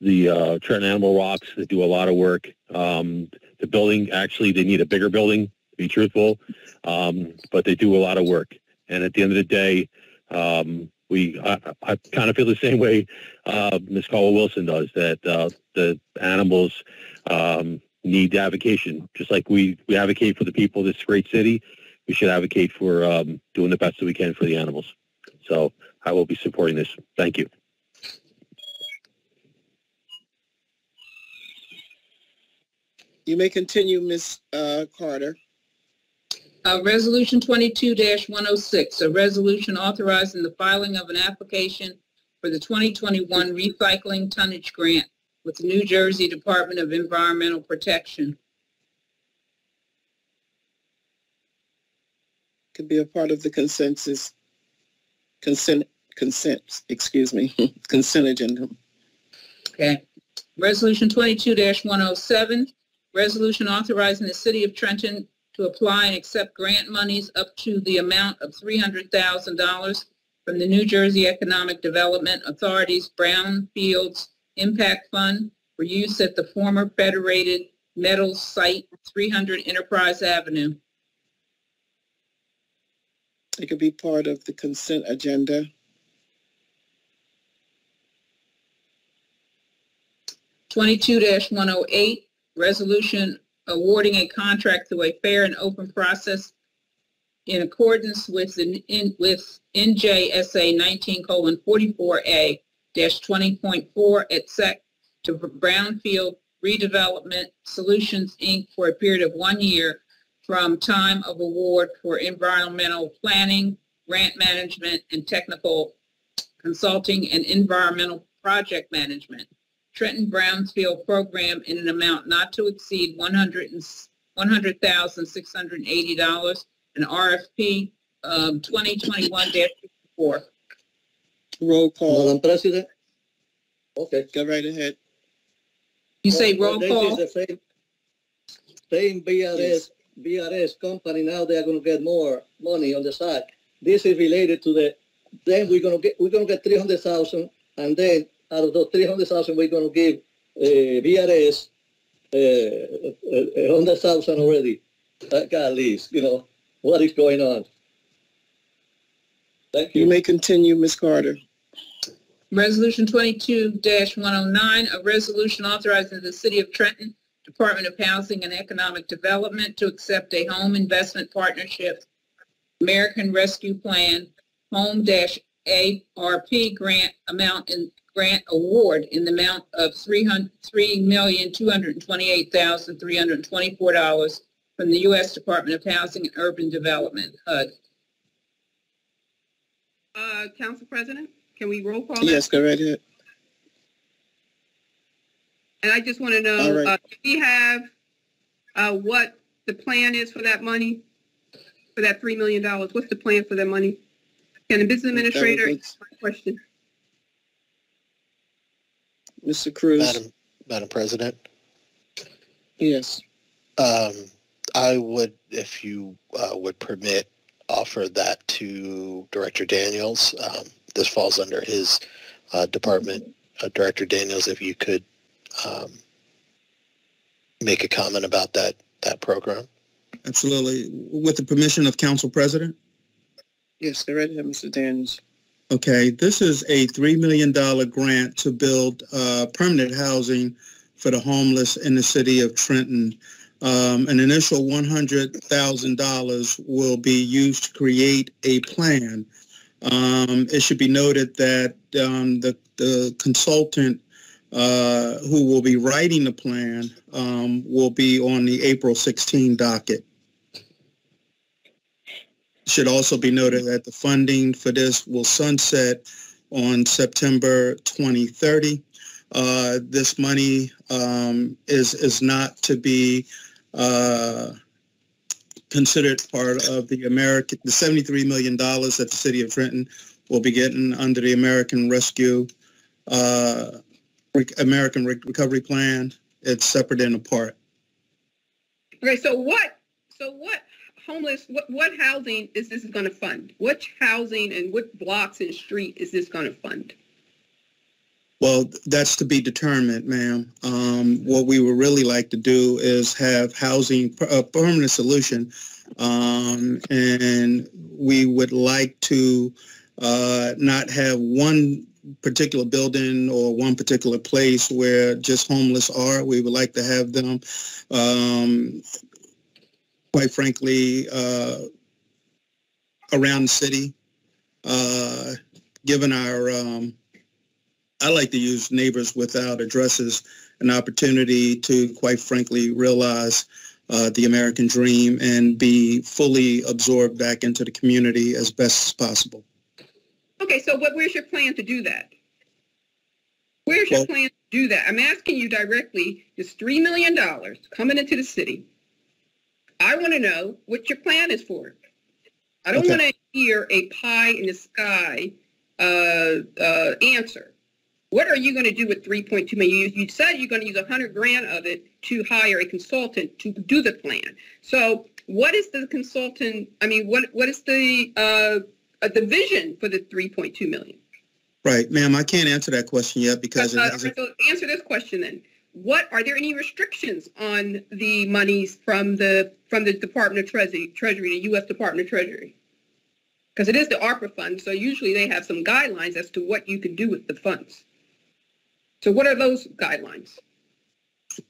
the, uh, Trenton Animal Rocks, they do a lot of work. Um, the building, actually, they need a bigger building, to be truthful. Um, but they do a lot of work. And at the end of the day, um, we, I, I kind of feel the same way, uh, Ms. Caldwell Wilson does, that, uh, the animals, um, need avocation. Just like we, we advocate for the people of this great city, we should advocate for um, doing the best that we can for the animals. So I will be supporting this. Thank you. You may continue, Miss uh, Carter. Uh, Resolution twenty-two one oh six, a resolution authorizing the filing of an application for the twenty twenty-one recycling tonnage grant with the New Jersey Department of Environmental Protection. Could be a part of the consensus, consent, consent, excuse me, consent agenda. Okay. Resolution 22-107, resolution authorizing the city of Trenton to apply and accept grant monies up to the amount of three hundred thousand dollars from the New Jersey Economic Development Authority's Brownfields Impact Fund for use at the former Federated Metals Site, three hundred Enterprise Avenue. It could be part of the consent agenda. Twenty-two one oh eight, resolution awarding a contract through a fair and open process in accordance with the, in, with NJSA nineteen colon forty-four A dash twenty point four et seq to Brownfield Redevelopment Solutions, Inc. for a period of one year from time of award for environmental planning, grant management, and technical consulting and environmental project management. Trenton Brownsfield program in an amount not to exceed one hundred and one hundred thousand six hundred and eighty dollars, and RFP um, twenty twenty-one four. Roll call. Madam President? Okay. Go right ahead. You say roll This call? is the same, same BRS, BRS company, now they are gonna get more money on the side. This is related to the, then we're gonna get, we're gonna get three hundred thousand, and then out of those three hundred thousand, we're gonna give, uh, BRS, uh, a hundred thousand already. That guy leaves, you know, what is going on? Thank You You may continue, Ms. Carter. Resolution 22-109, a resolution authorizing the City of Trenton Department of Housing and Economic Development to accept a home investment partnership, American Rescue Plan, Home-ARP grant amount and grant award in the amount of three hundred, three million, two hundred and twenty-eight thousand, three hundred and twenty-four dollars from the U.S. Department of Housing and Urban Development, HUD. Uh, Council President, can we roll call? that? Yes, go right ahead. And I just want to know, right. uh, do we have, uh, what the plan is for that money? For that $3 million? What's the plan for that money? Can the business administrator, looks- question? Mr. Cruz. Madam, Madam President, Yes. um, I would, if you, uh, would permit, offer that to Director Daniels. Um, this falls under his, uh, department. Uh, Director Daniels, if you could, um, make a comment about that, that program. Absolutely. With the permission of Council President? Yes, go right ahead, Mr. Daniels. Okay, this is a $3 million grant to build uh, permanent housing for the homeless in the city of Trenton. Um, An initial $100,000 will be used to create a plan. Um, It should be noted that um, the the consultant uh, who will be writing the plan um, will be on the April 16 docket. Should also be noted that the funding for this will sunset on September 2030. Uh, This money um, is, is not to be uh, considered part of the American, the $73 million that the city of Trenton will be getting under the American Rescue, uh, American Recovery Plan. It's separate and apart. Okay, so what, so what homeless, what, what housing is this going to fund? Which housing and what blocks and street is this going to fund? Well, that's to be determined, ma'am. Um, what we would really like to do is have housing, a permanent solution. Um, and we would like to uh, not have one particular building or one particular place where just homeless are. We would like to have them, um, quite frankly, uh, around the city. Uh, given our, um, I like to use neighbors without addresses, an opportunity to, quite frankly, realize uh, the American dream and be fully absorbed back into the community as best as possible. Okay, so what, where's your plan to do that? Where's your Well- plan to do that? I'm asking you directly, this $3 million coming into the city. I want to know what your plan is for it. I don't Okay. want to hear a pie in the sky uh, uh, answer. What are you going to do with 3.2 million? You, you said you're going to use 100 grand of it to hire a consultant to do the plan. So what is the consultant, I mean, what what is the uh, the vision for the 3.2 million? Right, ma'am, I can't answer that question yet because Uh, hasn't, so answer this question then. What are there any restrictions on the monies from the from the Department of Treasury, Treasury, the U.S. Department of Treasury? Because it is the ARPA fund, so usually they have some guidelines as to what you can do with the funds. So what are those guidelines?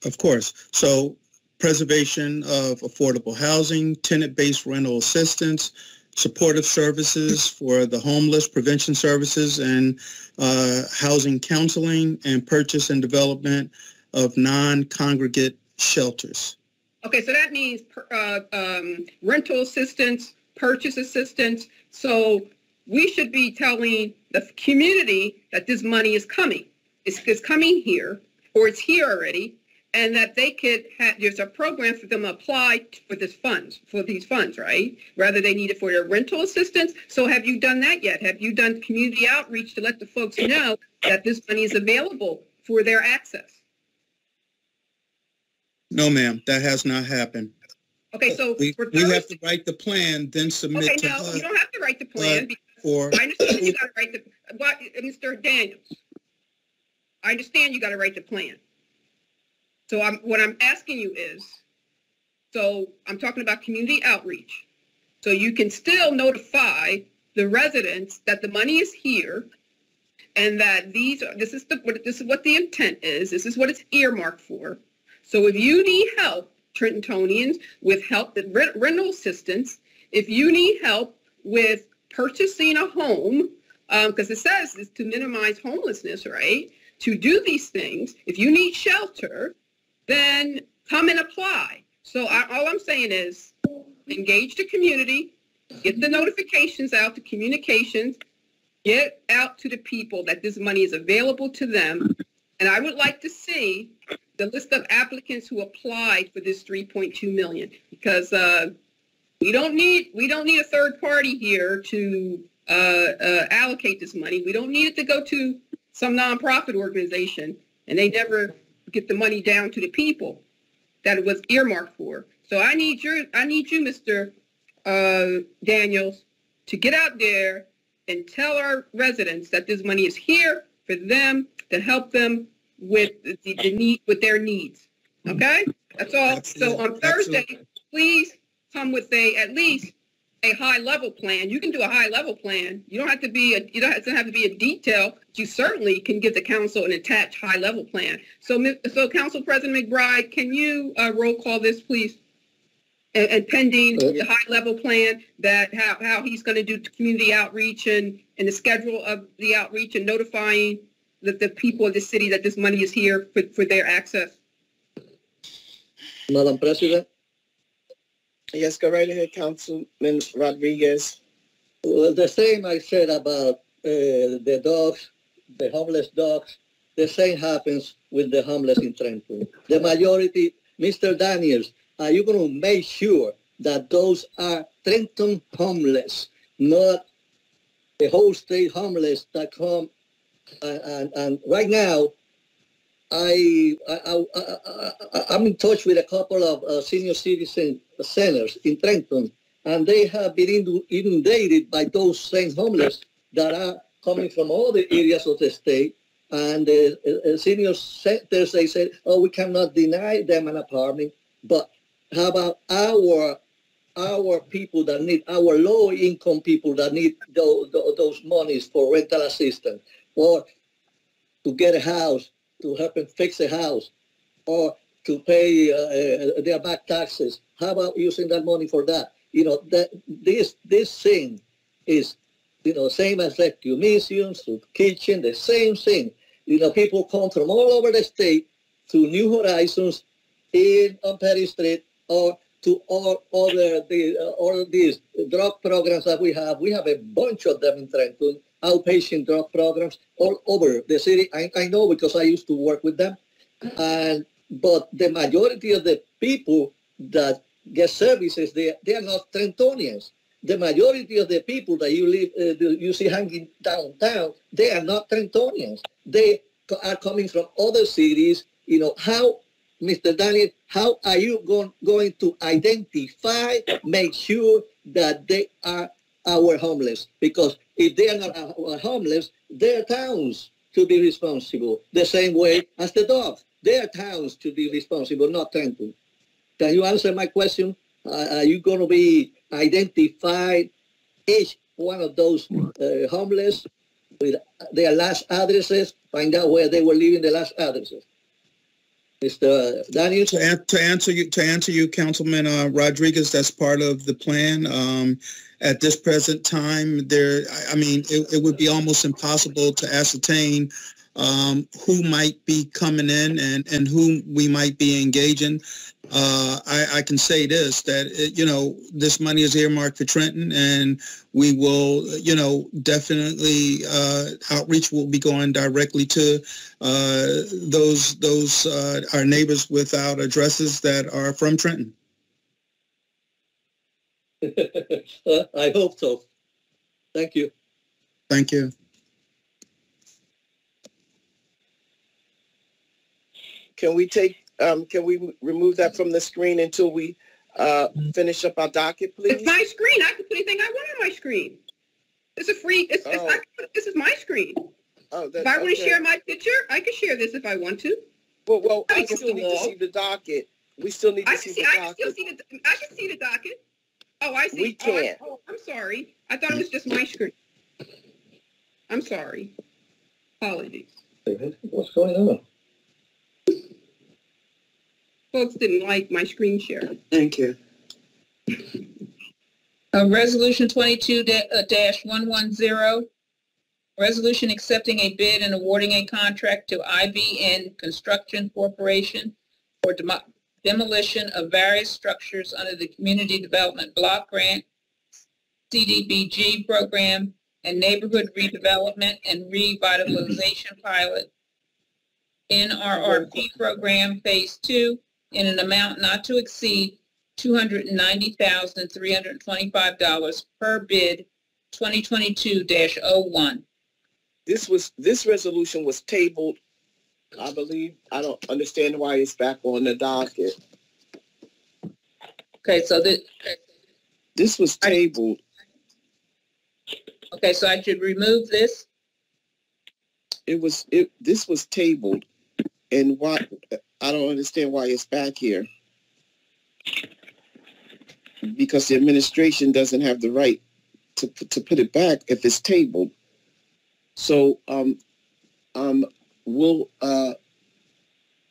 of course. So preservation of affordable housing, tenant-based rental assistance, supportive services for the homeless, prevention services, and uh, housing counseling, and purchase and development of non-congregate shelters. Okay, so that means uh, um, rental assistance, purchase assistance. So we should be telling the community that this money is coming. It's, it's coming here, or it's here already, and that they could have, there's a program for them to apply for this funds, for these funds, right? Rather they need it for their rental assistance. So have you done that yet? Have you done community outreach to let the folks know that this money is available for their access? No, ma'am, that has not happened. Okay, so We, we have to write the plan, then submit Okay, to no, you don't have to write the plan. because for, I understand you gotta write the, what, Mr. Daniels. I understand you gotta write the plan. So I'm, what I'm asking you is, so I'm talking about community outreach. So you can still notify the residents that the money is here and that these are, this is the, what this is what the intent is. This is what it's earmarked for. So if you need help, Trentonians, with help, rent- rental assistance, if you need help with purchasing a home, um, because it says to minimize homelessness, right? To do these things, if you need shelter, then come and apply. So I, all I'm saying is engage the community, get the notifications out the communications, get out to the people that this money is available to them. And I would like to see the list of applicants who applied for this 3.2 million because uh, we don't need we don't need a third party here to uh, uh, allocate this money. We don't need it to go to some nonprofit organization and they never get the money down to the people that it was earmarked for. So I need your I need you, Mr. Uh, Daniels, to get out there and tell our residents that this money is here for them to help them with the, the need with their needs. Okay, that's all. So on Thursday, please come with a at least a high level plan. You can do a high level plan. You don't have to be a, you don't have to have to be a detail. but You certainly can give the council an attached high level plan. So, so Council President McBride, can you uh, roll call this, please? And, and pending the high level plan that how, how he's going to do community outreach and, and the schedule of the outreach and notifying the, the people of the city that this money is here for, for their access. Madam President? Yes, go right ahead, Councilman Rodriguez. Well, the same I said about uh, the dogs, the homeless dogs, the same happens with the homeless in Trenton. The majority, Mr. Daniels, are you going to make sure that those are Trenton homeless, not the whole state homeless that come? And, and, and right now, I, I, I, I'm in touch with a couple of uh, senior citizen centers in Trenton, and they have been inundated by those same homeless that are coming from other areas of the state. And the uh, uh, senior centers, they said, oh, we cannot deny them an apartment, but how about our our people that need our low income people that need those, those monies for rental assistance or to get a house to help them fix a house or to pay uh, uh, their back taxes. How about using that money for that? You know, that this this thing is, you know, same as rescue museums, to kitchen, the same thing. You know, people come from all over the state to New Horizons in on Perry Street or to all other the uh, all these drug programs that we have. We have a bunch of them in Trenton, outpatient drug programs all over the city. I, I know because I used to work with them. And but the majority of the people that get services, they they are not Trentonians. The majority of the people that you live, uh, you see hanging downtown, they are not Trentonians. They are coming from other cities. You know how, Mr. Daniel, how are you going going to identify, make sure that they are our homeless? Because if they are not homeless, their towns to be responsible. The same way as the dogs, their towns to be responsible, not Trenton. Can you answer my question? Uh, are you going to be identified each one of those uh, homeless with their last addresses? Find out where they were living, the last addresses. Daniels? To, an- to answer you, to answer you, Councilman uh, Rodriguez, that's part of the plan. Um, at this present time, there, I- mean, it, it would be almost impossible to ascertain um, who might be coming in and, and whom we might be engaging. Uh, I, I can say this, that, uh, you know, this money is earmarked for Trenton and we will, you know, definitely, uh, outreach will be going directly to, uh, those, those, uh, our neighbors without addresses that are from Trenton. I hope so. Thank you. Thank you. Can we take, um, can we remove that from the screen until we, uh, finish up our docket, please? It's my screen. I can put anything I want on my screen. It's a free, it's, it's Oh. I can this is my screen. Oh, that, If I want to share my picture, I can share this if I want to. Well, well, I I can still need to see the docket. We still need I to can see see, the I can still docket. see the, I can see the docket. Oh, I see. We Oh, I- can't. oh, I'm sorry. I thought it was just my screen. I'm sorry. Apologies. What's going on? Folks didn't like my screen share. Thank you. Uh, Resolution twenty-two da- uh, dash one-one-zero. Resolution accepting a bid and awarding a contract to IBN Construction Corporation for demo- demolition of various structures under the Community Development Block Grant, CDBG program, and Neighborhood Redevelopment and Revitalization Pilot, NRRP program Phase Two, in an amount not to exceed $290,325 per bid 2022-01. This was, this resolution was tabled, I believe. I don't understand why it's back on the docket. Okay, so that, This was tabled. okay, so I should remove this? It was, it, this was tabled. And why, I don't understand why it's back here. because the administration doesn't have the right to, to put it back if it's tabled. So, um, um, we'll, uh,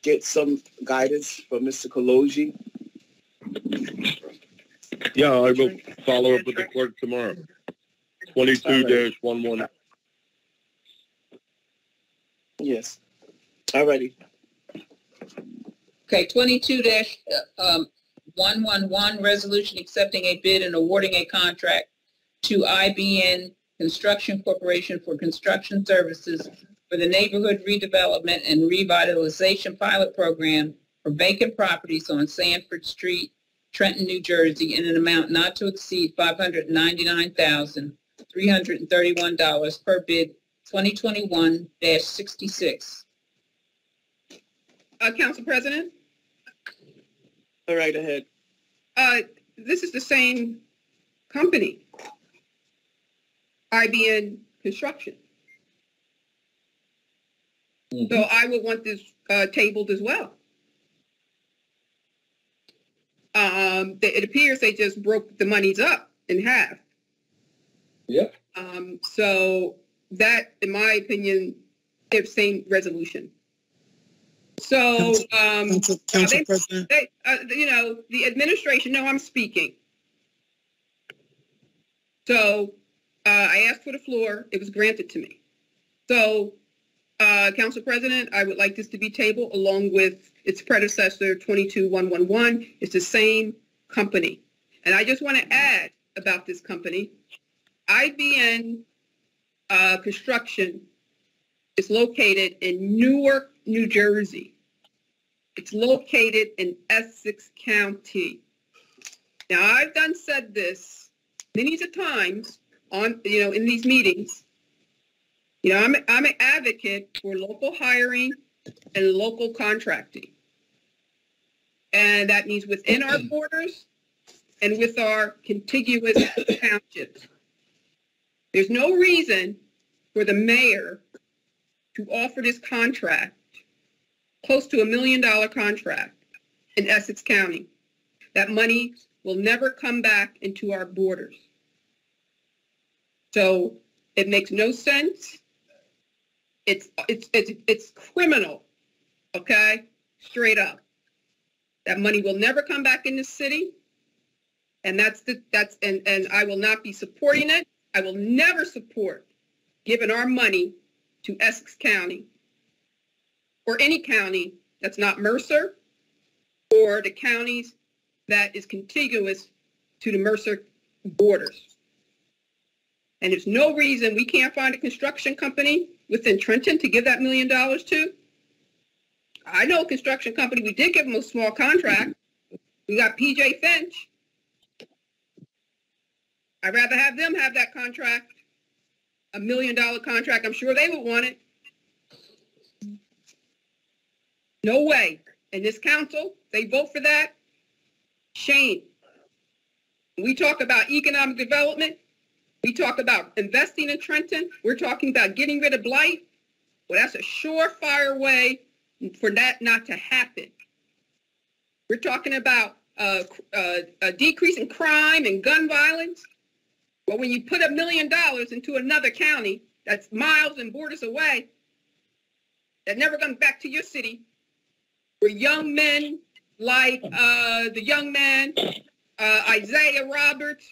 get some guidance from Mr. Kologi. Yeah, I will follow up with the clerk tomorrow. Twenty-two dash one one. Okay, 22-111, uh, um, resolution accepting a bid and awarding a contract to IBN Construction Corporation for construction services for the Neighborhood Redevelopment and Revitalization Pilot Program for vacant properties on Sanford Street, Trenton, New Jersey, in an amount not to exceed $599,331 per bid 2021-66. Uh, Council President, All right, ahead. uh, this is the same company. IBN Construction. So I would want this, uh, tabled as well. Um, it appears they just broke the monies up in half. Yep. Um, so that, in my opinion, is same resolution. So, um, Council, uh, Council they- they, uh, you know, the administration, no, I'm speaking. So, uh, I asked for the floor, it was granted to me. So, uh, Council President, I would like this to be tabled along with its predecessor, 22111. It's the same company. And I just want to add about this company. IBN, uh, Construction is located in Newark, New Jersey. It's located in Essex County. Now, I've done said this many a times on, you know, in these meetings. You know, I'm, I'm an advocate for local hiring and local contracting. And that means within our borders and with our contiguous townships. There's no reason for the mayor to offer this contract, close to a million dollar contract in Essex County. That money will never come back into our borders. So it makes no sense. It's, it's, it's, it's criminal, okay? Straight up. That money will never come back in the city. And that's the, that's, and, and I will not be supporting it. I will never support giving our money to Essex County or any county that's not Mercer or the counties that is contiguous to the Mercer borders. And there's no reason we can't find a construction company within Trenton to give that million dollars to. I know a construction company, we did give them a small contract. We got PJ Finch. I'd rather have them have that contract, a million dollar contract. I'm sure they would want it. No way. And this council, they vote for that. Shame. We talk about economic development. We talk about investing in Trenton. We're talking about getting rid of blight. Well, that's a surefire way for that not to happen. We're talking about uh, uh, a decrease in crime and gun violence. But when you put a million dollars into another county that's miles and borders away, that never comes back to your city, where young men like uh, the young man uh, Isaiah Roberts,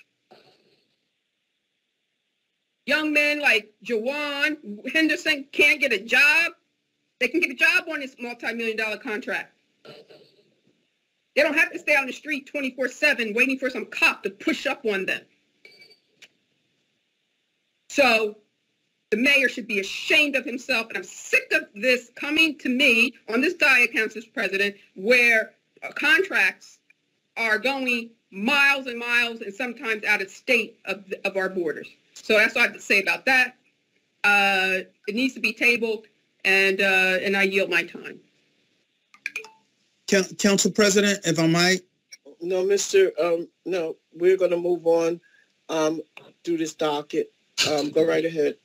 young men like Jawan Henderson can't get a job. They can get a job on this multi-million dollar contract. They don't have to stay on the street 24-7 waiting for some cop to push up on them. So the mayor should be ashamed of himself, and I'm sick of this coming to me on this diet, Council President, where uh, contracts are going miles and miles and sometimes out of state of, of our borders. So that's all I have to say about that. Uh, it needs to be tabled, and uh, and I yield my time. Council President, if I might, No, Mr., um, no, we're gonna move on, um, through this docket. Um, go right ahead.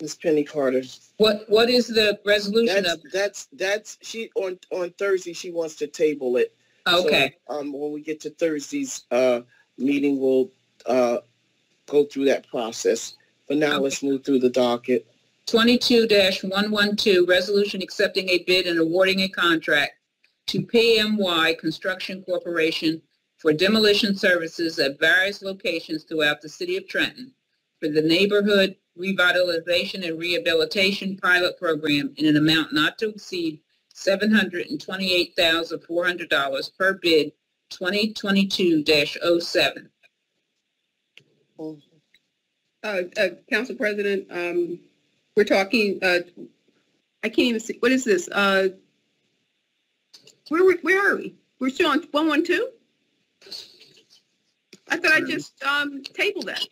Ms. Penny Carter. What, what is the resolution That's, of? that's, that's, she, on, on Thursday, she wants to table it. Okay. So, Um, when we get to Thursday's, uh, meeting, we'll, uh, go through that process. For now, let's move through the docket. Twenty-two one-one-two, resolution accepting a bid and awarding a contract to PMY Construction Corporation for demolition services at various locations throughout the city of Trenton for the neighborhood revitalization and rehabilitation pilot program in an amount not to exceed seven hundred and twenty-eight thousand four hundred dollars per bid twenty twenty-two 7 Uh, uh, Council President, um, we're talking, uh, I can't even see, what is this? Uh, where, where are we? We're still on one one two? I thought I just, um, tabled that.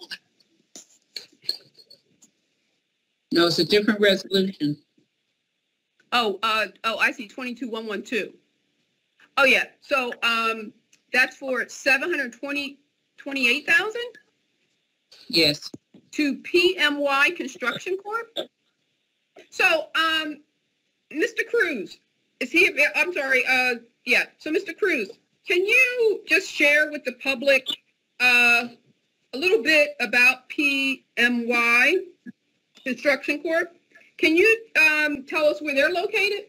No, it's a different resolution. Oh, uh, oh, I see, twenty-two, one, one, two. Oh, yeah, so, um, that's for seven hundred twenty, twenty-eight thousand Yes. to PMY Construction Corp? So, um, Mr. Cruz, is he, I'm sorry, uh, yeah, so Mr. Cruz, can you just share with the public, uh, a little bit about PMY Construction Corp? Can you, um, tell us where they're located?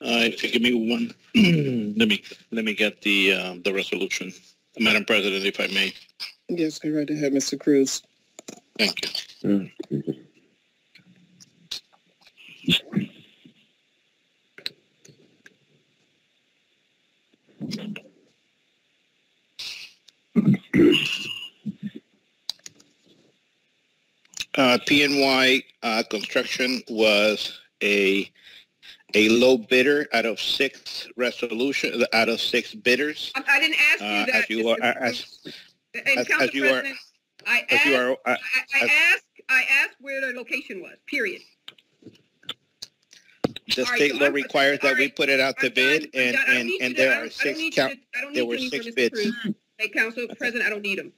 Uh, if you give me one, let me, let me get the, um, the resolution. Madam President, if I may. Yes, go right ahead, Mr. Cruz. Thank you. Uh, PMY, uh, Construction was a, a low bidder out of six resolution, out of six bidders. I, I didn't ask Uh, you that. as you are, as, as- as you are- I as you asked, are, uh, I, I asked, I asked where the location was, period. the All right, state so law I'm- requires that we put it out to done, bid and, done. I don't and, and there are six count, to- I don't there were six bids. Cruz. Council President, I don't need them.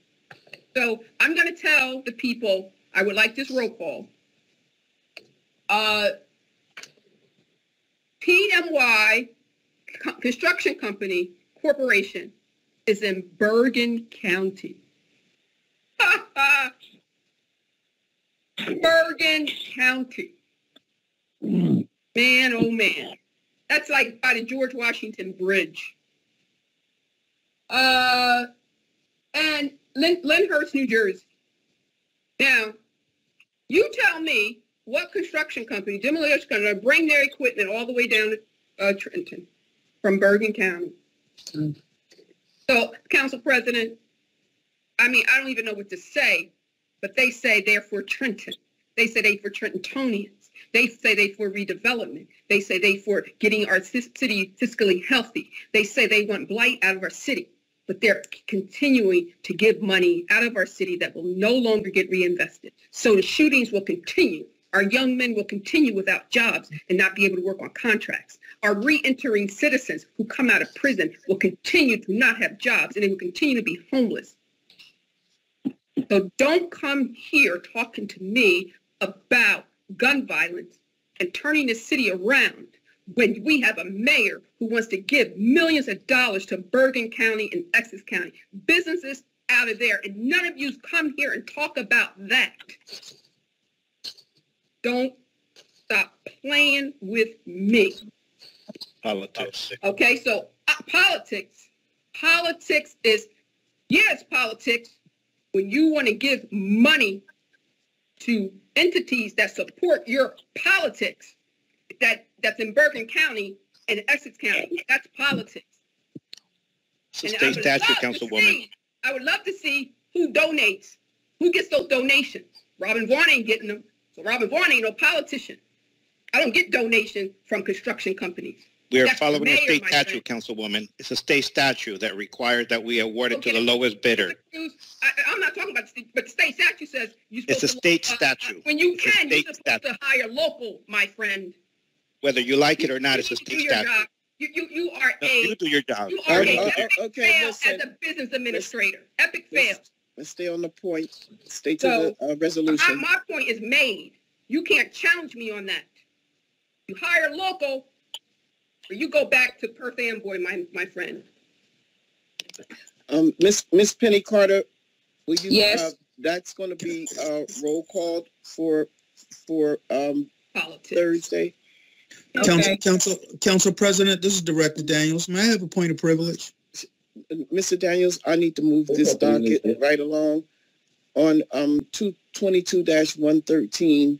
So I'm gonna tell the people, I would like this roll call. Uh, PMY Construction Company Corporation is in Bergen County. Bergen County. Man, oh man. That's like by the George Washington Bridge. Uh, and Lynn, New Jersey. Now, you tell me what construction company, demolition company, bring their equipment all the way down to uh, Trenton from Bergen County. So, Council President, I mean, I don't even know what to say, but they say they're for Trenton. They say they for Trentonians. They say they for redevelopment. They say they for getting our city fiscally healthy. They say they want blight out of our city, but they're continuing to give money out of our city that will no longer get reinvested. So the shootings will continue. Our young men will continue without jobs and not be able to work on contracts. Our re-entering citizens who come out of prison will continue to not have jobs and they will continue to be homeless. So don't come here talking to me about gun violence and turning the city around when we have a mayor who wants to give millions of dollars to Bergen County and Essex County, businesses out of there, and none of you come here and talk about that. Don't stop playing with me. Politics. Okay, so uh, politics, politics is, yes, politics, when you want to give money to entities that support your politics, that, that's in Bergen County and Essex County, that's politics. It's a And state statute, Councilwoman. see- I would love to see who donates, who gets those donations. Robin Vaughn ain't getting them, so Robin Vaughn ain't no politician. I don't get donations from construction companies. We are That's the following a mayor, state statute, Councilwoman. It's a state statute that requires that we award it to the lowest bidder. I, I'm not talking about, the- but the state statute says you're It's a to. state uh, uh, statute. When you It's can, you're supposed to hire local, my friend. Whether you like it or not, it's a You do state your statute. job. You, you, you are No, a, You do your job. you are a Uh, uh, epic okay, fail listen. as a business administrator. Epic fail. Let's, let's stay on the point. Stay to So, the uh, resolution. My, my point is made. You can't challenge me on that. You hire local, or you go back to Perth Amboy, my, my friend. Um, Miss, Miss Penny Carter, will you? Yes. uh, That's gonna be, uh, roll call for, for, um, Politics. Thursday. Council, Okay. Council, Council President, this is Director Daniels. May I have a point of privilege? Mr. Daniels, I need to move this docket right along on, um, two twenty-two one thirteen,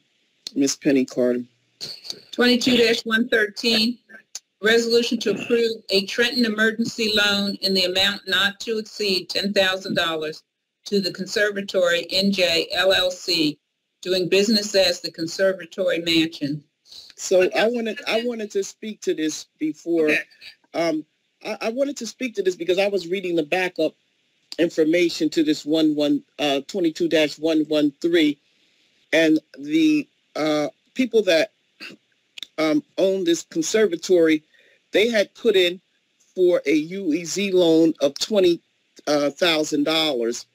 Miss Penny Carter. Twenty-two one thirteen, resolution to approve a Trenton emergency loan in the amount not to exceed ten thousand dollars to the Conservatory NJ LLC, doing business as the Conservatory Mansion. So I wanted, I wanted to speak to this before, Okay. um, I, I wanted to speak to this because I was reading the backup information to this one, one, uh, twenty-two one, one, three. And the, uh, people that, um, own this conservatory, they had put in for a UEZ loan of twenty, uh, thousand dollars.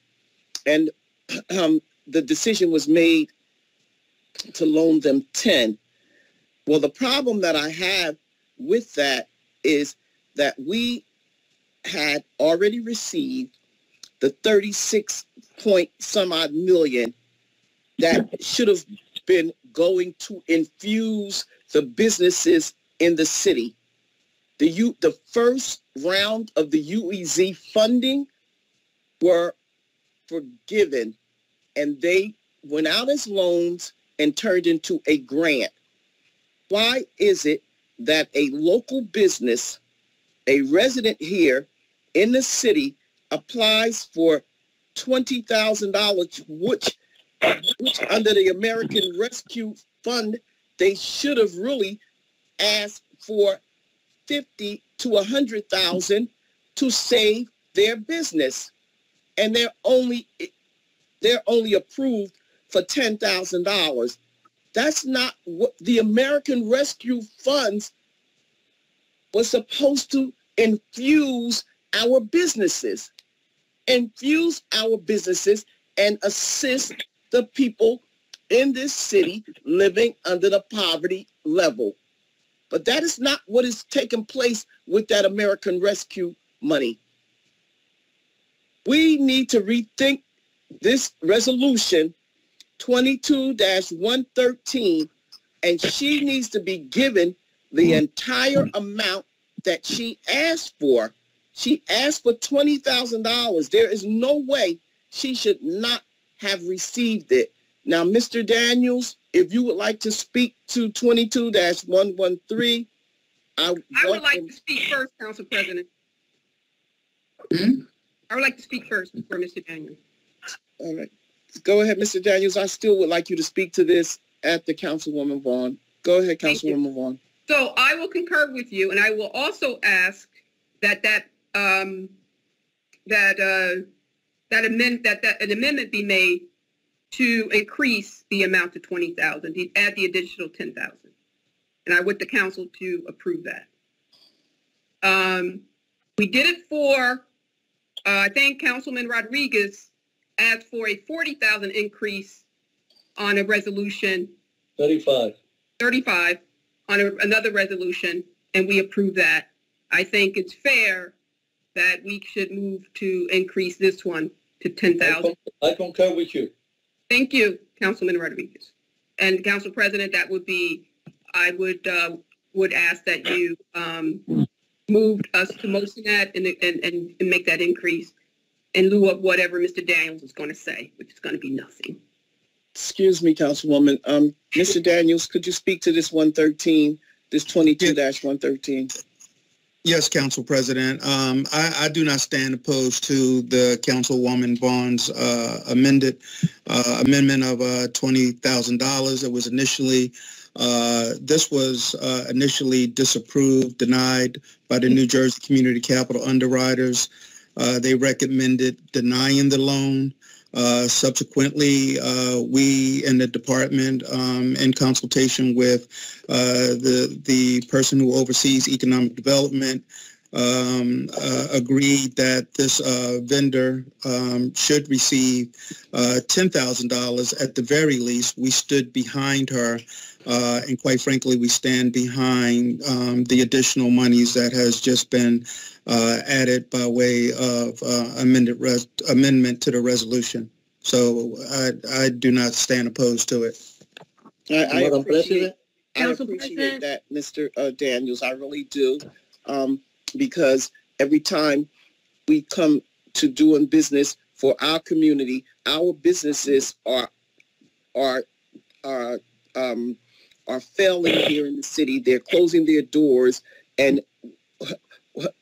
And, um, the decision was made to loan them ten. Well, the problem that I have with that is that we had already received the 36 point some odd million that should have been going to infuse the businesses in the city. The U, the first round of the UEZ funding were forgiven and they went out as loans and turned into a grant why is it that a local business, a resident here in the city applies for twenty thousand dollars, which, which under the American Rescue Fund, they should have really asked for fifty to a hundred thousand to save their business. And they're only, they're only approved for ten thousand dollars. That's not what the American Rescue Funds was supposed to infuse our businesses, infuse our businesses and assist the people in this city living under the poverty level. But that is not what is taking place with that American Rescue money. We need to rethink this resolution 22-113, and she needs to be given the mm-hmm. entire amount that she asked for. She asked for $20,000. There is no way she should not have received it. Now, Mr. Daniels, if you would like to speak to 22-113, I I would like to speak first, Council President. Hmm? I would like to speak first before Mr. Daniels. All right. Go ahead, Mr. Daniels. I still would like you to speak to this at the Councilwoman Vaughn. Go ahead. Councilwoman Vaughn. So I will concur with you, and I will also ask that that, um, that, uh, that amend, that, that an amendment be made to increase the amount to twenty thousand, add the additional ten thousand. And I want the council to approve that. Um, we did it for, uh, I think Councilman Rodriguez asked for a forty thousand increase on a resolution 35. 35 on a- another resolution, and we approve that. I think it's fair that we should move to increase this one to 10,000. I concur with you. Thank you, Councilman Rodriguez. And Council President, that would be, I would, uh, would ask that you um, moved us to motion that and, and and make that increase in lieu of whatever Mr. Daniels is going to say, which is going to be nothing. Excuse me, Councilwoman. Um, Mr. Daniels, could you speak to this 113, this 22-113? Yes, Council President. Um, I, I do not stand opposed to the Councilwoman Vaughn's uh, amended, uh, amendment of, uh, twenty thousand dollars. It was initially, uh, this was, uh, initially disapproved, denied by the New Jersey Community Capital Underwriters. Uh, they recommended denying the loan. Uh, subsequently, uh, we in the department, um, in consultation with the the person who oversees economic development, um, uh, agreed that this uh, vendor um, should receive uh, $10,000 at the very least. We stood behind her, uh, and quite frankly, we stand behind um, the additional monies that has just been uh, added by way of uh, amended res- amendment to the resolution. So I, I do not stand opposed to it. I, I appreciate, President? I Council appreciate President? that, Mr. uh, Daniels. I really do. Um, because every time we come to doing business for our community, our businesses are, are, are, um, are failing here in the city. They're closing their doors and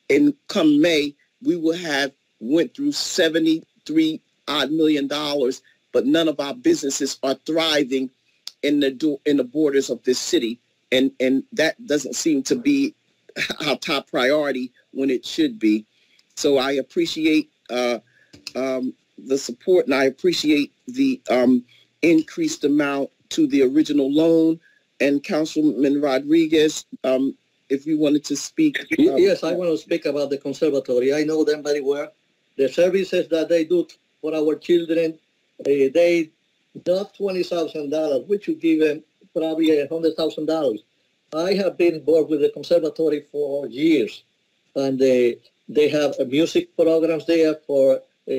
in come May, we will have went through 73 odd million dollars, but none of our businesses are thriving in the do, in the borders of this city. And and that doesn't seem to be our top priority when it should be. So I appreciate uh, um, the support and I appreciate the um, increased amount to the original loan. And Councilman Rodriguez, um, if you wanted to speak. Um, Yes, I want to speak about the conservatory. I know them very well. The services that they do for our children, eh, they not twenty thousand dollars. We should give them probably a hundred thousand dollars. I have been involved with the conservatory for years, and they they have music programs there for uh,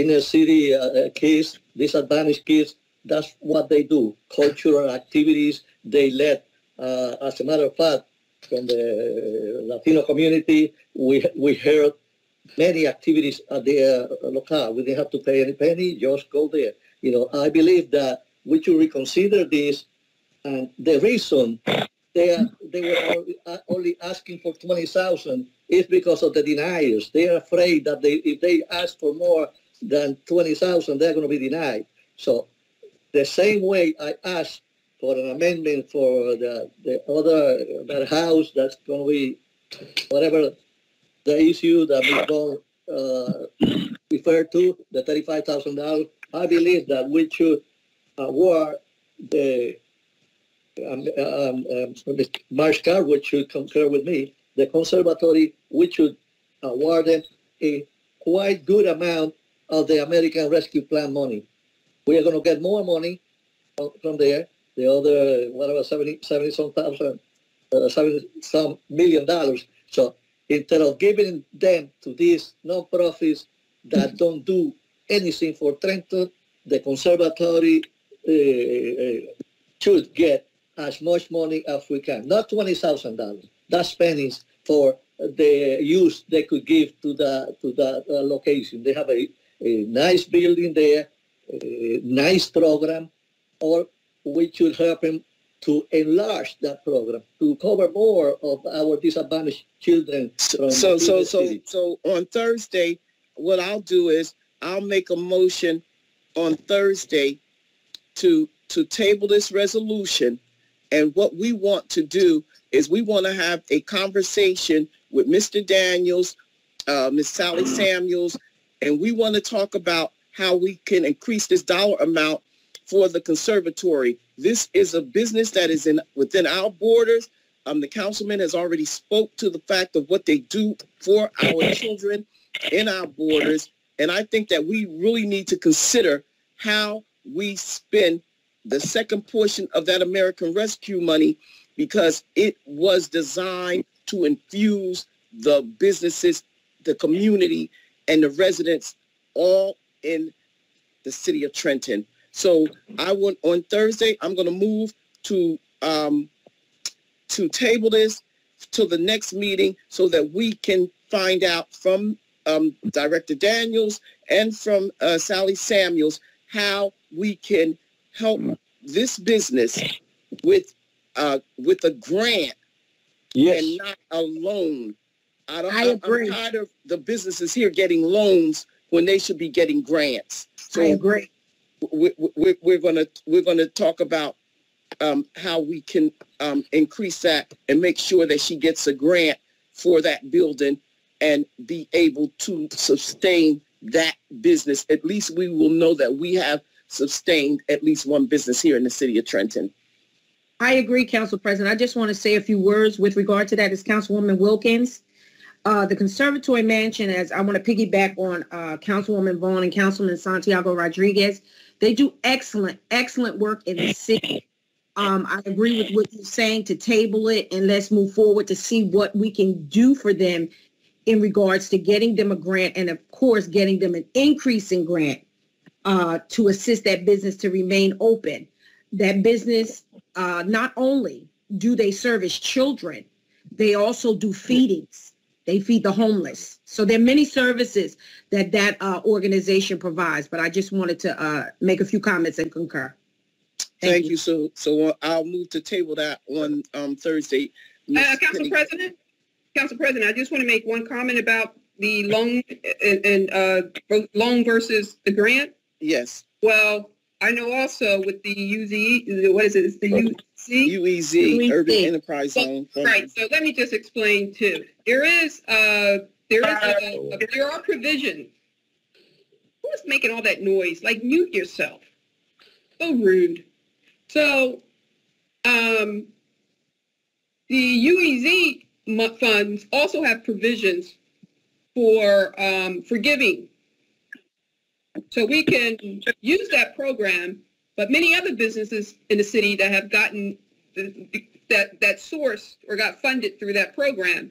inner city uh, kids, disadvantaged kids. That's what they do. Cultural activities. They let, uh, as a matter of fact, from the Latino community, we we heard many activities at their locale. We didn't have to pay any penny, just go there. You know, I believe that we should reconsider this. And the reason they are, they were only, uh, asking for twenty thousand is because of the deniers. They are afraid that they if they ask for more than twenty thousand, they're going to be denied. So the same way I asked for an amendment for the, the other, that house that's going to be, whatever the issue that we don't uh, refer to, the thirty-five thousand dollars, I believe that we should award the, um, um, um, Marge Caldwell should concur with me, the conservatory, we should award them a quite good amount of the American Rescue Plan money. We are going to get more money from- from there, the other, whatever, 70, 70 some thousand, uh, 70 some million dollars. So instead of giving them to these non-profits that don't do anything for Trenton, the conservatory uh, uh, should get as much money as we can, not twenty thousand dollars. That's pennies for the use they could give to the to the uh, location. They have a, a nice building there, a nice program, or we should help them to enlarge that program to cover more of our disadvantaged children. So, so, so, city. so on Thursday, what I'll do is I'll make a motion on Thursday to, to table this resolution. And what we want to do is we want to have a conversation with Mr. Daniels, uh, Ms. Sally Samuels, and we want to talk about how we can increase this dollar amount for the conservatory. This is a business that is in within our borders. Um, the councilman has already spoke to the fact of what they do for our children in our borders. And I think that we really need to consider how we spend the second portion of that American Rescue money because it was designed to infuse the businesses, the community, and the residents all in the city of Trenton. So I want on Thursday, I'm going to move to um, to table this till the next meeting so that we can find out from um, Director Daniels and from uh, Sally Samuels how we can help this business with uh, with a grant yes. and not a loan. I don't. I I'm- agree. I'm tired of the businesses here getting loans when they should be getting grants. So I agree. we, we, we're gonna we're gonna talk about um, how we can um, increase that and make sure that she gets a grant for that building and be able to sustain that business. At least we will know that we have sustained at least one business here in the city of Trenton. I agree, Council President. I just want to say a few words with regard to that as Councilwoman Wilkins. Uh, the Conservatory Mansion, as I want to piggyback on uh, Councilwoman Vaughn and Councilman Santiago Rodriguez, they do excellent, excellent work in the city. Um, I agree with what you're saying to table it and let's move forward to see what we can do for them in regards to getting them a grant and of course getting them an increase in grant uh, to assist that business to remain open. That business, uh, not only do they service children, they also do feedings. They feed the homeless. So there are many services that that uh, organization provides. But I just wanted to uh, make a few comments and concur. Thank you. So, so I'll move to table that on, um, Thursday. Uh, Council Penny- President, Council President, I just want to make one comment about the loan and, and, uh, loan versus the grant. Yes. Well, I know also with the UZ, what is it? It's the UC? UEZ, Urban Enterprise Zone. Right, so let me just explain too. There is, uh, there is, a- a- there are provisions. Who's making all that noise? Like mute yourself. So rude. So, um, the UEZ funds also have provisions for, um, forgiving. So we can use that program, but many other businesses in the city that have gotten that, that source or got funded through that program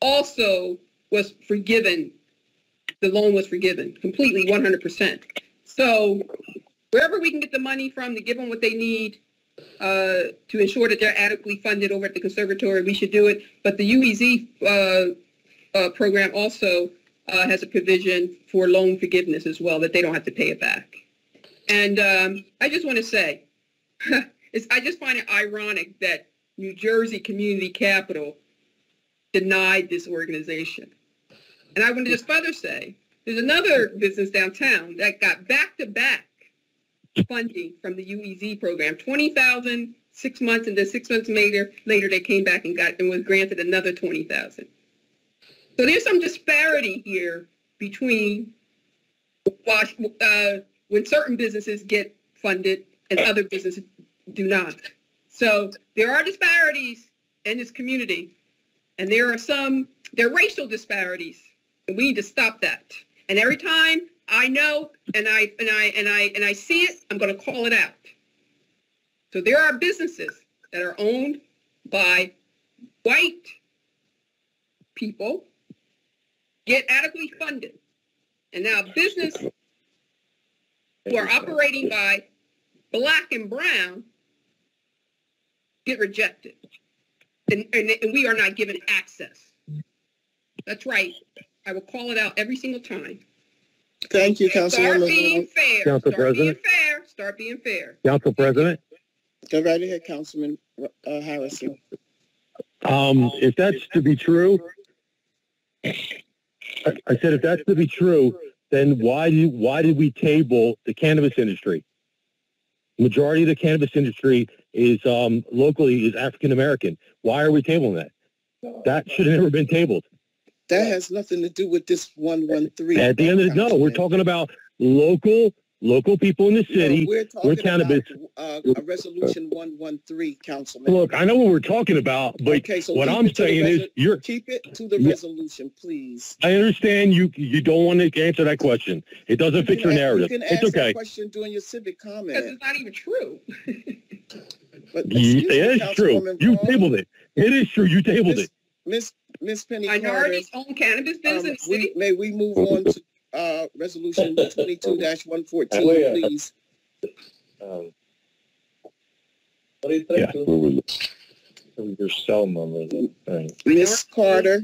also was forgiven. The loan was forgiven completely, 100%. So wherever we can get the money from to give them what they need uh, to ensure that they're adequately funded over at the conservatory, we should do it. But the UEZ uh, uh, program also uh, has a provision for loan forgiveness as well, that they don't have to pay it back. And um, I just want to say, I just find it ironic that New Jersey Community Capital denied this organization. And I want to just further say, there's another business downtown that got back-to-back funding from the UEZ program, 20,000 six months, and then six months later, later they came back and got and was granted another 20,000. So there's some disparity here between uh, when certain businesses get funded and other businesses do not. So there are disparities in this community, and there are some there are racial disparities, and we need to stop that. And every time I know and I and I and I and I see it, I'm going to call it out. So there are businesses that are owned by white people, get adequately funded, and now business who are operating by black and brown get rejected. And, and, and we are not given access. That's right. I will call it out every single time. Thank you, Start being fair. Council Start being President. fair. Start being fair. Council President, Go right ahead, Councilman uh, Harrison. um, if that's to be true, I, said if that's to be true, then why do why did we table the cannabis industry? Majority of the cannabis industry is um, locally is African American. Why are we tabling that? That should have never been tabled. That has nothing to do with this 113. At the end of the no, we're talking about local local people in the city. We're We're talking cannabis. about uh, a resolution 113, Councilman. Look, I know what we're talking about, but Okay, so what I'm it to saying is you're Keep it to the Yeah. resolution, please. I understand you you don't want to answer that question. It doesn't fit your You narrative. can It's ask that okay. question during your civic comment Because it's not even true. But Ye- excuse me, It is true. You tabled it. It is true. You tabled it. Miss Miss Penny Carter, Minorities own cannabis business um, in the city. we, may we move on to uh, resolution 22-114, please? Yeah. Your cell number. Right. Miss Carter,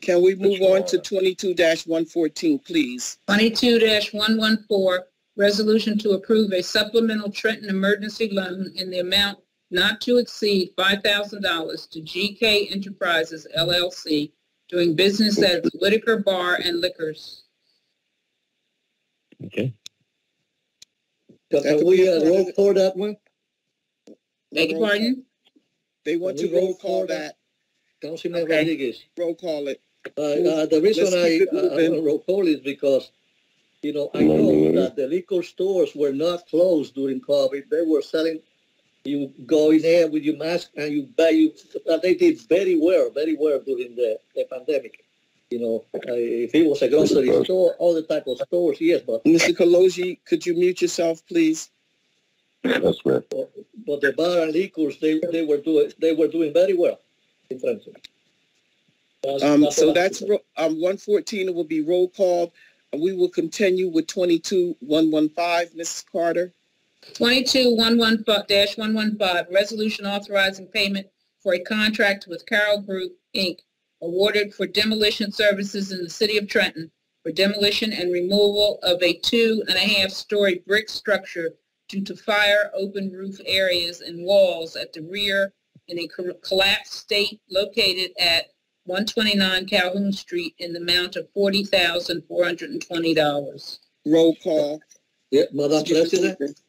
can we move on to 22-114, please? 22-114, resolution to approve a supplemental Trenton emergency loan in the amount not to exceed $5,000 to GK Enterprises LLC, doing business as Whitaker Bar and Liquors. Okay. Can we uh, roll call that one? Beg your pardon? They want Can to we roll call that. Councilman Okay. Rodriguez. Roll call it. Uh, uh, the reason Let's I, keep it uh, I moving. want to roll call is because, you know, I know that the liquor stores were not closed during COVID. They were selling You go in there with your mask and you buy you. They did very well, very well during the, the pandemic. You know, uh, if it was a grocery store, all the type of stores, yes, but Mr. Kologi, could you mute yourself, please? That's right. but the bar and liquors they they were doing they were doing very well in Trenton. That's- Um, that's so all I have that's, ro- um, one fourteen, it will be roll call. And we will continue with twenty-two, one one five, Mrs. Carter. 22-115, resolution authorizing payment for a contract with Carroll Group, Inc., awarded for demolition services in the city of Trenton for demolition and removal of a two and a half story brick structure due to fire, open roof areas and walls at the rear in a collapsed state located at 129 Calhoun Street in the amount of $40,420. Roll call. Yeah, Madam Let's get this President.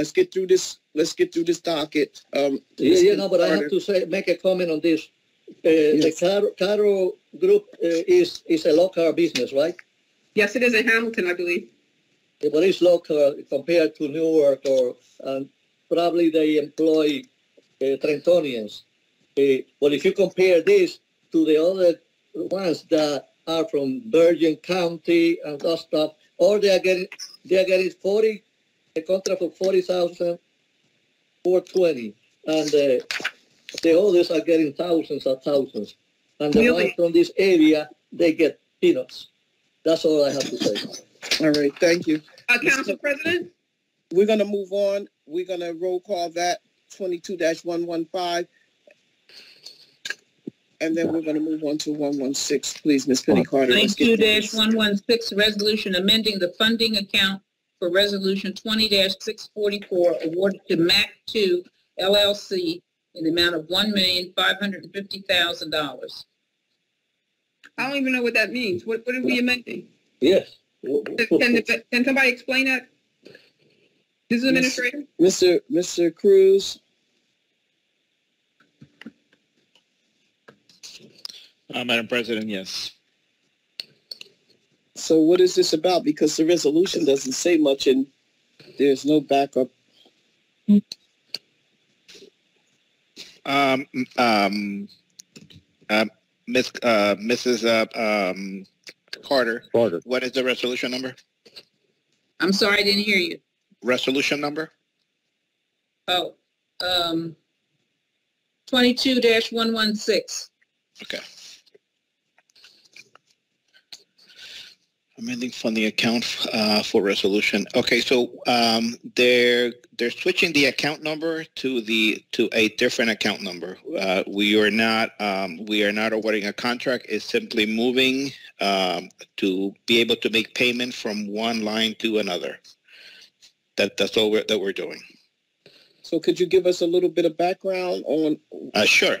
Moving. Let's get through this, let's get through this docket. Um, Yeah, yeah, Mr. no, but I have to say, make a comment on this. Uh, the Caro, Caro Group uh, is, is a local business, right? Yes, it is in Hamilton, I believe. Yeah, But it's local compared to Newark or, and probably they employ uh, Trentonians. Uh, But if you compare this to the other ones that are from Bergen County and that stuff, or they are getting, they are getting forty, a contract for forty thousand, four twenty, and uh, the others are getting thousands and thousands. And the Really? ones from this area, they get peanuts. That's all I have to say. All right, thank you. Uh, Council President? We're gonna move on. We're gonna roll call that 22-115. And then we're gonna move on to one one six, please, Ms. Penny Carter. Let's get through this. 92-116, resolution amending the funding account for resolution 20-644 awarded to MAC 2 LLC in the amount of $1,550,000. I don't even know what that means. What, what are we amending? Yes. Can, the- can somebody explain that? This is administrator? Mr. Mr. Cruz, Uh, Madam President, yes. So what is this about? Because the resolution doesn't say much and there's no backup. Um, um, uh, Miss, uh, Mrs. Uh, um, Carter. Carter. What is the resolution number? I'm sorry, I didn't hear you. Resolution number? Oh, um, 22-116. Okay. Amending funding account uh, for resolution. Okay, so um, they're they're switching the account number to the to a different account number. Uh, we are not um, we are not awarding a contract. It's simply moving um, to be able to make payment from one line to another. That that's all we're, that we're doing. So could you give us a little bit of background on, Uh, sure.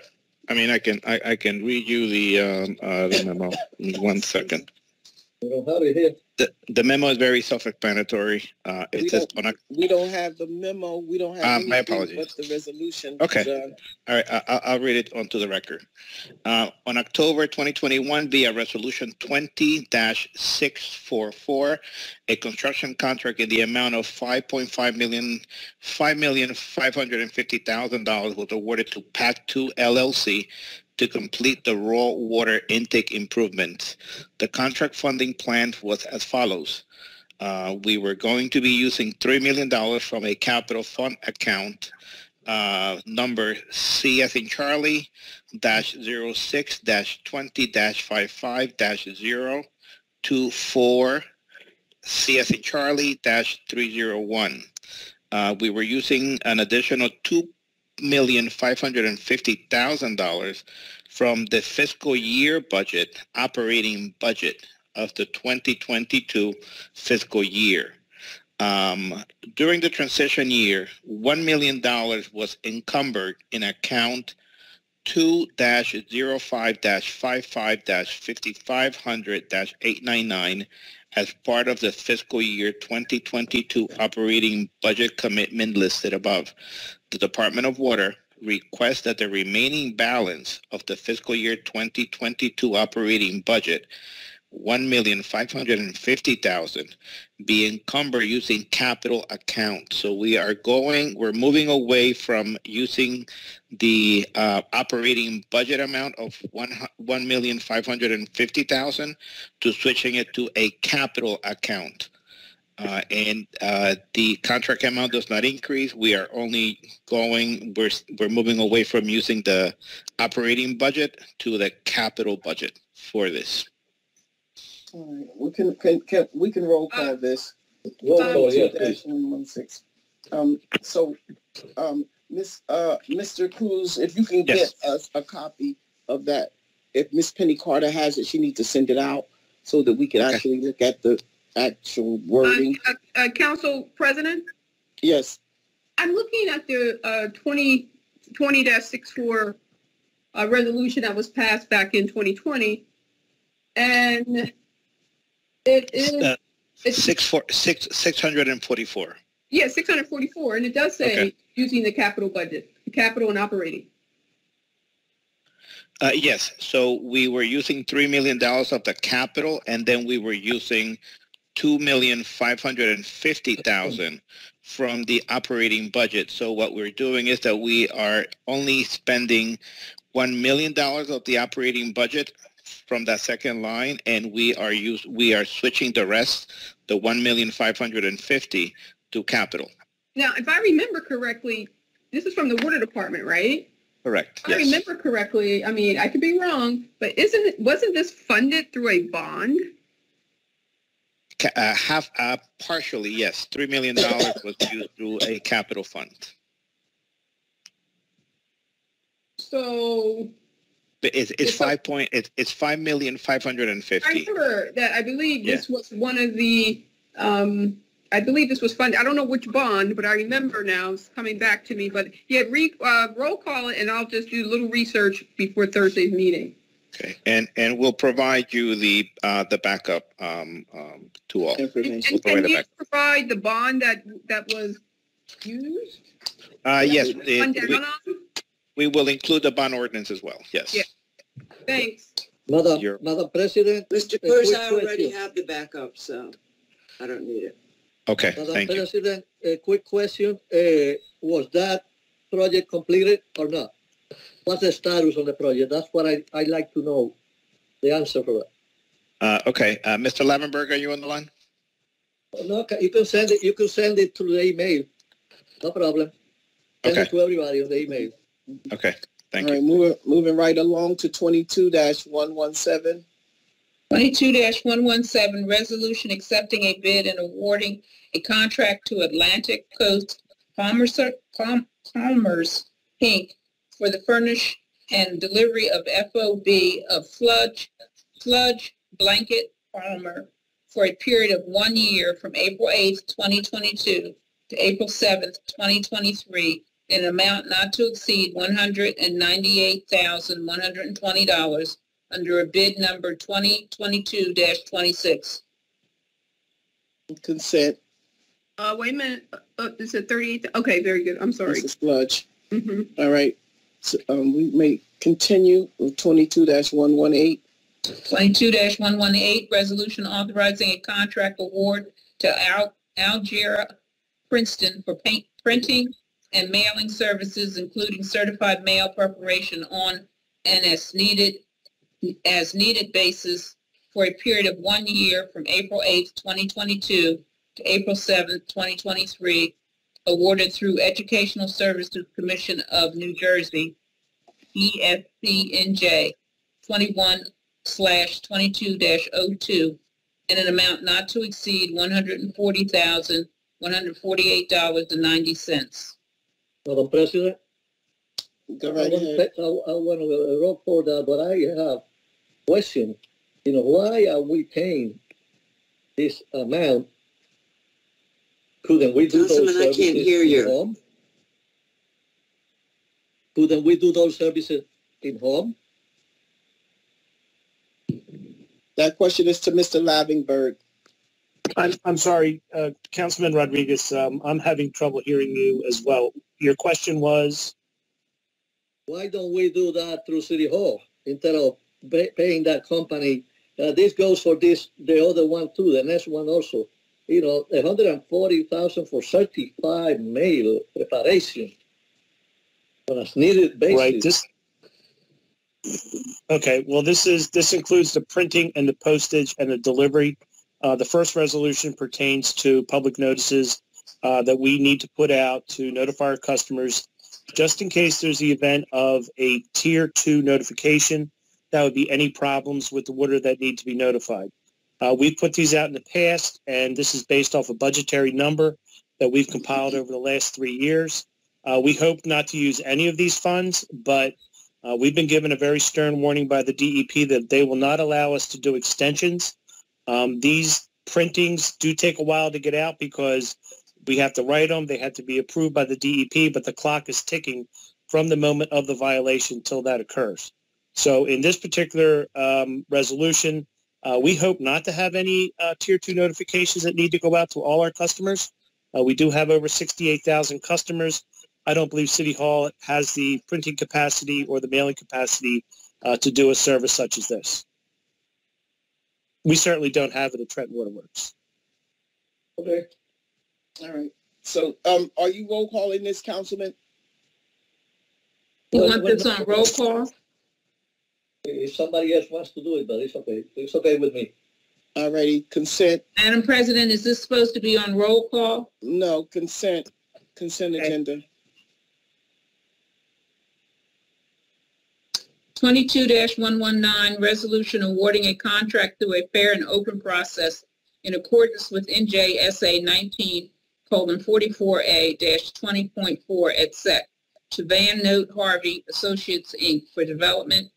I mean, I can I, I can read you the um, uh, the memo. in One second. You don't have it here. The, the memo is very self-explanatory. Uh, We it says on a, we don't have the memo, we don't have Um, my apologies. but the resolution. Okay. John. all right, I, I'll read it onto the record. Uh, on October 2021, via Resolution 20-644, a construction contract in the amount of 5.5 million, $5,550,000 was awarded to PAC 2 LLC to complete the raw water intake improvements. The contract funding plan was as follows. Uh, we were going to be using $3 million from a capital fund account uh, number C as in Charlie dash zero six dash twenty dash five five dash zero two four C as in Charlie dash three zero one. Uh, we were using an additional two million five hundred and fifty thousand dollars from the fiscal year budget, operating budget of the 2022 fiscal year. Um, during the transition year, $1 million was encumbered in account 2-05-55-5500-899 as part of the fiscal year 2022 operating budget commitment listed above. The Department of Water requests that the remaining balance of the fiscal year 2022 operating budget one million five hundred and fifty thousand be encumbered using capital account. So we are going, we're moving away from using the uh, operating budget amount of one one million five hundred and fifty thousand to switching it to a capital account. Uh, and uh, the contract amount does not increase. We are only going, we're, we're moving away from using the operating budget to the capital budget for this. All right, we can, can, can, we can roll call this. Roll call, yeah, please. 116. Um, so, um, Miss, uh, Mr. Cruz, if you can get us a copy of that, if Miss Penny Carter has it, she needs to send it out so that we can actually look at the actual Uh, wording. uh, uh, Council President, Yes, I'm looking at the uh, 20, 20-64 uh, resolution that was passed back in 2020. And it is, Uh, it's, Six four six six hundred and forty-four. yeah, 644, and it does say Okay. using the capital budget, the capital and operating. Uh, yes, so we were using three million dollars of the capital, and then we were using two million five hundred and fifty thousand from the operating budget. So what we're doing is that we are only spending one million dollars of the operating budget from that second line, and we are use we are switching the rest, the one million five hundred and fifty, to capital. Now, if I remember correctly, this is from the water department, right? Correct. If I remember correctly, I mean, I could be wrong, but isn't it, wasn't this funded through a bond? Uh, half, uh, partially, yes. Three million dollars was used through a capital fund. So But It's, it's five point, it's, it's five million, five hundred and I remember that I believe this was one of the, um, I believe this was funded. I don't know which bond, but I remember now it's coming back to me. But yeah, re, uh, roll call it and I'll just do a little research before Thursday's meeting. Okay, and, and we'll provide you the, uh, the backup, um, um, to all. We'll And provide can the you provide the bond that, that was used? Uh, yes, it- we, on? We will include the bond ordinance as well, yes. Yeah. Thanks. Madam, You're- Madam President. Mr. a Cruz, quick I already question. have the backup, so I don't need it. Okay, Madam thank you. President, a quick question. Uh, was that project completed or not? What's the status on the project? That's what I, I'd like to know, the answer for that. Uh, okay, uh, Mr. Lavenberg, are you on the line? No, ca- you can send it, you can send it through the email. No problem. Send it to everybody on the email. Okay, thank all you. right, moving, moving right along to 22-117. 22-117, resolution accepting a bid and awarding a contract to Atlantic Coast Commerce, Com- Commerce, Inc. for the furnish and delivery of FOB of sludge, sludge blanket armor for a period of one year from April eighth, twenty twenty-two to April seventh, twenty twenty-three, in an amount not to exceed one hundred and ninety-eight thousand, one hundred and twenty dollars under a bid number 2022-26. Consent, Uh, wait a minute. Uh, Uh, is it 38? Okay, very good. I'm sorry. Mrs. Sludge. hmm All right, so, um, we may continue with 22-118. 22-118, resolution authorizing a contract award to Al- Allegra Princeton for paint, printing and mailing services, including certified mail preparation on and as needed, as needed basis for a period of one year from April 8, 2022 to April 7, 2023, awarded through Educational Services Commission of New Jersey, ESCNJ 21 slash 22 dash 02 in an amount not to exceed $140,148.90. Madam President? Go I right want to, I, I want to roll for that, but I have a question. You know, why are we paying this amount? Couldn't we do those Councilman, I services can't hear in you. home? Couldn't we do those services in home? That question is to Mr. Lavingberg. I'm, I'm sorry, uh, Councilman Rodriguez, um, I'm having trouble hearing you as well. Your question was, Why don't we do that through City Hall instead of pay- paying that company uh, this goes for this, the other one too, the next one also. You know, a hundred and forty thousand for certified mail preparation on a needed basis. Right, this, okay, well, this is, this includes the printing and the postage and the delivery. Uh, the first resolution pertains to public notices, uh, that we need to put out to notify our customers, just in case there's the event of a tier two notification, that would be any problems with the water that need to be notified. Uh, we've put these out in the past, and this is based off a budgetary number that we've compiled over the last three years. Uh, we hope not to use any of these funds, but uh, we've been given a very stern warning by the DEP that they will not allow us to do extensions. Um, these printings do take a while to get out because we have to write them. They have to be approved by the DEP, but the clock is ticking from the moment of the violation till that occurs. So in this particular um, resolution, uh, we hope not to have any uh, tier two notifications that need to go out to all our customers. Uh, we do have over 68,000 customers. I don't believe City Hall has the printing capacity or the mailing capacity uh, to do a service such as this. We certainly don't have it at Trenton Waterworks. Okay. All right. So, um, are you roll calling this, Councilman? You want this on roll call? If somebody else wants to do it, but it's okay. It's okay with me. Alrighty, consent. Madam President, is this supposed to be on roll call? No, consent, consent agenda. 22-119, resolution awarding a contract through a fair and open process in accordance with NJSA nineteen colon 44A-20.4 et seq to Van Note Harvey Associates, Inc. for development,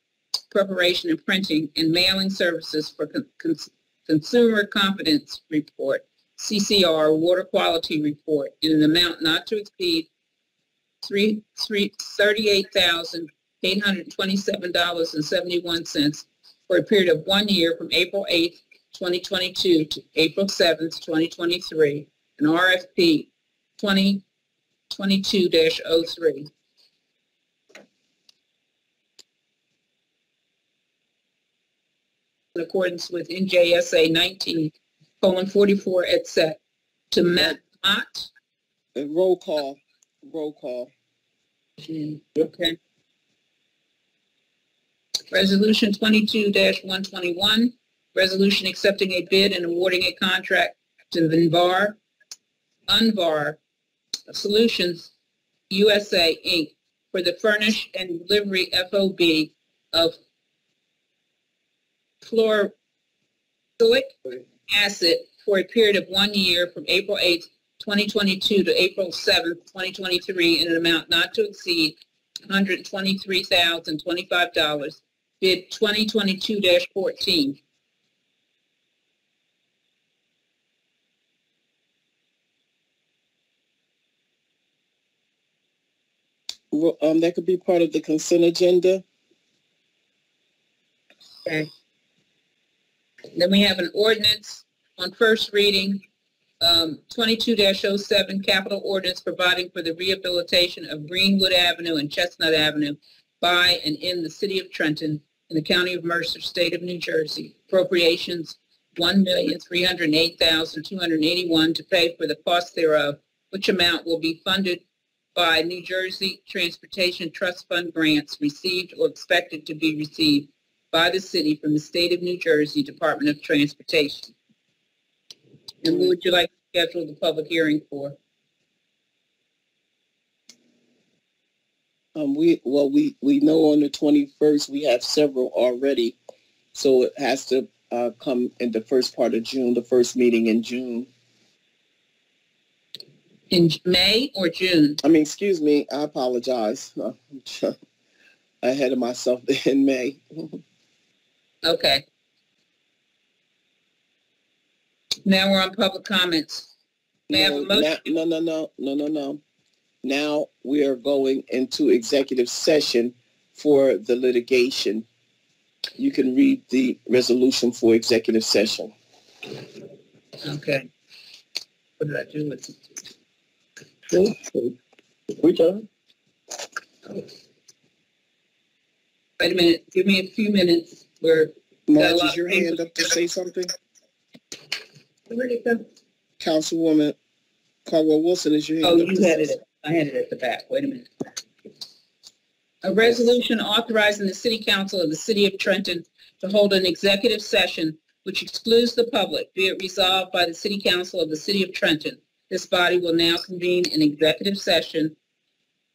preparation, and printing and mailing services for con con Consumer Confidence Report, CCR, Water Quality Report, in an amount not to exceed $38,827.71 for a period of one year from April 8, 2022 to April 7, 2023, an RFP 2022-03. in accordance with NJSA 19 colon 44 et seq to Matt Mott. Roll call, roll call. Okay. Resolution 22-121, resolution accepting a bid and awarding a contract to Vinvar Univar Solutions USA, Inc. for the furnish and delivery FOB of fluorosilicic acid for a period of one year from April 8th, 2022 to April 7th, 2023 in an amount not to exceed $123,025. Bid 2022-14. Um, that could be part of the consent agenda. Okay. Then we have an ordinance on first reading, um, 22-07, capital ordinance providing for the rehabilitation of Greenwood Avenue and Chestnut Avenue by and in the city of Trenton in the county of Mercer, state of New Jersey. Appropriations, 1,308,281 to pay for the cost thereof, which amount will be funded by New Jersey Transportation Trust Fund grants received or expected to be received by the city from the state of New Jersey Department of Transportation. And what would you like to schedule the public hearing for? Um, we, well, we, we know on the twenty-first, we have several already. So it has to, uh, come in the first part of June, the first meeting in June. In May or June? I mean, excuse me, I apologize. I'm Ahead of myself in May. Okay. Now we're on public comments. May I have a No, motion? now- No, no, no, no, no, no. Now we are going into executive session for the litigation. You can read the resolution for executive session. Okay. What did I do with it? Which one? Wait a minute, give me a few minutes. We're lot is your hand up to say something? Where'd it go? Councilwoman Caldwell Wilson, is your hand Oh, you had it, I had it at the back, wait a minute. A resolution authorizing the city council of the city of Trenton to hold an executive session which excludes the public, be it resolved by the city council of the city of Trenton. This body will now convene an executive session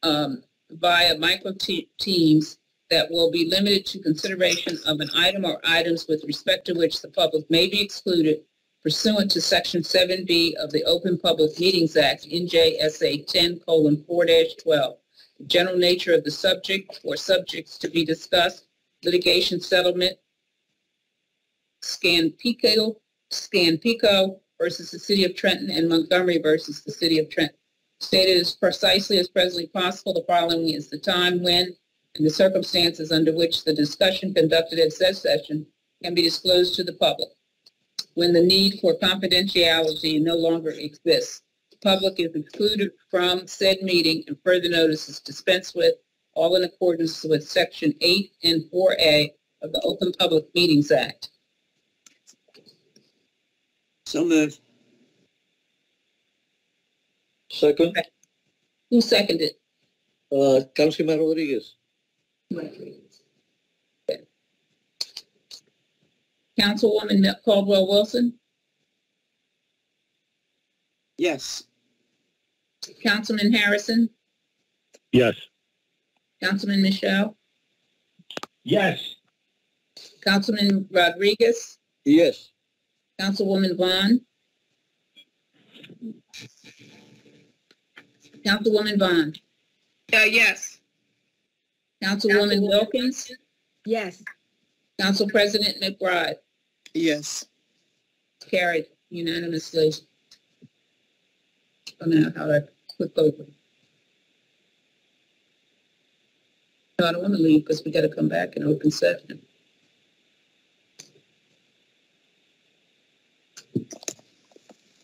um, via micro te- teams that will be limited to consideration of an item or items with respect to which the public may be excluded pursuant to Section 7B of the Open Public Meetings Act, NJSA 10:4-12. The general nature of the subject or subjects to be discussed, litigation settlement, Scannapieco, Scan Pico versus the City of Trenton and Montgomery versus the City of Trenton. Stated as precisely as presently possible, the following is the time when and the circumstances under which the discussion conducted at said session can be disclosed to the public when the need for confidentiality no longer exists. The public is excluded from said meeting and further notice is dispensed with, all in accordance with Section 8 and 4A of the Open Public Meetings Act. So move. Second, Who seconded? uh, Councilman Rodriguez. Councilwoman Caldwell Wilson, Yes. Councilman Harrison, Yes. Councilman Muschal, Yes. Councilman Rodriguez, Yes. Councilwoman Vaughn. Councilwoman Vaughn. Uh, yes. Councilwoman Wilkins, Yes. Council President McBride. Yes. Carried unanimously. Oh, now how do I click over? No, I don't want to leave because we got to come back in open session.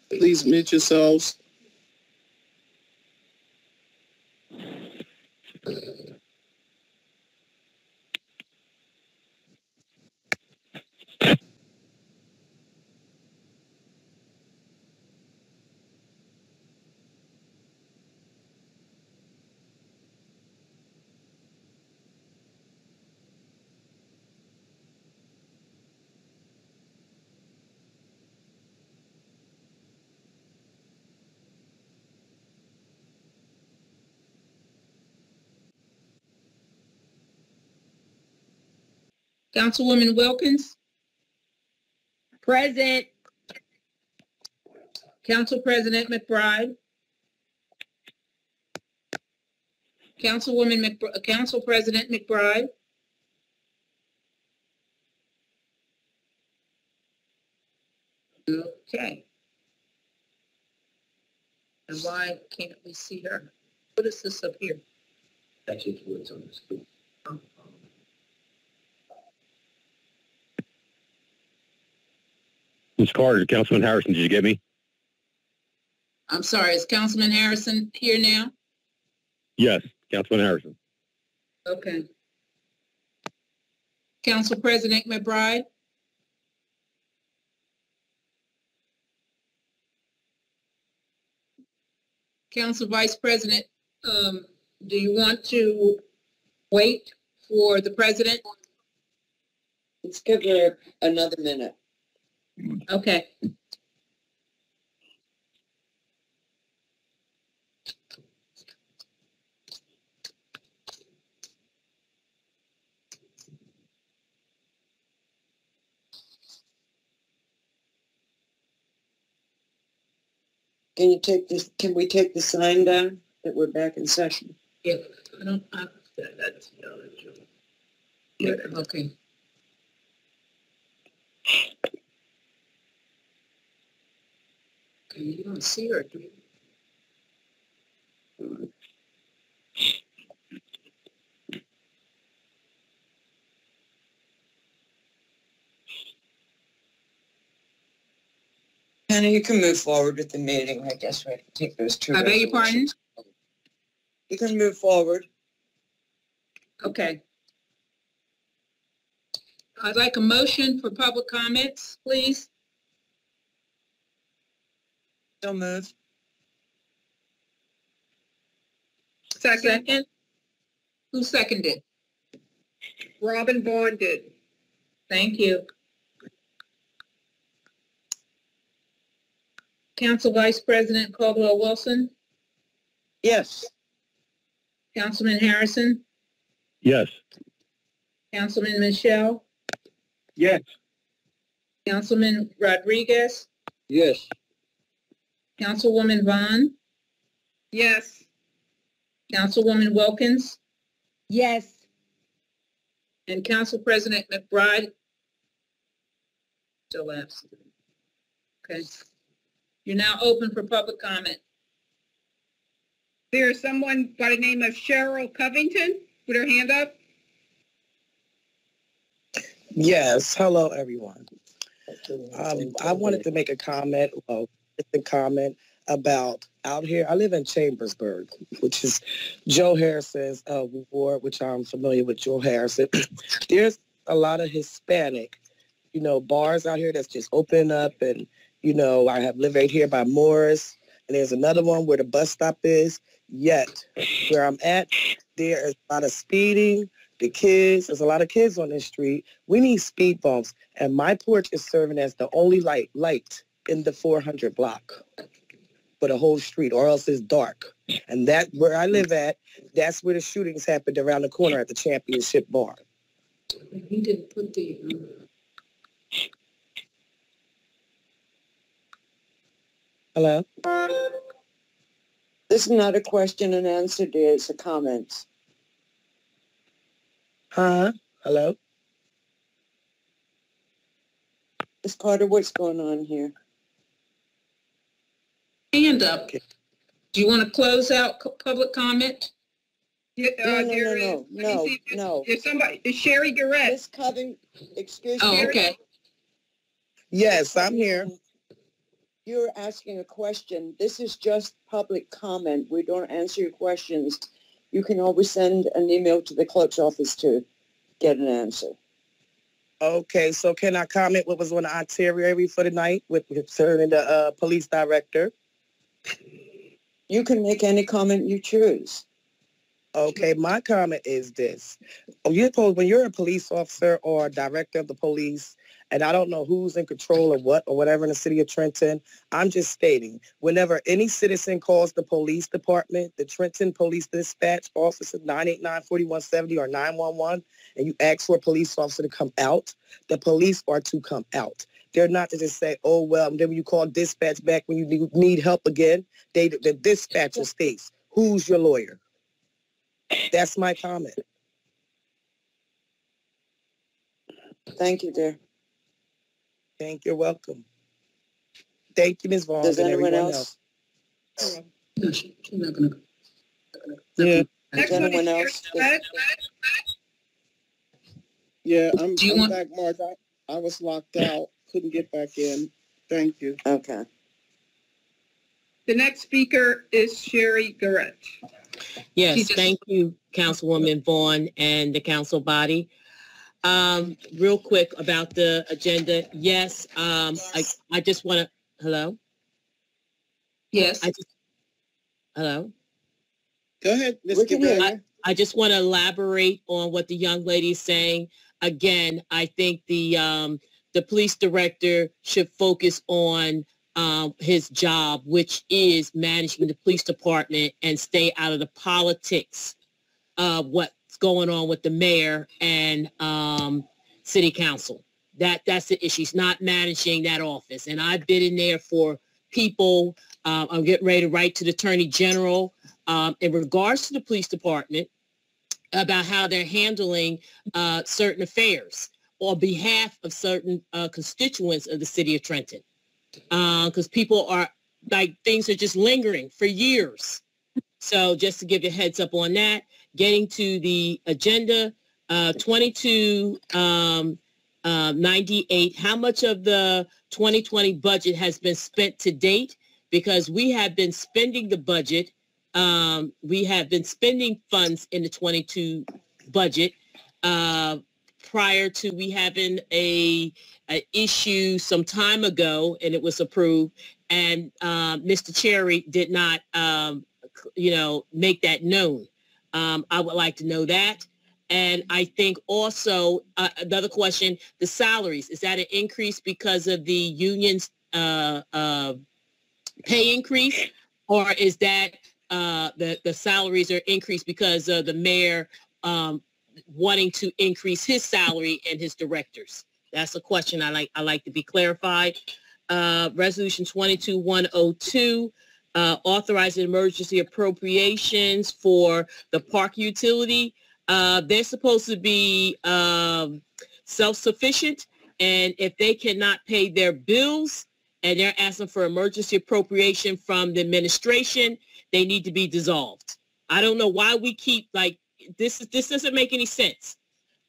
Please mute yourselves. Councilwoman Wilkins, Present. Council President McBride. Councilwoman McBride, Council President McBride. Okay. And why can't we see her? What is this up here? Just what's on the screen. Ms. Carter, Councilman Harrison, did you get me? I'm sorry, is Councilman Harrison here now? Yes, Councilman Harrison. Okay. Council President McBride? Council Vice President, um, do you want to wait for the president? Let's give her another minute. Okay. Can you take this, can we take the sign down that we're back in session? Yeah, I don't, I, that's, yeah, okay. Okay, you don't see her, do you? Hannah, you can move forward with the meeting. I guess we have to take those two. I beg your pardon? You can move forward. Okay. I'd like a motion for public comments, please. So moved. Second, Second? Who seconded? Robin Vaughn did. Thank you. Council Vice President Caldwell Wilson, Yes. Councilman Harrison, Yes. Councilman Muschal, Yes. Councilman Rodriguez, Yes. Councilwoman Vaughn, Yes. Councilwoman Wilkins, Yes. and Council President McBride. Still absent. Okay. You're now open for public comment. There's someone by the name of Cheryl Covington with her hand up. Yes, hello, everyone. Um, I wanted to make a comment, well, a comment about out here. I live in Chambersburg, which is Joe Harrison's uh, ward, which I'm familiar with Joe Harrison. There's a lot of Hispanic, you know, bars out here that's just open up and, you know, I have lived right here by Morris, and there's another one where the bus stop is. Yet, where I'm at, there is a lot of speeding, the kids, there's a lot of kids on this street. We need speed bumps. And my porch is serving as the only light light in the 400 block for the whole street, or else it's dark. And that where I live at, that's where the shootings happened around the corner at the championship bar. He didn't put the, um, Hello? This is not a question and answer, dear. It's a comment. Huh? Hello? Ms. Carter, what's going on here? Hand up. Do you want to close out co- public comment? Yeah, No, uh, no, there no, is- no, let me no, see if- no. There's somebody, is Sherry Garrett. Ms. Coving, excuse Oh, okay. Yes, I'm here. You're asking a question. This is just public comment. We don't answer your questions. You can always send an email to the clerk's office to get an answer. Okay, so can I comment what was on the itinerary for the night with concerning the uh, police director? You can make any comment you choose. Okay, my comment is this. You're when you're a police officer or director of the police, and I don't know who's in control of what or whatever in the city of Trenton, I'm just stating, whenever any citizen calls the police department, the Trenton Police Dispatch Officer 989-4170 or 911, and you ask for a police officer to come out, the police are to come out. They're not to just say, oh, well, and then when you call dispatch back when you need- need help again, they, the dispatcher states, who's your lawyer? That's my comment. Thank you, dear. Thank you. You're welcome. Thank you, Ms. Vaughn. Does and anyone everyone else? No, she- she's not gonna. Yeah. Does anyone else? Yeah, I'm, Do you I'm want- back, Mark. I, I was locked out, couldn't get back in. Thank you. Okay. The next speaker is Sherry Garrett. Yes, thank you, Councilwoman Vaughn and the council body. Um, real quick about the agenda. Yes, um, I, I just want to, hello? Yes. I just, hello? Go ahead, Ms. We can hear Gilbert. you. I just want to elaborate on what the young lady is saying. Again, I think the, um, the police director should focus on, um, his job, which is managing the police department and stay out of the politics of what's going on with the mayor and, um, city council. That, that's the issue. He's not managing that office. And I've been in there for people, uh, I'm getting ready to write to the attorney general, um, in regards to the police department about how they're handling uh, certain affairs on behalf of certain uh, constituents of the city of Trenton. Because people are like things are just lingering for years. So just to give you a heads up on that, getting to the agenda, uh, 22 um, uh, 98. How much of the 2020 budget has been spent to date? Because we have been spending the budget um, we have been spending funds in the 22 budget uh, prior to we having a, a issue some time ago and it was approved and uh, Mr. Cherry did not, um, you know, make that known. Um, I would like to know that. And I think also uh, another question, the salaries, is that an increase because of the union's uh, uh, pay increase? Or is that uh, the, the salaries are increased because of the mayor um, wanting to increase his salary and his directors? That's a question I like, I like to be clarified. Uh, Resolution 22102, uh, authorizing emergency appropriations for the park utility. Uh, they're supposed to be um, self-sufficient, and if they cannot pay their bills and they're asking for emergency appropriation from the administration, they need to be dissolved. I don't know why we keep like this. Is this doesn't make any sense.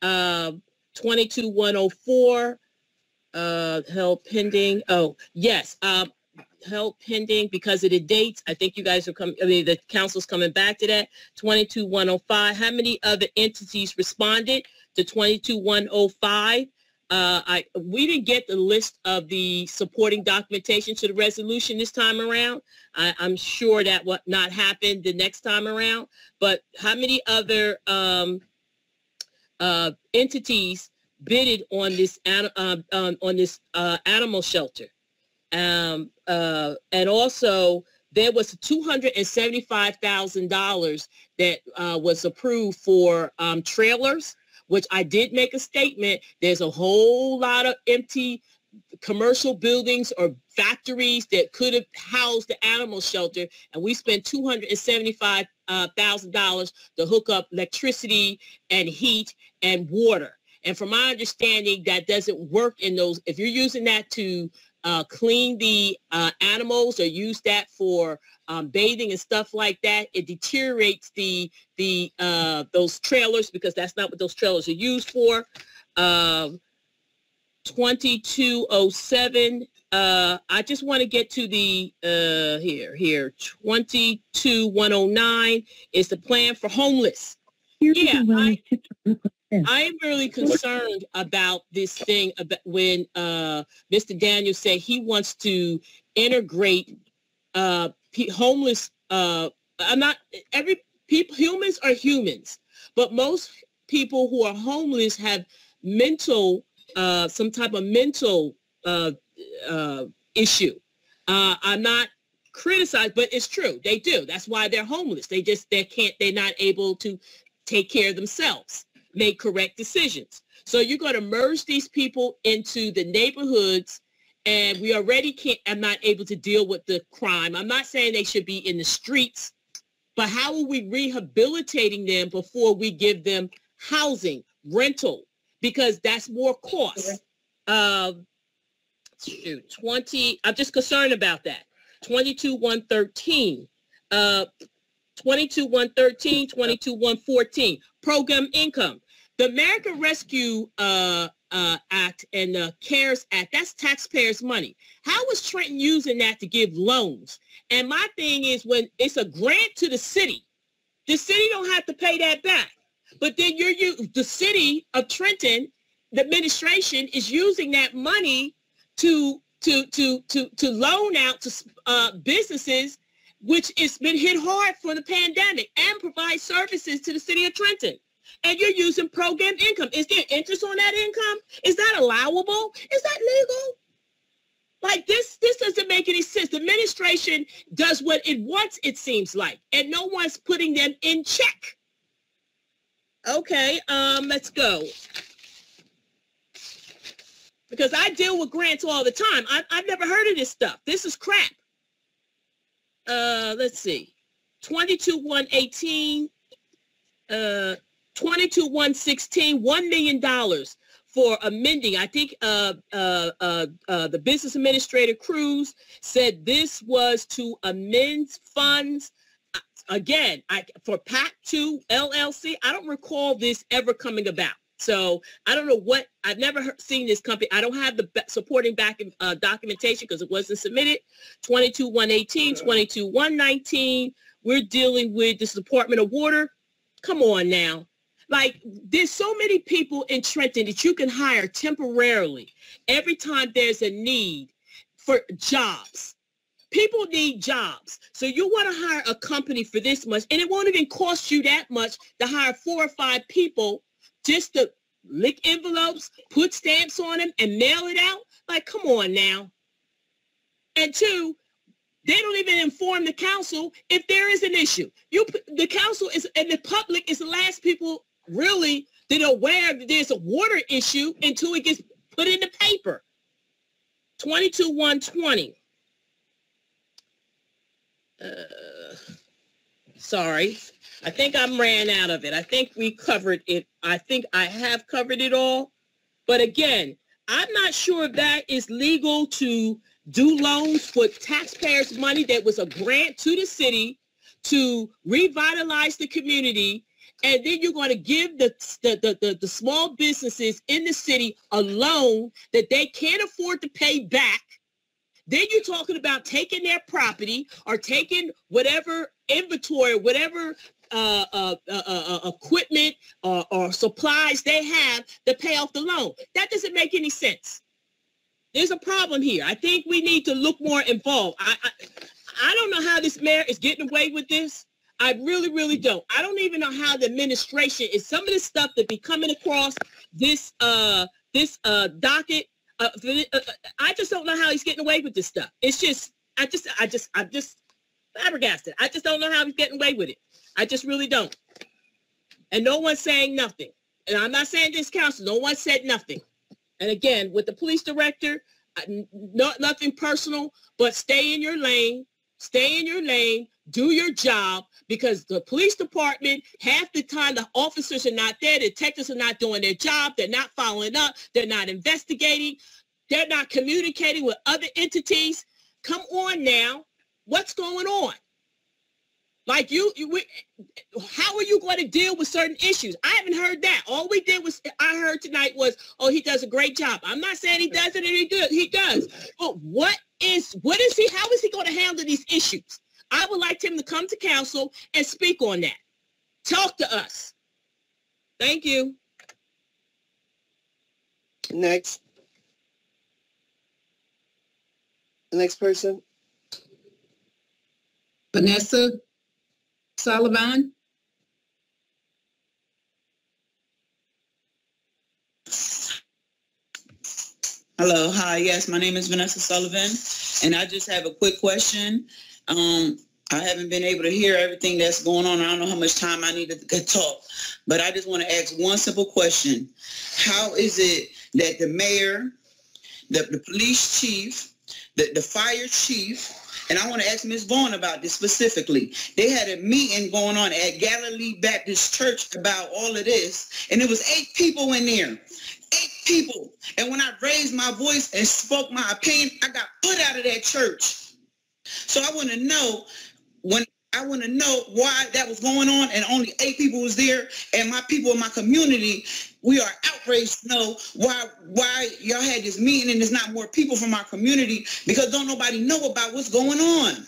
Um, 22104 uh, held pending. Oh, yes. Um, held pending because of the dates. I think you guys are coming, I mean, the council's coming back to that. 22105. How many other entities responded to 22105? Uh, I we didn't get the list of the supporting documentation to the resolution this time around. I, I'm sure that will not happen the next time around. But how many other um, uh, entities bidded on this uh, um, on this uh, animal shelter? Um, uh, and also there was $275,000 that uh, was approved for um, trailers, which I did make a statement. There's a whole lot of empty commercial buildings or factories that could have housed the animal shelter. And we spent $275,000 uh, to hook up electricity and heat and water. And from my understanding, that doesn't work in those. If you're using that to uh, clean the uh, animals or use that for um, bathing and stuff like that, it deteriorates the the uh, those trailers because that's not what those trailers are used for. Um, 2207. Uh, I just want to get to the uh, here here 22109 is the plan for homeless. Yeah, I, I am really concerned about this thing about when uh, Mr. Daniels said he wants to integrate uh, homeless. Uh, I'm not every people. Humans are humans, but most people who are homeless have mental, uh, some type of mental uh, uh, issue. Uh, I'm not criticized, but it's true. They do. That's why they're homeless. They just they can't. They're not able to take care of themselves make correct decisions. So you're going to merge these people into the neighborhoods and we already can't, I'm not able to deal with the crime. I'm not saying they should be in the streets, but how are we rehabilitating them before we give them housing, rental, because that's more cost. Um, shoot, 20, I'm just concerned about that. 22, 113, uh, 22, 113, 22, 114, program income. The American Rescue uh, uh, Act and the CARES Act, that's taxpayers' money. How is Trenton using that to give loans? And my thing is when it's a grant to the city, the city don't have to pay that back. But then you're you the city of Trenton, the administration is using that money to to to to to loan out to uh, businesses, which has been hit hard for the pandemic, and provide services to the city of Trenton and you're using program income. Is there interest on that income? Is that allowable? Is that legal? Like this, this doesn't make any sense. The administration does what it wants, it seems like, and no one's putting them in check. Okay, um, let's go. Because I deal with grants all the time. I, I've never heard of this stuff. This is crap. Uh, let's see. 22-118, uh, 22 116 $1 million for amending. I think uh, uh, uh, uh, the business administrator Cruz said this was to amend funds. Again, I, for PAC 2 LLC, I don't recall this ever coming about. So I don't know what, I've never heard, seen this company. I don't have the supporting back uh, documentation because it wasn't submitted. 22 118, 22 119. We're dealing with this Department of Water. Come on now. Like there's so many people in Trenton that you can hire temporarily every time there's a need for jobs. People need jobs. So you want to hire a company for this much and it won't even cost you that much to hire four or five people just to lick envelopes, put stamps on them and mail it out. Like, come on now. And two, they don't even inform the council if there is an issue. You, the council is, and the public is the last people really that are aware that there's a water issue until it gets put in the paper. 22 120. Uh, sorry. I think I'm ran out of it. I think we covered it. I think I have covered it all. But again, I'm not sure that is legal to do loans with taxpayers' money that was a grant to the city to revitalize the community. And then you're going to give the, the, the, the, the small businesses in the city a loan that they can't afford to pay back. Then you're talking about taking their property or taking whatever inventory, whatever uh, uh, uh, uh, uh equipment or, or supplies they have to pay off the loan. That doesn't make any sense. There's a problem here. I think we need to look more involved. I, I, I don't know how this mayor is getting away with this. I really, really don't. I don't even know how the administration is. Some of the stuff that be coming across this uh this uh docket. Uh, uh, I just don't know how he's getting away with this stuff. It's just, I just, I just, I'm just flabbergasted. I just don't know how he's getting away with it. I just really don't. And no one's saying nothing. And I'm not saying this council. No one said nothing. And again, with the police director, not nothing personal, but stay in your lane, stay in your lane, do your job because the police department, half the time the officers are not there, the detectives are not doing their job, they're not following up, they're not investigating, they're not communicating with other entities. Come on now, what's going on? Like you, you we, how are you going to deal with certain issues? I haven't heard that. All we did was, I heard tonight was, oh, he does a great job. I'm not saying he doesn't, and he does. He does. But what is, what is he? How is he going to handle these issues? I would like him to come to council and speak on that. Talk to us. Thank you. Next. The next person. Vanessa Sullivan? Hello, hi, yes, my name is Vanessa Sullivan, and I just have a quick question. Um, I haven't been able to hear everything that's going on. I don't know how much time I need to talk, but I just want to ask one simple question. How is it that the mayor, the, the police chief, the, the fire chief, and I want to ask Ms. Vaughn about this specifically. They had a meeting going on at Galilee Baptist Church about all of this, and it was eight people in there. Eight people. And when I raised my voice and spoke my opinion, I got put out of that church. So I want to know when I want to know why that was going on and only eight people was there and my people in my community, we are outraged to know why why y'all had this meeting and there's not more people from our community because don't nobody know about what's going on.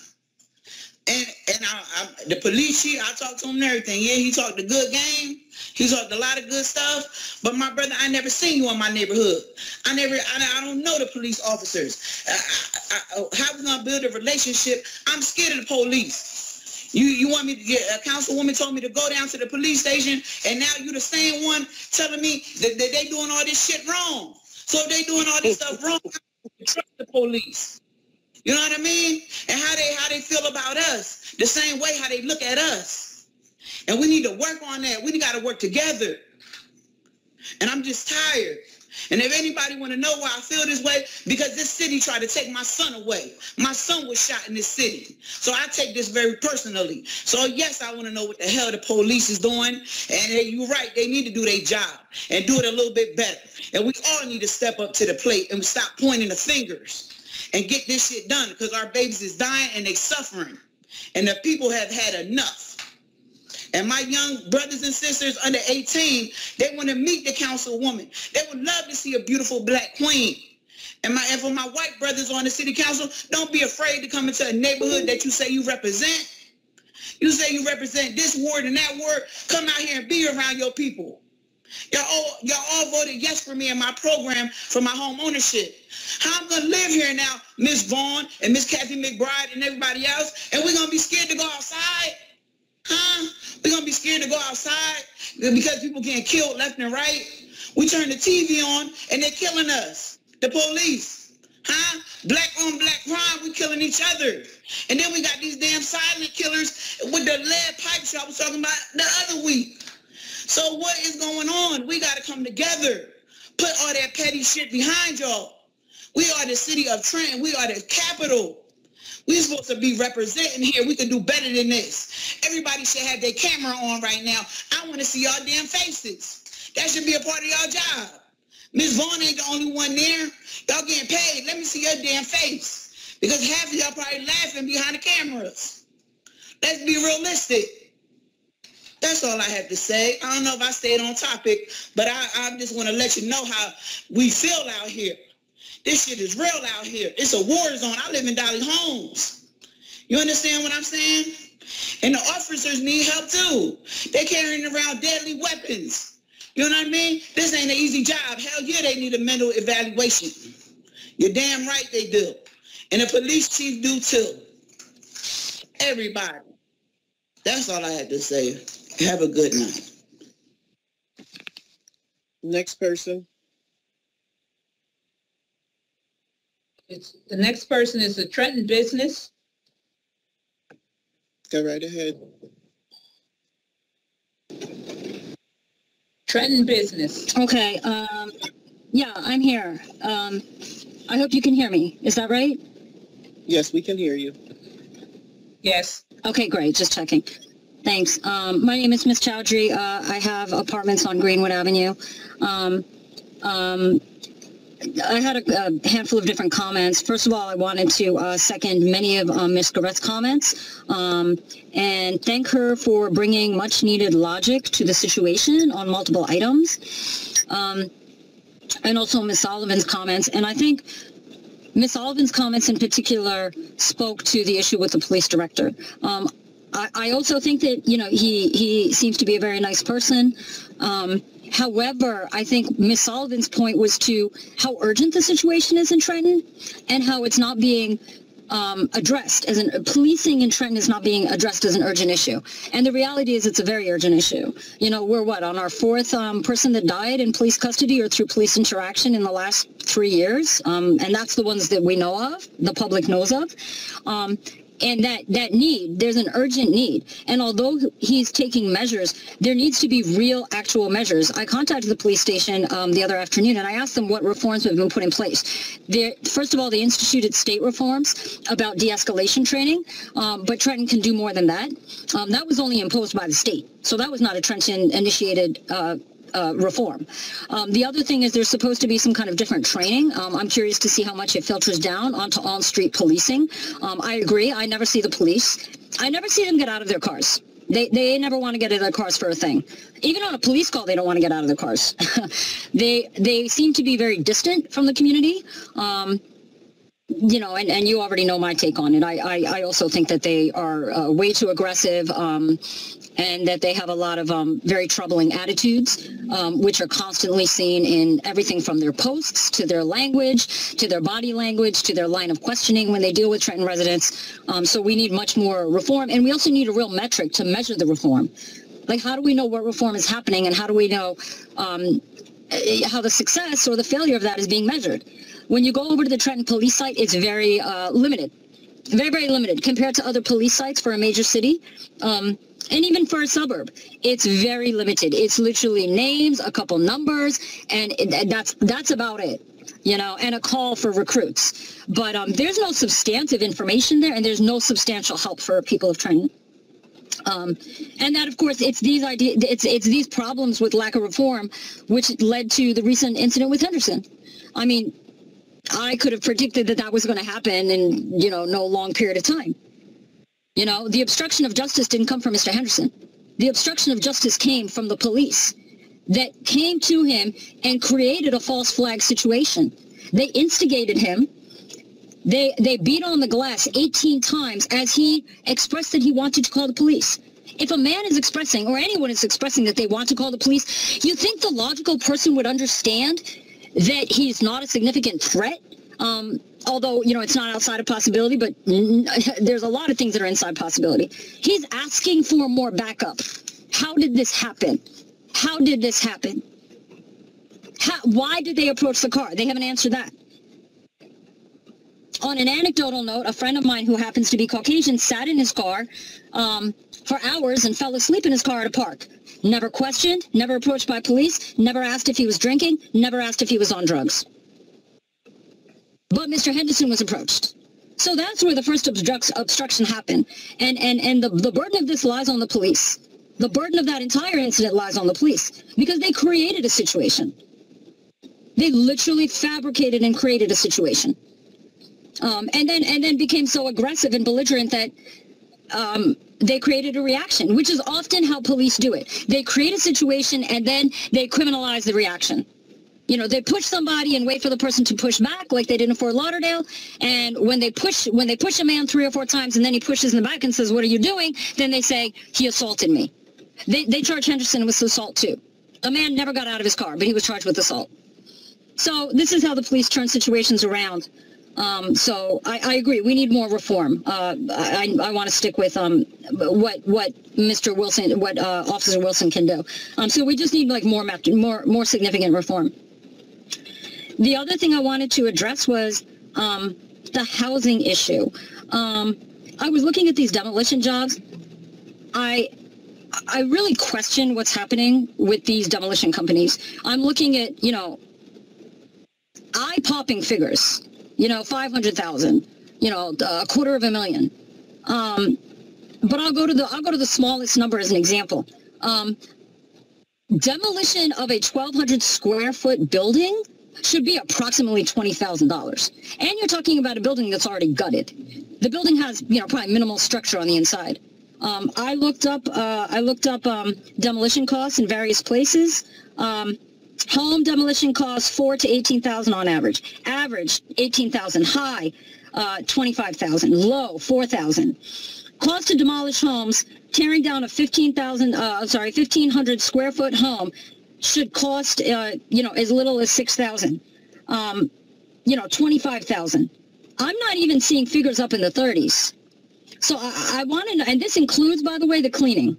And and I, I, the police chief, I talked to him and everything. Yeah, he talked a good game. He talked a lot of good stuff. But my brother, I never seen you in my neighborhood. I never, I, I don't know the police officers. I, oh, how we gonna build a relationship? I'm scared of the police. You you want me to get a councilwoman told me to go down to the police station and now you the same one telling me that, that they doing all this shit wrong. So if they doing all this stuff wrong, trust the police. You know what I mean? And how they how they feel about us. The same way how they look at us. And we need to work on that. We got to work together. And I'm just tired. And if anybody want to know why I feel this way, because this city tried to take my son away. My son was shot in this city. So I take this very personally. So yes, I want to know what the hell the police is doing. And hey, you're right, they need to do their job and do it a little bit better. And we all need to step up to the plate and stop pointing the fingers and get this shit done because our babies is dying and they suffering. And the people have had enough. And my young brothers and sisters under 18, they want to meet the councilwoman. They would love to see a beautiful black queen. And, my, and for my white brothers on the city council, don't be afraid to come into a neighborhood that you say you represent. You say you represent this ward and that ward. Come out here and be around your people. Y'all all, y'all all voted yes for me and my program for my home ownership. How I'm gonna live here now, Miss Vaughn and Miss Kathy McBride and everybody else, and we're gonna be scared to go outside? Huh? We're gonna be scared to go outside because people getting killed left and right. We turn the TV on and they're killing us. The police. Huh? Black on black crime, we killing each other. And then we got these damn silent killers with the lead pipes I was talking about the other week. So what is going on? We got to come together. Put all that petty shit behind y'all. We are the city of Trenton. We are the capital. We're supposed to be representing here. We can do better than this. Everybody should have their camera on right now. I want to see y'all damn faces. That should be a part of y'all job. Miss Vaughn ain't the only one there. Y'all getting paid. Let me see your damn face. Because half of y'all probably laughing behind the cameras. Let's be realistic. That's all I have to say. I don't know if I stayed on topic, but I, I just want to let you know how we feel out here. This shit is real out here. It's a war zone. I live in Donnelly Homes. You understand what I'm saying? And the officers need help too. They're carrying around deadly weapons. You know what I mean? This ain't an easy job. Hell yeah, they need a mental evaluation. You're damn right they do. And the police chief do too. Everybody. That's all I had to say. Have a good night. Next person. It's, the next person is the Trenton Business. Go right ahead. Trenton Business. Okay, um, yeah, I'm here. Um, I hope you can hear me. Is that right? Yes, we can hear you. Yes. Okay, great. Just checking. Thanks. Um, my name is Miss Chowdhury. Uh, I have apartments on Greenwood Avenue. Um, um, I had a, a, handful of different comments. First of all, I wanted to uh, second many of um, Ms. Garrett's comments um, and thank her for bringing much needed logic to the situation on multiple items. Um, and also Ms. Sullivan's comments. And I think Ms. Sullivan's comments in particular spoke to the issue with the police director. Um, I, I, also think that, you know, he, he seems to be a very nice person. Um, However, I think Ms. Sullivan's point was to how urgent the situation is in Trenton and how it's not being um, addressed as an policing in Trenton is not being addressed as an urgent issue. And the reality is it's a very urgent issue. You know, we're what, on our fourth um, person that died in police custody or through police interaction in the last three years. Um, and that's the ones that we know of, the public knows of. And that that need there's an urgent need. And although he's taking measures there needs to be real actual measures. I contacted the police station um, the other afternoon and i asked them what reforms have been put in place. There first of all they instituted state reforms about de-escalation training um, but trenton can do more than that. Um, that was only imposed by the state. So that was not a trenton initiated uh, uh, reform. Um, the other thing is there's supposed to be some kind of different training. Um, I'm curious to see how much it filters down onto on-street policing. Um, I agree. I never see the police. I never see them get out of their cars. They, they never want to get out of their cars for a thing. Even on a police call, they don't want to get out of their cars. they they seem to be very distant from the community. Um, you know, and, and you already know my take on it. I, I, I also think that they are uh, way too aggressive. And that they have a lot of um, very troubling attitudes, um, which are constantly seen in everything from their posts to their language, to their body language, to their line of questioning when they deal with Trenton residents. Um, so we need much more reform, and we also need a real metric to measure the reform. Like, how do we know what reform is happening, and how do we know um, how the success or the failure of that is being measured? When you go over to the Trenton police site, it's very uh, limited very very limited compared to other police sites for a major city um, and even for a suburb, it's very limited. It's literally names, a couple numbers, and that's that's about it. You know, and a call for recruits. But um, there's no substantive information there, and there's no substantial help for people of Trenton. Um, and that, of course, it's these idea, it's it's these problems with lack of reform, which led to the recent incident with Henderson. I mean, I could have predicted that that was going to happen in you know no long period of time. You know, the obstruction of justice didn't come from Mr. Henderson. The obstruction of justice came from the police that came to him and created a false flag situation. They instigated him They they beat on the glass 18 times as he expressed that he wanted to call the police. If a man is expressing, or anyone is expressing that they want to call the police, you think the logical person would understand that he's not a significant threat? Um, although, you know, it's not outside of possibility, but there's a lot of things that are inside possibility. He's asking for more backup. How did this happen? How did this happen? How, why did they approach the car? They haven't answered that. On an anecdotal note, a friend of mine who happens to be Caucasian sat in his car um, for hours and fell asleep in his car at a park. Never questioned, never approached by police, never asked if he was drinking, never asked if he was on drugs. But Mr. Henderson was approached. So that's where the first obstruct- obstruction happened. And, and, and the, the burden of this lies on the police. The burden of that entire incident lies on the police because they created a situation. They literally fabricated and created a situation. Um, and then and then became so aggressive and belligerent that um, they created a reaction, which is often how police do it. They create a situation and then they criminalize the reaction. You know, they push somebody and wait for the person to push back, like they did in Fort Lauderdale. And when they push when they push a man three or four times and then he pushes in the back and says, "What are you doing?" Then they say he assaulted me. They they charge Henderson with assault too. A man never got out of his car, but he was charged with assault. So this is how the police turn situations around. Um, so I, I, agree. We need more reform. Uh, I, I want to stick with um, what what Mr. Wilson, what uh, Officer Wilson can do. Um, so we just need like more more more significant reform. The other thing I wanted to address was um, the housing issue. Um, I was looking at these demolition jobs. I I really question what's happening with these demolition companies. I'm looking at you know eye-popping figures you know, 500,000, you know, a quarter of a million. Um, but I'll go to the I'll go to the smallest number as an example. Um, demolition of a 1,200 square foot building should be approximately $20,000. And you're talking about a building that's already gutted. The building has, you know, probably minimal structure on the inside. Um, I looked up uh, I looked up um, demolition costs in various places. Um, Home demolition costs four to 18,000 on average. Average 18,000. High uh, 25,000. Low 4,000. Cost to demolish homes, tearing down a 15,000, uh, sorry, 1,500 square foot home should cost, uh, you know, as little as 6,000. Um, you know, 25,000. I'm not even seeing figures up in the 30s. So I, I want to know, and this includes, by the way, the cleaning.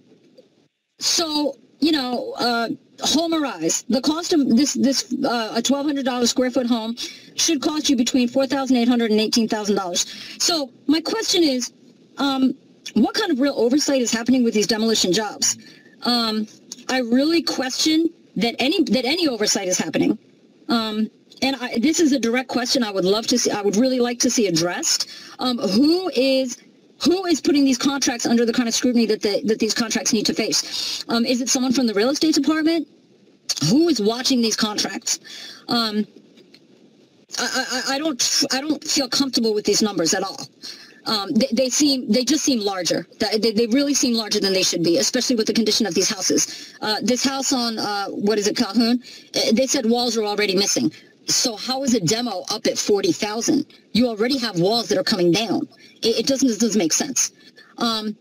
So, you know, uh, homerize the cost of this this uh, a twelve hundred dollar square foot home should cost you between four thousand eight hundred and eighteen thousand dollars. So my question is, um, what kind of real oversight is happening with these demolition jobs? Um, I really question that any that any oversight is happening. Um, and I, this is a direct question I would love to see. I would really like to see addressed. Um, who is who is putting these contracts under the kind of scrutiny that the, that these contracts need to face? Um, is it someone from the real estate department? Who is watching these contracts? Um, I, I, I, don't I don't feel comfortable with these numbers at all. Um, they, they, seem they just seem larger. They, they really seem larger than they should be, especially with the condition of these houses. Uh, this house on uh, what is it, Calhoun? Uh, they said walls are already missing. So how is a demo up at 40,000? You already have walls that are coming down. It, it doesn't, it doesn't make sense. Um,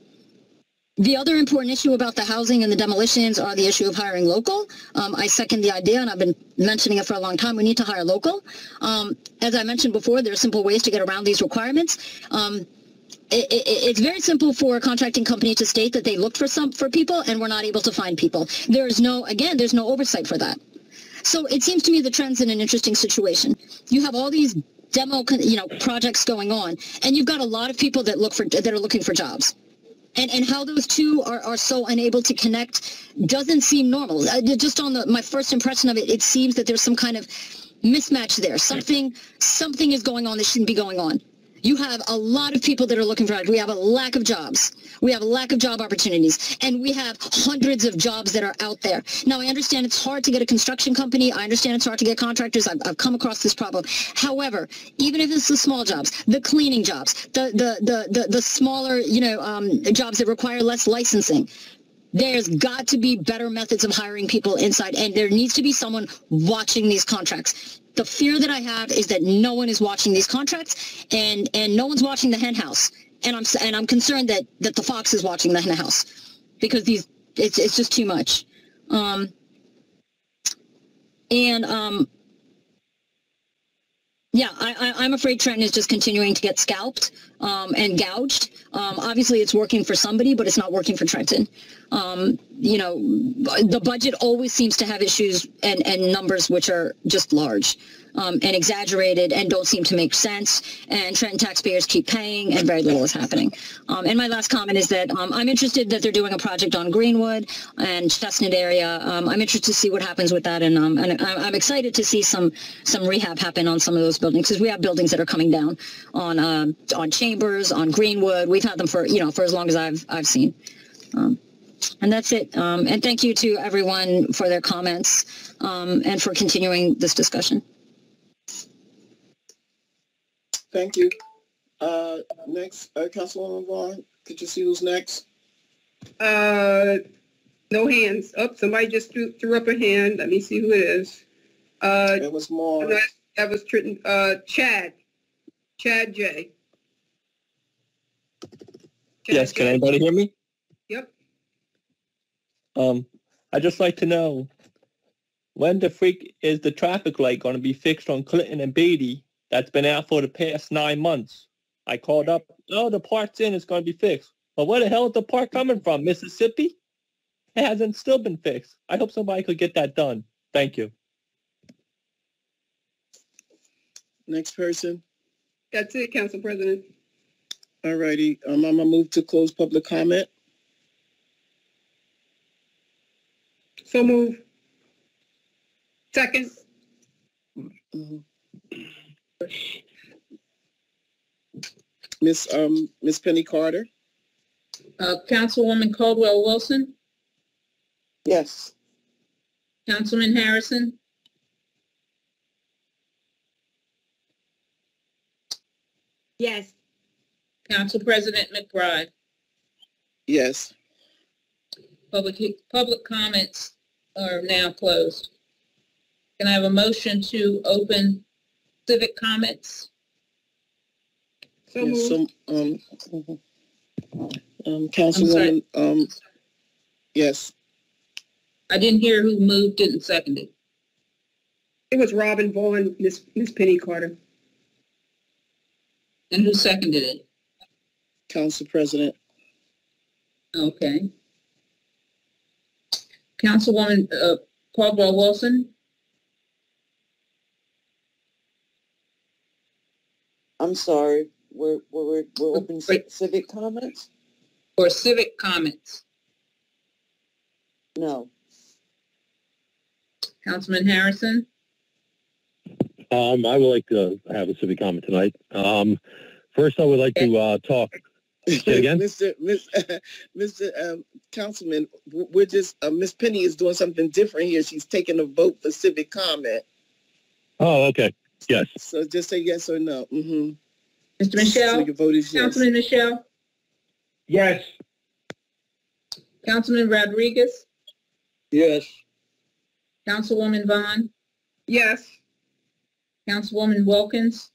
the other important issue about the housing and the demolitions are the issue of hiring local. Um, I second the idea, and I've been mentioning it for a long time. We need to hire local. Um, as I mentioned before, there are simple ways to get around these requirements. Um, it, it, it's very simple for a contracting company to state that they looked for some for people and were not able to find people. There's no, again, there's no oversight for that. So it seems to me the trend's in an interesting situation. You have all these demo, you know, projects going on, and you've got a lot of people that look for that are looking for jobs. And, and how those two are, are so unable to connect doesn't seem normal. Just on the, my first impression of it, it seems that there's some kind of mismatch there. Something something is going on that shouldn't be going on. You have a lot of people that are looking for We have a lack of jobs. We have a lack of job opportunities. And we have hundreds of jobs that are out there. Now, I understand it's hard to get a construction company. I understand it's hard to get contractors. I've, I've come across this problem. However, even if it's the small jobs, the cleaning jobs, the, the, the, the, the smaller, you know, um, jobs that require less licensing, there's got to be better methods of hiring people inside and there needs to be someone watching these contracts the fear that i have is that no one is watching these contracts and and no one's watching the hen house and i'm and i'm concerned that that the fox is watching the hen house because these it's, it's just too much. Um and um yeah, I, I'm afraid Trenton is just continuing to get scalped um, and gouged. Um, obviously, it's working for somebody, but it's not working for Trenton. Um, you know, the budget always seems to have issues and, and numbers which are just large um, and exaggerated and don't seem to make sense. And Trenton taxpayers keep paying and very little is happening. Um, and my last comment is that um, I'm interested that they're doing a project on Greenwood and Chestnut area. Um, I'm interested to see what happens with that. And, um, and I'm excited to see some some rehab happen on some of those buildings because we have buildings that are coming down on um, on Chambers, on Greenwood. We've had them for, you know, for as long as I've I've seen. Um, and that's it. Um, and thank you to everyone for their comments um, and for continuing this discussion. Thank you. Uh, next, uh, Councilwoman Vaughn, could you see who's next? Uh, no hands up. Somebody just threw, threw up a hand. Let me see who it is. Uh, It was more. that, that was Trenton, uh, Chad. Chad J. Yes, can anybody hear me? Yep. Um, I'd just like to know, when the freak is the traffic light going to be fixed on Clinton and Beatty that's been out for the past nine months? I called up, oh, the part's in, it's going to be fixed. But where the hell is the part coming from, Mississippi? It hasn't still been fixed. I hope somebody could get that done. Thank you. Next person. That's it, Council President. All righty, um, I'm gonna move to close public comment. So move. Second. Miss, um, Miss Penny Carter? Uh, Councilwoman Caldwell Wilson, Yes. Councilman Harrison, Yes. Council President McBride. Yes. Public, public comments are now closed. Can I have a motion to open civic comments? So Yes, moved. so, um, um, Councilwoman, um, yes, I didn't hear who moved it and seconded. It It was Robin Vaughn, Miss, Miss Penny Carter. And who seconded it? Council President. Okay. Councilwoman uh, Caldwell Wilson, I'm sorry, we're, we're, we're open ci- civic comments? or civic comments? No. Councilman Harrison? Um, I would like to have a civic comment tonight. Um, first, I would like to uh, talk. Say it again. Mr. Miss, Mr. Um, Councilman, w- we're just, uh, Miss Penny is doing something different here. She's taking a vote for civic comment. Oh, okay. Yes. So just say yes or no. Mm-hmm. Mr. Muschal? So your vote is yes. Councilman Muschal? Yes. Councilman Rodriguez? Yes. Councilwoman Vaughn? Yes. Councilwoman Wilkins?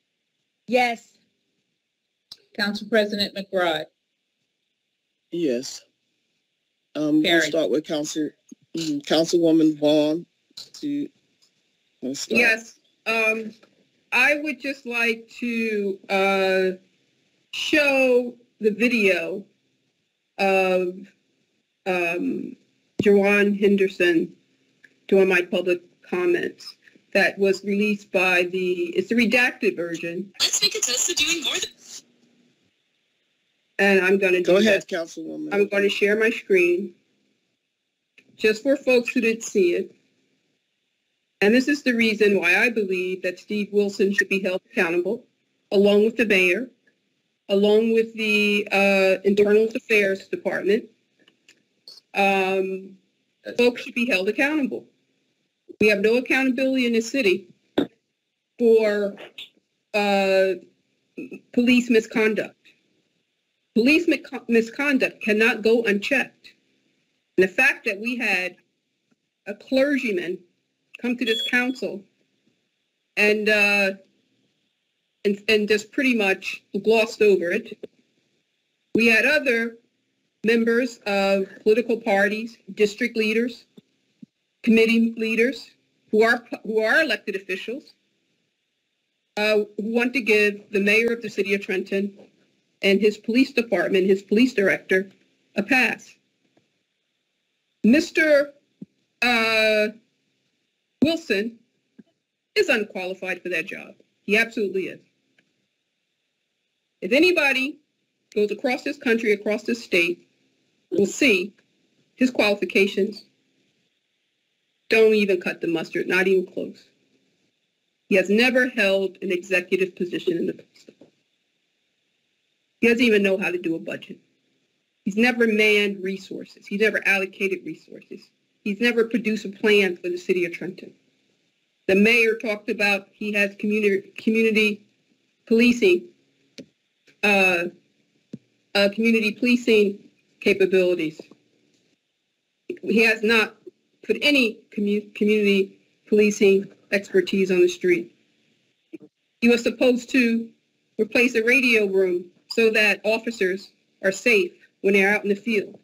Yes. Council President McBride? Yes. Um, we'll Carried. start with Council, mhm, Councilwoman Vaughn to. let's. Yes, um, I would just like to, uh, show the video of, um, Jajuan Henderson doing my public comments that was released by the, it's the redacted version, Let's make a toast to doing more than. and I'm gonna Go ahead, that. Councilwoman. I'm going to share my screen, just for folks who didn't see it. And this is the reason why I believe that Steve Wilson should be held accountable, along with the mayor, along with the uh, Internal Affairs Department. Um, Folks should be held accountable. We have no accountability in the city for uh, police misconduct. Police misconduct cannot go unchecked. And the fact that we had a clergyman come to this council and, uh, and, and just pretty much glossed over it. We had other members of political parties, district leaders, committee leaders, who are, who are elected officials, uh, who want to give the mayor of the city of Trenton and his police department, his police director, a pass. Mr. Uh, Wilson is unqualified for that job. He absolutely is. If anybody goes across this country, across this state, will see his qualifications don't even cut the mustard, not even close. He has never held an executive position in the department. He doesn't even know how to do a budget. He's never manned resources. He's never allocated resources. He's never produced a plan for the city of Trenton. The mayor talked about he has community community policing, uh, uh, community policing capabilities. He has not put any commu- community policing expertise on the street. He was supposed to replace a radio room so that officers are safe when they're out in the field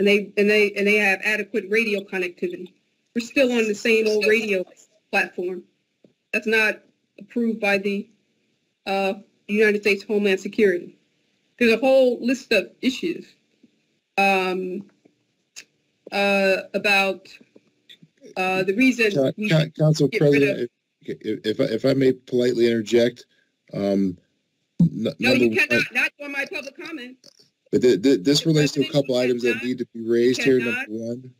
and they and they and they have adequate radio connectivity. We're still on the same old radio platform. That's not approved by the uh, United States Homeland Security. There's a whole list of issues um, uh, about uh, the reason we coun- Council get rid of- President, if, if, I- if I may politely interject, um, No, you number one- cannot, not on my public comment. But th- th- this relates to a couple items that need to be raised here. cannot- Number one,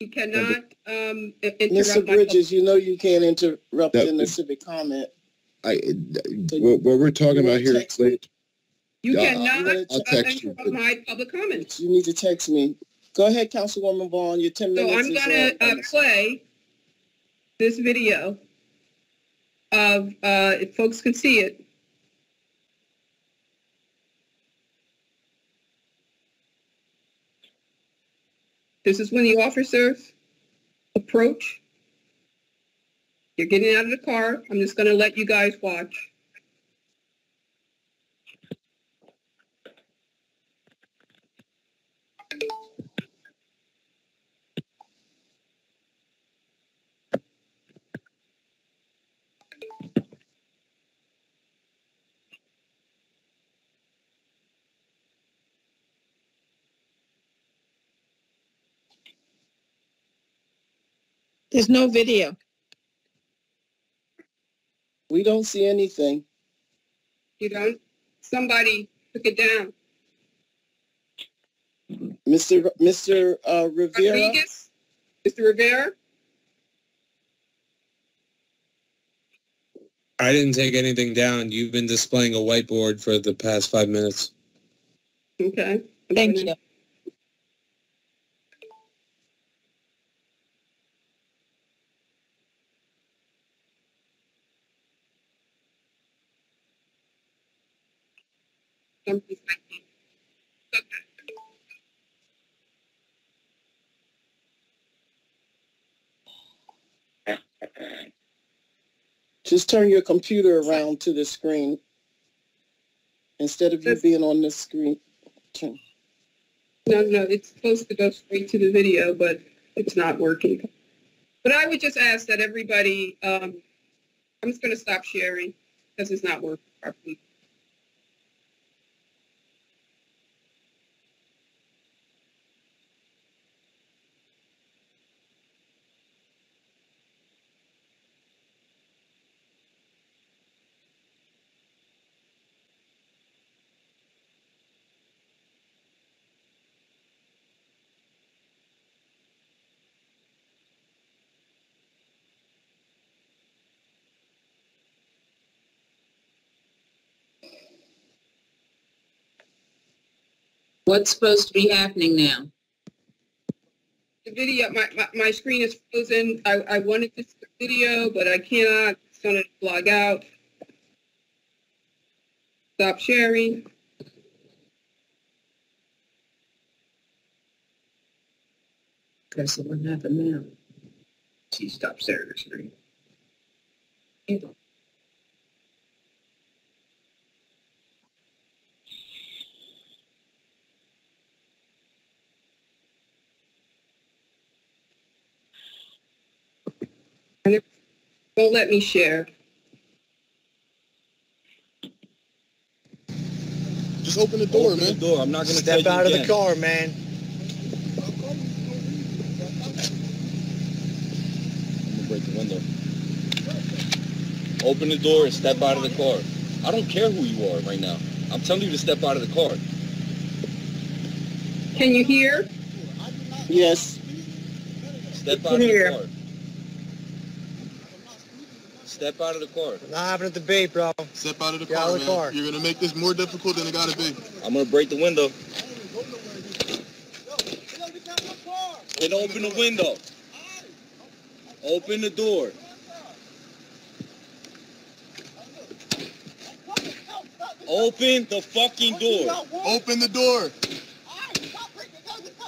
You cannot um, i- Mr. Bridges, you know you can't interrupt That- in the civic comment. I, what, what we're talking about wanna here text is related. You Yeah, cannot I'll uh, text you. interrupt my public comments. You need to text me. Go ahead, Councilwoman Vaughn, your 10 minutes. So minutes I'm is gonna uh, play this video of, uh, if folks can see it. This is when the officers approach. You're getting out of the car. I'm just gonna let you guys watch. There's no video. We don't see anything. You don't, somebody took it down. Mr. Mr. uh, Rivera, Rodriguez? Mr. Rivera? I didn't take anything down. You've been displaying a whiteboard for the past five minutes. Okay. Thank you. just turn your computer around to the screen instead of you being on this screen. Turn- No, no, it's supposed to go straight to the video, but it's not working. But I would just ask that everybody, um, I'm just gonna stop sharing because it's not working properly. What's supposed to be happening now? The video, my, my, my screen is frozen. I, I wanted to see the video, but I cannot. It's gonna log out. Stop sharing. Okay, so what happened now? She stopped sharing screen. Won't let me share. Just open the door, man. The door. I'm not gonna Step tell you out of the car, man. I'm gonna break the window. Open the door and step out of the car. I don't care who you are right now. I'm telling you to step out of the car. Can you hear? Yes. Step can out of the hear. car. Step out of the car. We're not having a debate, bro. Step out of the Get out car, of the man. car. You're gonna make this more difficult than it gotta be. I'm gonna break the window. Then open the window. Open the door. Open the fucking door. Open the door.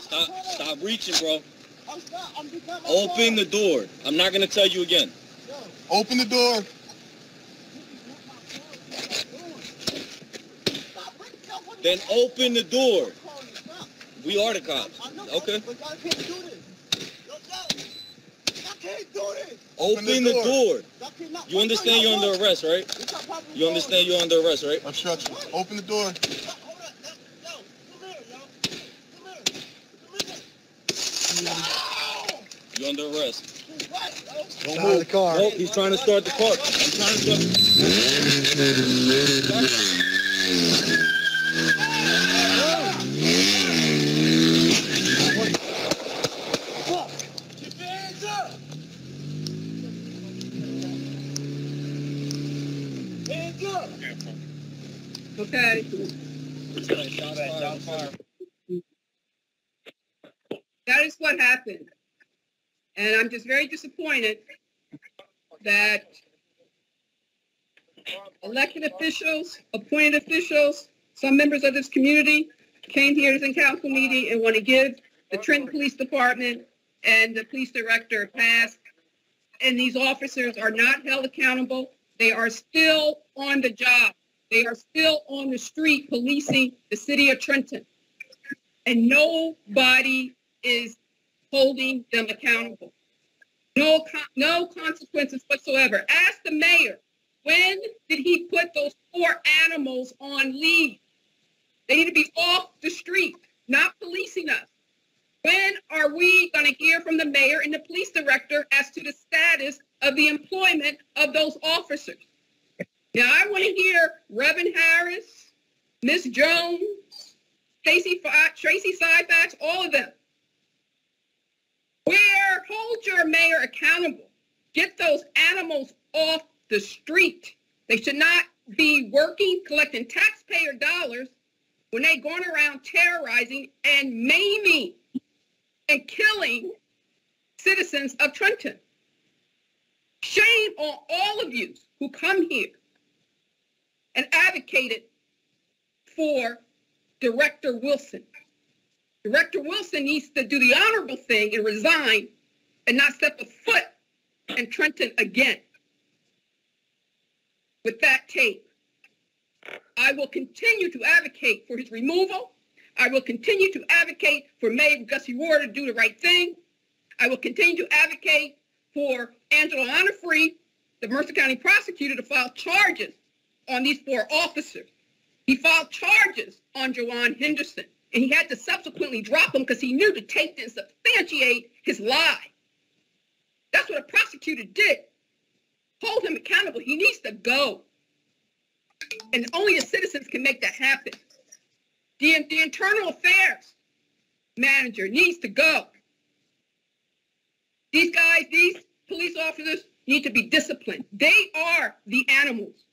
Stop, stop reaching, bro. Open the door. I'm not gonna tell you again. Open the door. Then open the door. We are the cops. Okay. Open the door. You understand you're under arrest, right? You understand you're under arrest, right? Obstruction. Open the door. You're under arrest. Get out of the car. Nope, he's trying to start the car. I'm trying to start. Okay. That is what happened. And I'm just very disappointed that elected officials, appointed officials, some members of this community came here to the council meeting and want to give the Trenton Police Department and the police director a pass. And these officers are not held accountable. They are still on the job. They are still on the street policing the city of Trenton. And nobody is holding them accountable. No, no consequences whatsoever. Ask the mayor, when did he put those poor animals on leave? They need to be off the street, not policing us. When are we going to hear from the mayor and the police director as to the status of the employment of those officers? Now, I want to hear Reverend Harris, Miss Jones, Tracy, Tracy all of them. Where, hold your mayor accountable. Get those animals off the street. They should not be working, collecting taxpayer dollars when they're going around terrorizing and maiming and killing citizens of Trenton. Shame on all of you who come here and advocated for Director Wilson. Director Wilson needs to do the honorable thing and resign and not step a foot in Trenton again. With that tape, I will continue to advocate for his removal. I will continue to advocate for Mayor Gusciora to do the right thing. I will continue to advocate for Angelo Onofri, the Mercer County prosecutor, to file charges on these four officers. He filed charges on Jajuan Henderson, and he had to subsequently drop them because he knew the tape didn't substantiate his lie. That's what a prosecutor did. Hold him accountable. He needs to go. And only the citizens can make that happen. The, the internal affairs manager needs to go. These guys, these police officers need to be disciplined. They are the animals.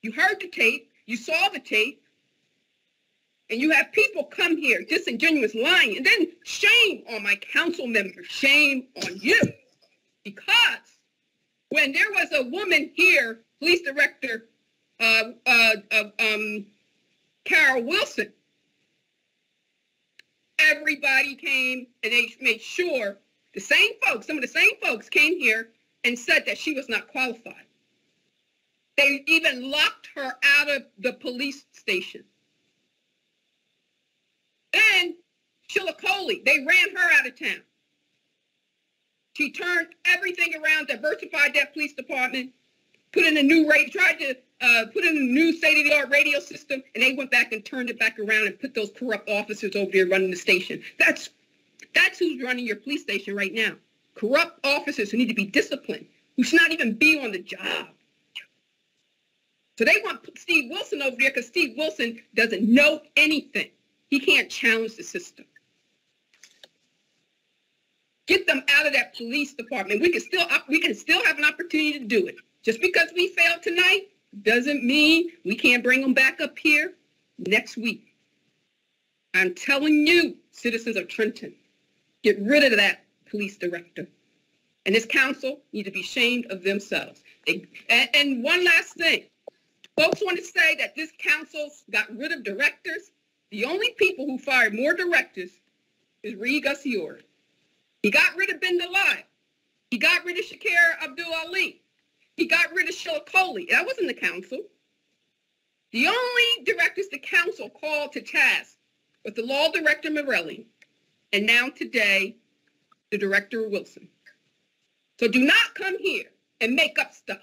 You heard the tape, you saw the tape, and you have people come here disingenuous lying, and then shame on my council members, shame on you. Because when there was a woman here, police director uh, uh, uh, um, Carol Wilson, everybody came and they made sure the same folks, some of the same folks came here and said that she was not qualified. They even locked her out of the police station. Then Coley, they ran her out of town. She turned everything around, diversified that police department, put in a new rate, tried to uh, put in a new state-of-the-art radio system, and they went back and turned it back around and put those corrupt officers over there running the station. That's that's who's running your police station right now. Corrupt officers who need to be disciplined, who should not even be on the job. So they want Steve Wilson over there because Steve Wilson doesn't know anything. He can't challenge the system. Get them out of that police department. We can still we can still have an opportunity to do it. Just because we failed tonight doesn't mean we can't bring them back up here next week. I'm telling you, citizens of Trenton, get rid of that police director. And this council need to be ashamed of themselves. They, and, and one last thing. Folks want to say that this council got rid of directors. The only people who fired more directors is Reed Gusciora. He got rid of Ben Delay. He got rid of Shakir Abdul Ali. He got rid of Sheila Coley. That wasn't the council. The only directors the council called to task was the law director Morelli, and now today, the director Wilson. So do not come here and make up stuff.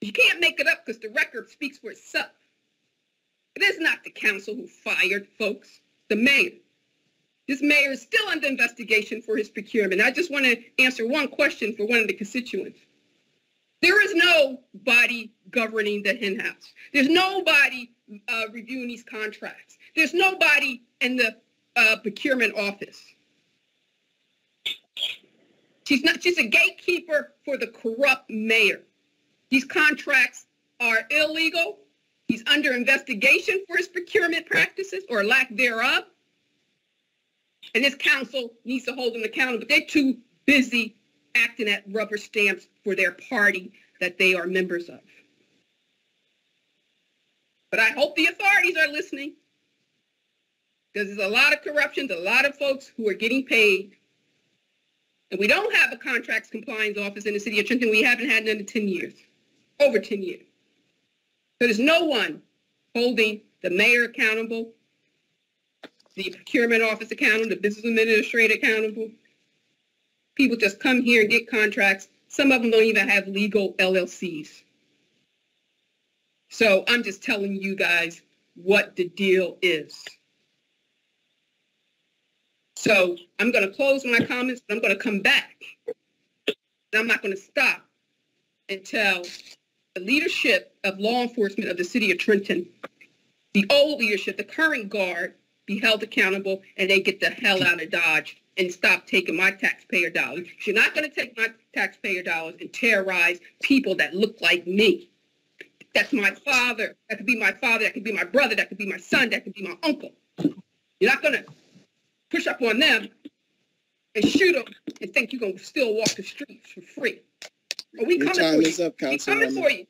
You can't make it up because the record speaks for itself. It is not the council who fired folks, the mayor. This mayor is still under investigation for his procurement. I just want to answer one question for one of the constituents. There is no body governing the hen house. There's nobody uh, reviewing these contracts. There's nobody in the uh, procurement office. She's not. She's a gatekeeper for the corrupt mayor. These contracts are illegal. He's under investigation for his procurement practices or lack thereof. And this council needs to hold them accountable. But they're too busy acting at rubber stamps for their party that they are members of. But I hope the authorities are listening because there's a lot of corruption, a lot of folks who are getting paid. And we don't have a contracts compliance office in the city of Trenton. We haven't had none in 10 years, over 10 years. So there's no one holding the mayor accountable, the procurement office accountable, the business administrator accountable. People just come here and get contracts. Some of them don't even have legal LLCs. So I'm just telling you guys what the deal is. So I'm going to close my comments, but I'm going to come back. I'm not going to stop until the leadership of law enforcement of the city of Trenton, the old leadership, the current guard, be held accountable and they get the hell out of Dodge and stop taking my taxpayer dollars. You're not going to take my taxpayer dollars and terrorize people that look like me. That's my father. That could be my father. That could be my brother. That could be my son. That could be my uncle. You're not going to push up on them and shoot them and think you're going to still walk the streets for free. Are we Your coming for you? up, We coming for you.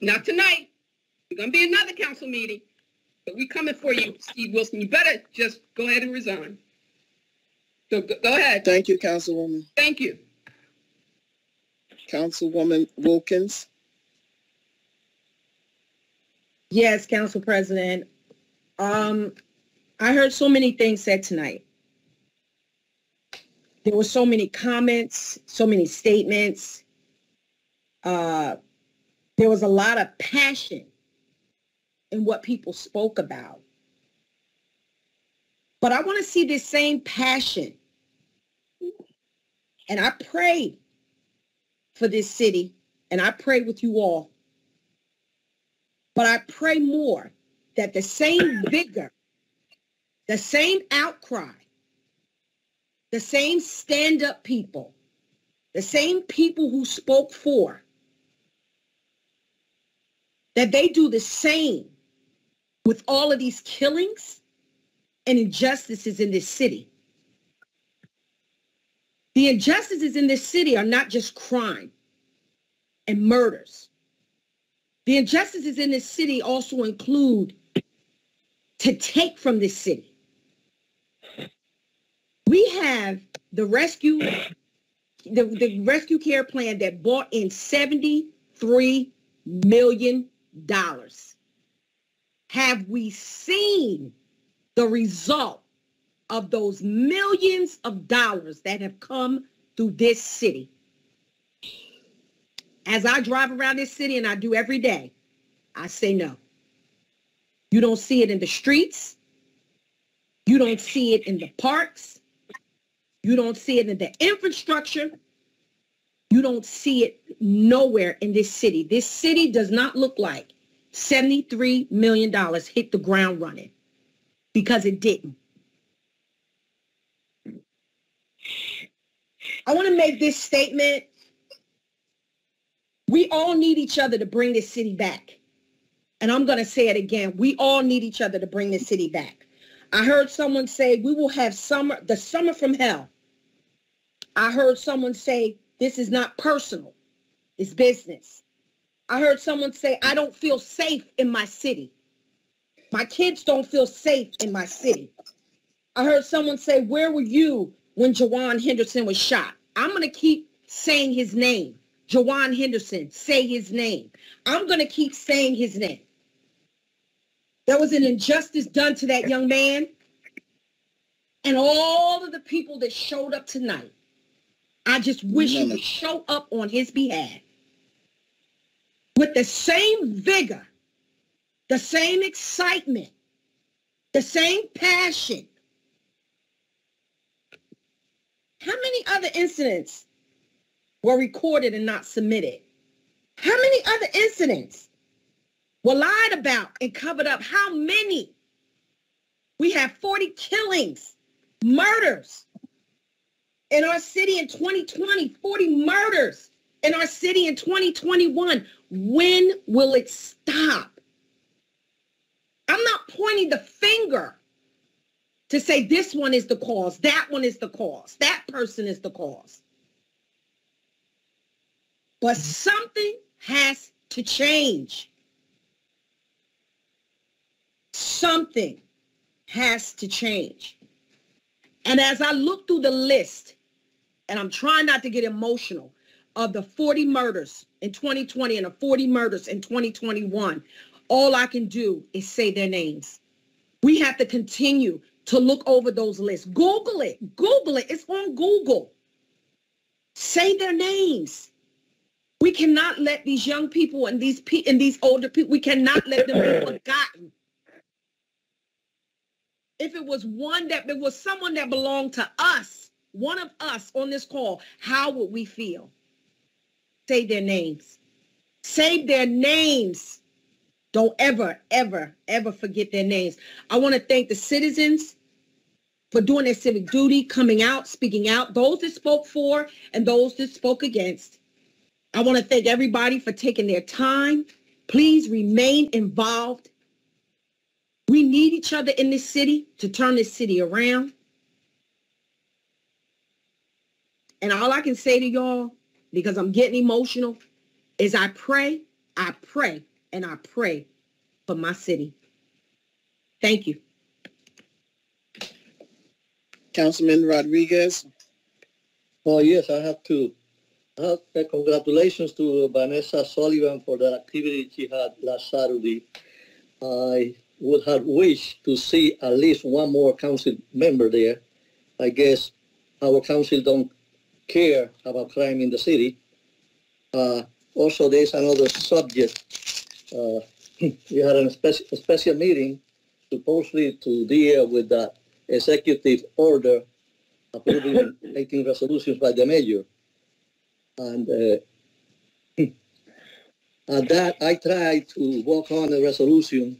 Not tonight. There's going to be another council meeting, but we coming for you, Steve Wilson. You better just go ahead and resign. So go, go ahead. Thank you, Councilwoman. Thank you. Councilwoman Wilkins. Yes, Council President. Um, I heard so many things said tonight. There were so many comments, so many statements. Uh, there was a lot of passion in what people spoke about. But I want to see this same passion. And I pray for this city, and I pray with you all. But I pray more that the same vigor, the same outcry, the same stand-up people, the same people who spoke for, that they do the same with all of these killings and injustices in this city. The injustices in this city are not just crime and murders. The injustices in this city also include to take from this city, We have the rescue, the, the rescue care plan that brought in $73 million. Have we seen the result of those millions of dollars that have come through this city? As I drive around this city, and I do every day, I say no. You don't see it in the streets. You don't see it in the parks. You don't see it in the infrastructure. You don't see it nowhere in this city. This city does not look like $73 million hit the ground running because it didn't. I want to make this statement. We all need each other to bring this city back. And I'm going to say it again. We all need each other to bring this city back. I heard someone say we will have summer, the summer from hell. I heard someone say this is not personal. It's business. I heard someone say I don't feel safe in my city. My kids don't feel safe in my city. I heard someone say, where were you when Jajuan Henderson was shot? I'm going to keep saying his name. Jajuan Henderson, say his name. I'm going to keep saying his name. There was an injustice done to that young man. And all of the people that showed up tonight, I just wish you would show up on his behalf with the same vigor, the same excitement, the same passion. How many other incidents were recorded and not submitted? How many other incidents were lied about and covered up? How many? We have 40 killings, murders in our city in 2020, 40 murders in our city in 2021. When will it stop? I'm not pointing the finger to say this one is the cause, that one is the cause, that person is the cause. But mm-hmm. something has to change. Something has to change. And as I look through the list, and I'm trying not to get emotional, of the 40 murders in 2020 and the 40 murders in 2021, all I can do is say their names. We have to continue to look over those lists. Google it. Google it. It's on Google. Say their names. We cannot let these young people and these pe- and these older people, we cannot let them be forgotten. If it was one that it was someone that belonged to us, one of us on this call, how would we feel? Say their names. Say their names. Don't ever, ever, ever forget their names. I want to thank the citizens for doing their civic duty, coming out, speaking out, those that spoke for and those that spoke against. I want to thank everybody for taking their time. Please remain involved. We need each other in this city to turn this city around. And all I can say to y'all, because I'm getting emotional, is I pray, I pray, and I pray for my city. Thank you. Councilman Rodriguez. Oh, yes, I have to. Uh, congratulations to Vanessa Sullivan for the activity she had last Saturday. I would have wished to see at least one more council member there. I guess our council don't care about crime in the city. Uh, also, there's another subject. Uh, we had a, a special meeting supposedly to deal with the executive order approving 18 resolutions by the mayor. And uh, at that, I tried to work on a resolution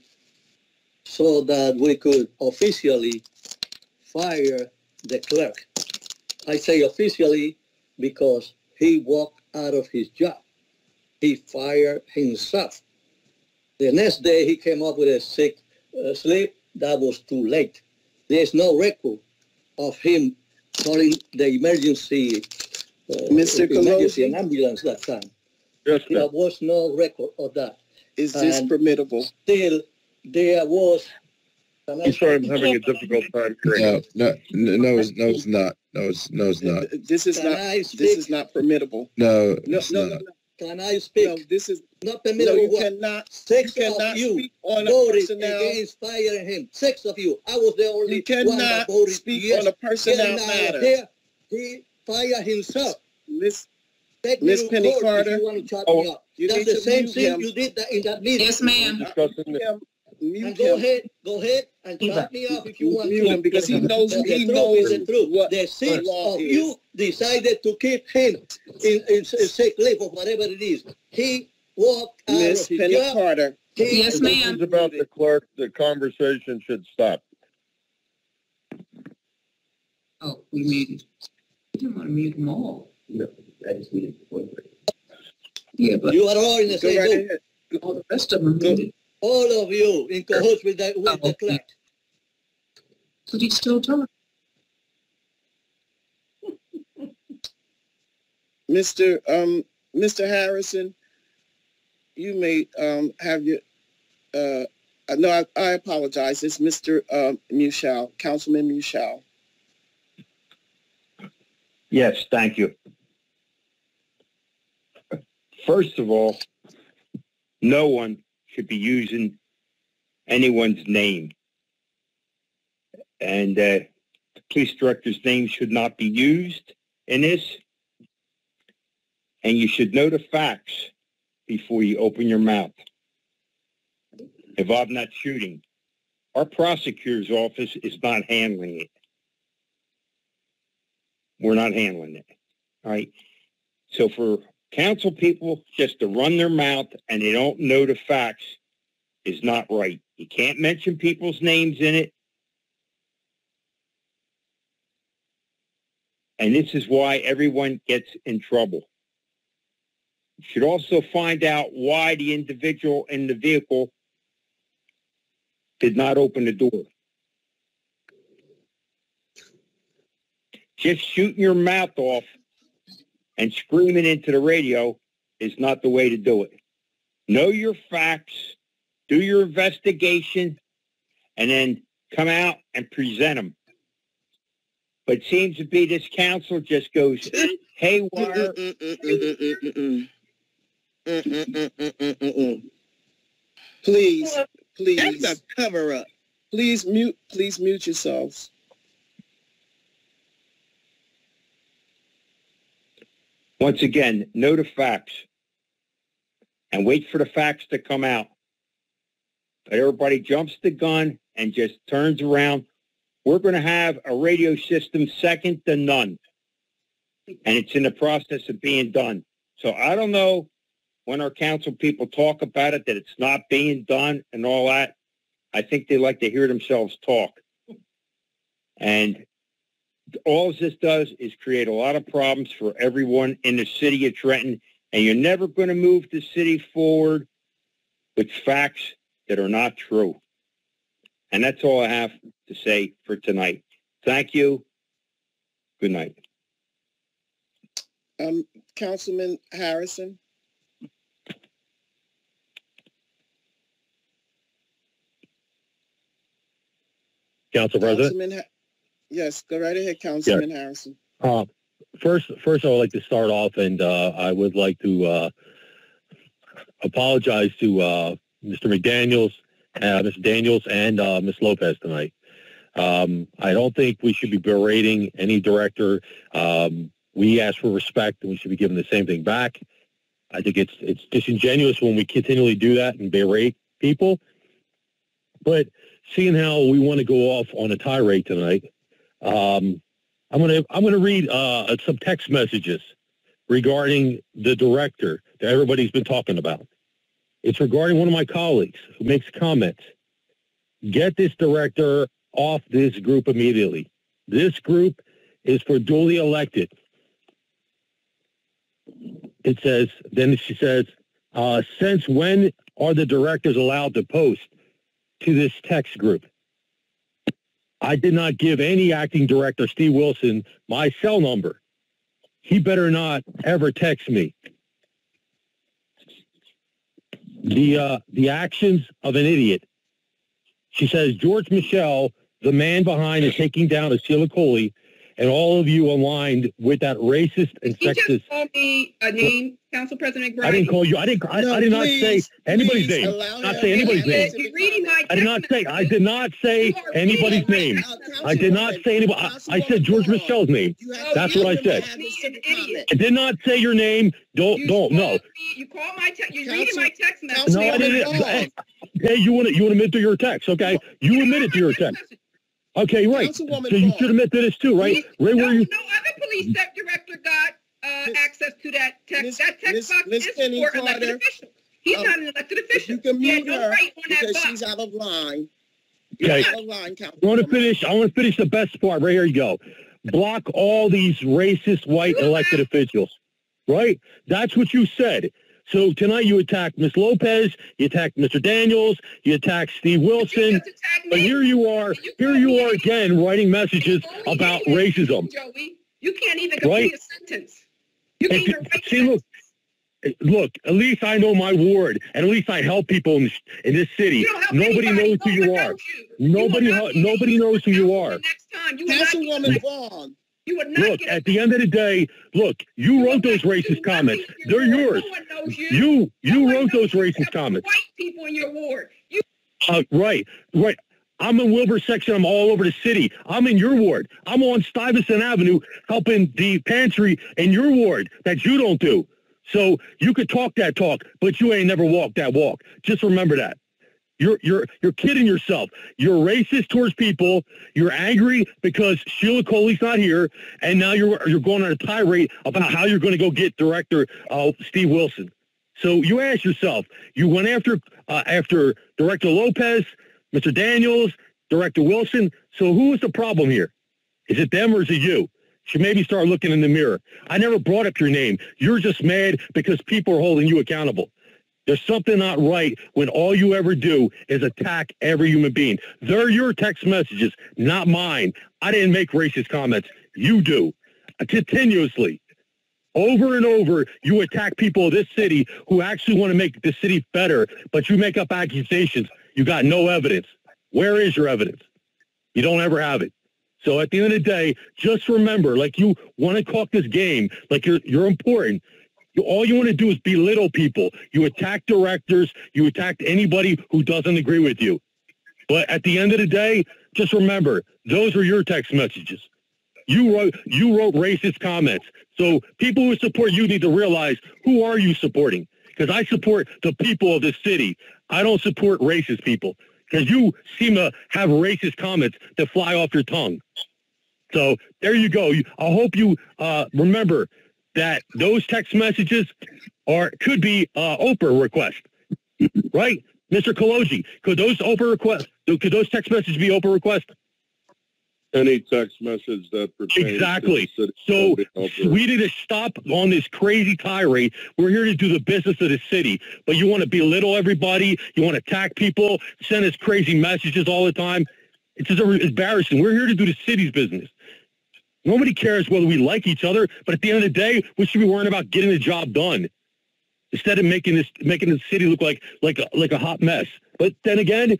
so that we could officially fire the clerk. I say officially because he walked out of his job. He fired himself. The next day he came up with a sick uh, sleep. That was too late. There's no record of him calling the emergency, uh, Mr. emergency Pelosi? and ambulance that time. Yes, there was no record of that. Is this And permittable? Still, there was I I'm sorry, I'm having a difficult time No, no, no, no, it's, no, it's not. No, it's, no, it's not. This is Can not, this is not permittable. No, No, it's no, no, not. no, Can I no, speak? this is, Not no, permissible you what? cannot, Six you of you on a voted personnel. against firing him. Six of you. I was the only You one that cannot voted speak yes. on a personnel Get him out of matter. there. He fired himself. Miss, Take Miss Penny Carter. You want to chop Oh, me up. you That's the same thing him. you did that in that meeting. Yes, ma'am. Discussing Mute the, him, mute And go him. ahead, go ahead and chop me up if you You want mute him to. because he knows, But he the truth is knows the truth. what The the six of is. you decided to keep him in, in, in sick leave or whatever it is. He walked out Miss of his Penny job. Carter, He- Yes, ma'am. this is about the clerk, the conversation should stop. Oh, we muted. We didn't want to mute them all. No, that is me. Yeah, but You are all in the same right boat. ahead. all the rest of them Go- muted. All of you in cahoots with the, with Oh, the okay. clerk. But he's still talking. Mr. Um, Mr. Harrison, you may, um, have your, uh, uh, no, I, I apologize. It's Mr. Um, Muschal, Councilman Muschal. Yes, thank you. First of all, no one should be using anyone's name. And uh, the police director's name should not be used in this. And you should know the facts before you open your mouth involving that shooting. Our prosecutor's office is not handling it. We're not handling it. All right. So for council people just to run their mouth and they don't know the facts is not right. You can't mention people's names in it. And this is why everyone gets in trouble. You should also find out why the individual in the vehicle did not open the door. Just shooting your mouth off and screaming into the radio is not the way to do it. Know your facts, do your investigation, and then come out and present them. But it seems to be this council just goes haywire. Please, please. That's please, a cover up. please mute, please mute yourselves. Once again, know the facts and wait for the facts to come out. But everybody jumps the gun and just turns around. We're going to have a radio system second to none. And it's in the process of being done. So I don't know when our council people talk about it that it's not being done and all that. I think they like to hear themselves talk. And all this does is create a lot of problems for everyone in the city of Trenton, and you're never going to move the city forward with facts that are not true. And that's all I have to say for tonight. Thank you. Good night. Um, Councilman Harrison, Council President. Councilman, yes, go right ahead, Councilman Harrison. Uh, first, first, I would like to start off, and uh, I would like to uh, apologize to uh, Mr. McDaniel's, uh, Mr. Daniels, and uh, Ms. Lopez tonight. Um, I don't think we should be berating any director. Um, we ask for respect, and we should be given the same thing back. I think it's it's disingenuous when we continually do that and berate people. But seeing how we want to go off on a tirade tonight, um, I'm gonna I'm gonna read uh, some text messages regarding the director that everybody's been talking about. It's regarding one of my colleagues who makes comments. Get this director off this group immediately. This group is for duly elected. It says, then she says, uh, since when are the directors allowed to post to this text group? I did not give any acting director, Steve Wilson, my cell number. He better not ever text me. The, uh, the actions of an idiot She says George Muschal, the man behind the taking down of Sheila Coley, and all of you aligned with that racist and He just sexist. called me a name, Council President McBride. I didn't call you. I didn't. I, I did not say anybody's name. Not say anybody's name. You're reading my I did not say. I did not say anybody's name. I did not say anybody. I, I said George Muschal's name. Oh, That's what I said. I did not say your name. Don't. Don't. No. You call my text, you're reading my text message. No, I didn't. Hey, hey, you want to you want to admit to your text? Okay, you admitted to your text. Okay, right. So you should admit to this too, right? Right where you. No other police step director got uh, access to that text. That text box Miss is Penny for elected officials. He's um, not an elected official. You can He had mute no her right on that because box. she's out of line. Okay. Out of line, I want to finish. I want to finish the best part. Right here you go. Block all these racist white elected officials. Right? That's what you said. So tonight you attacked Ms. Lopez, you attacked Mr. Daniels, you attacked Steve Wilson, but here you are, here you are again writing messages about racism. Joey, you can't even Right. a sentence. You Hey, can't even write see, look, look. At least I know my ward, and at least I help people in this, in this city. Nobody knows who you are. Nobody, ho- nobody knows who you are. time. You will not Councilwoman Vaughn. You would not Look, get at the end of the day, look, you wrote those racist comments. They're yours. You, you wrote those racist comments. people in your ward. You Uh, right, right. I'm in Wilbur section. I'm all over the city. I'm in your ward. I'm on Stuyvesant Avenue helping the pantry in your ward that you don't do. So you could talk that talk, but you ain't never walked that walk. Just remember that. You're you're you're kidding yourself. You're racist towards people. You're angry because Sheila Coley's not here, and now you're you're going on a tirade about how you're going to go get director uh, Steve Wilson. So you ask yourself, you went after uh, after Director Lopez, Mr. Daniels, Director Wilson. So who is the problem here? Is it them or is it you? Should maybe start looking in the mirror. I never brought up your name. You're just mad because people are holding you accountable. There's something not right when all you ever do is attack every human being. They're your text messages, not mine. I didn't make racist comments. You do. Continuously. Over and over, you attack people of this city who actually want to make the city better, but you make up accusations. You got no evidence. Where is your evidence? You don't ever have it. So at the end of the day, just remember, like you want to talk this game, like you're you're important. You, all you want to do is belittle people. You attack directors. You attack anybody who doesn't agree with you. But at the end of the day, just remember, those are your text messages. You wrote you wrote racist comments. So people who support you need to realize who are you supporting? Because I support the people of the city. I don't support racist people. Because you seem to have racist comments that fly off your tongue. So there you go. I hope you uh, remember that those text messages are could be uh, OPRA requests, right, Mr. Kologi? Could those OPRA requests? Could those text messages be OPRA requests? Any text message that pertains Exactly. So city of Elbert. we need to stop on this crazy tirade. We're here to do the business of the city, but you want to belittle everybody. You want to attack people, send us crazy messages all the time. It's just embarrassing. We're here to do the city's business. Nobody cares whether we like each other, but at the end of the day, we should be worrying about getting the job done instead of making this making the city look like like a, like a hot mess. But then again,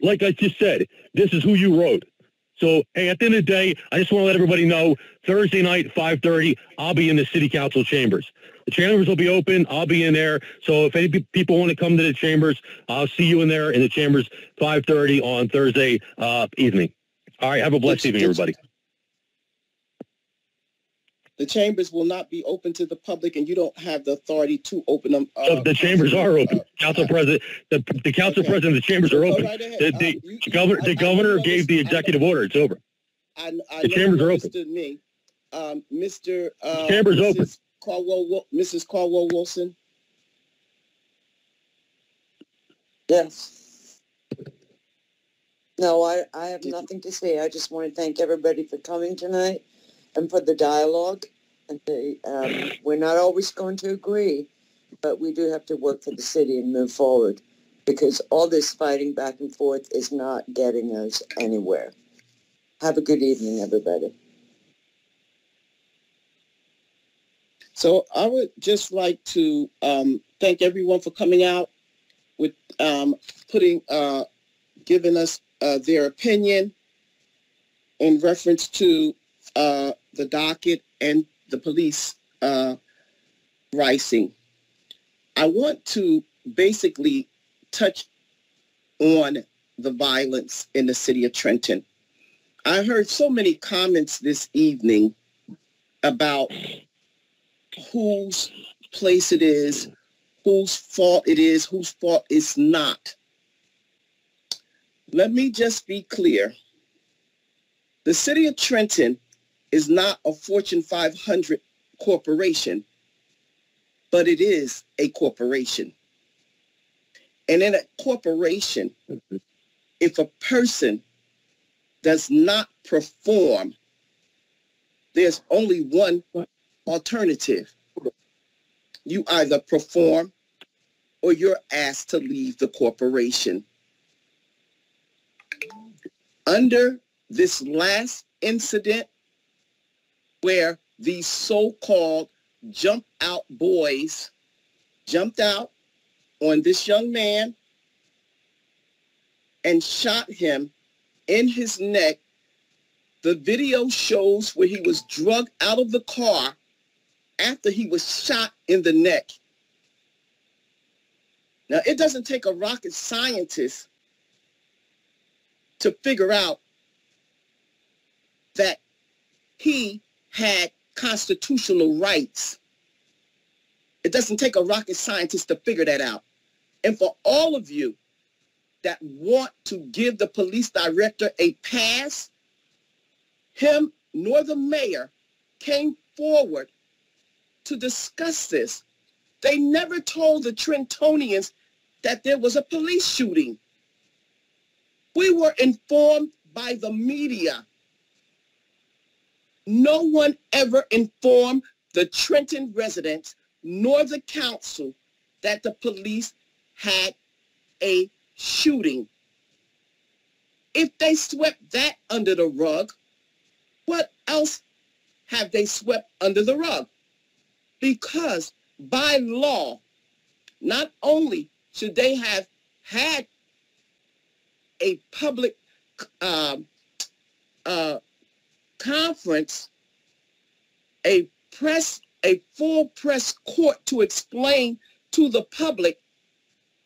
like I just said, this is who you wrote. So, hey, at the end of the day, I just want to let everybody know Thursday night, 5.30, I'll be in the city council chambers. The chambers will be open. I'll be in there. So if any people want to come to the chambers, I'll see you in there in the chambers 5.30 on Thursday uh, evening. All right. Have a blessed evening, everybody. The chambers will not be open to the public and you don't have the authority to open them. So uh, the chambers are open. Council president, the, the council president, the chambers are open. right ahead. The, Uh, the, you- the governor, I- the I governor know gave the this- I know- executive order. It's over. I, I The chambers are open. understood me. Um, Mr. Uh, chambers Mrs. open. Caldwell, Mrs. Caldwell Wilson. Yes. No, I, I have nothing to say. I just want to thank everybody for coming tonight and for the dialogue. And the, um, we're not always going to agree, but we do have to work for the city and move forward because all this fighting back and forth is not getting us anywhere. Have a good evening, everybody. So I would just like to um, thank everyone for coming out with um, putting, uh, giving us uh, their opinion in reference to uh, the docket and the police uh, rising. I want to basically touch on the violence in the city of Trenton. I heard so many comments this evening about whose place it is, whose fault it is, whose fault it's not. Let me just be clear. The city of Trenton is not a Fortune 500 corporation, but it is a corporation. And in a corporation, mm-hmm. if a person does not perform, there's only one alternative. You either perform or you're asked to leave the corporation. Under this last incident where these so-called jump out boys jumped out on this young man and shot him in his neck. The video shows where he was drugged out of the car after he was shot in the neck. Now, it doesn't take a rocket scientist to figure out that he had constitutional rights. It doesn't take a rocket scientist to figure that out. And for all of you that want to give the police director a pass, him nor the mayor came forward to discuss this. They never told the Trentonians that there was a police shooting. We were informed by the media. No one ever informed the Trenton residents nor the council that the police had a shooting. If they swept that under the rug, what else have they swept under the rug? Because by law, not only should they have had a public um, uh, conference, a press, a full press court to explain to the public,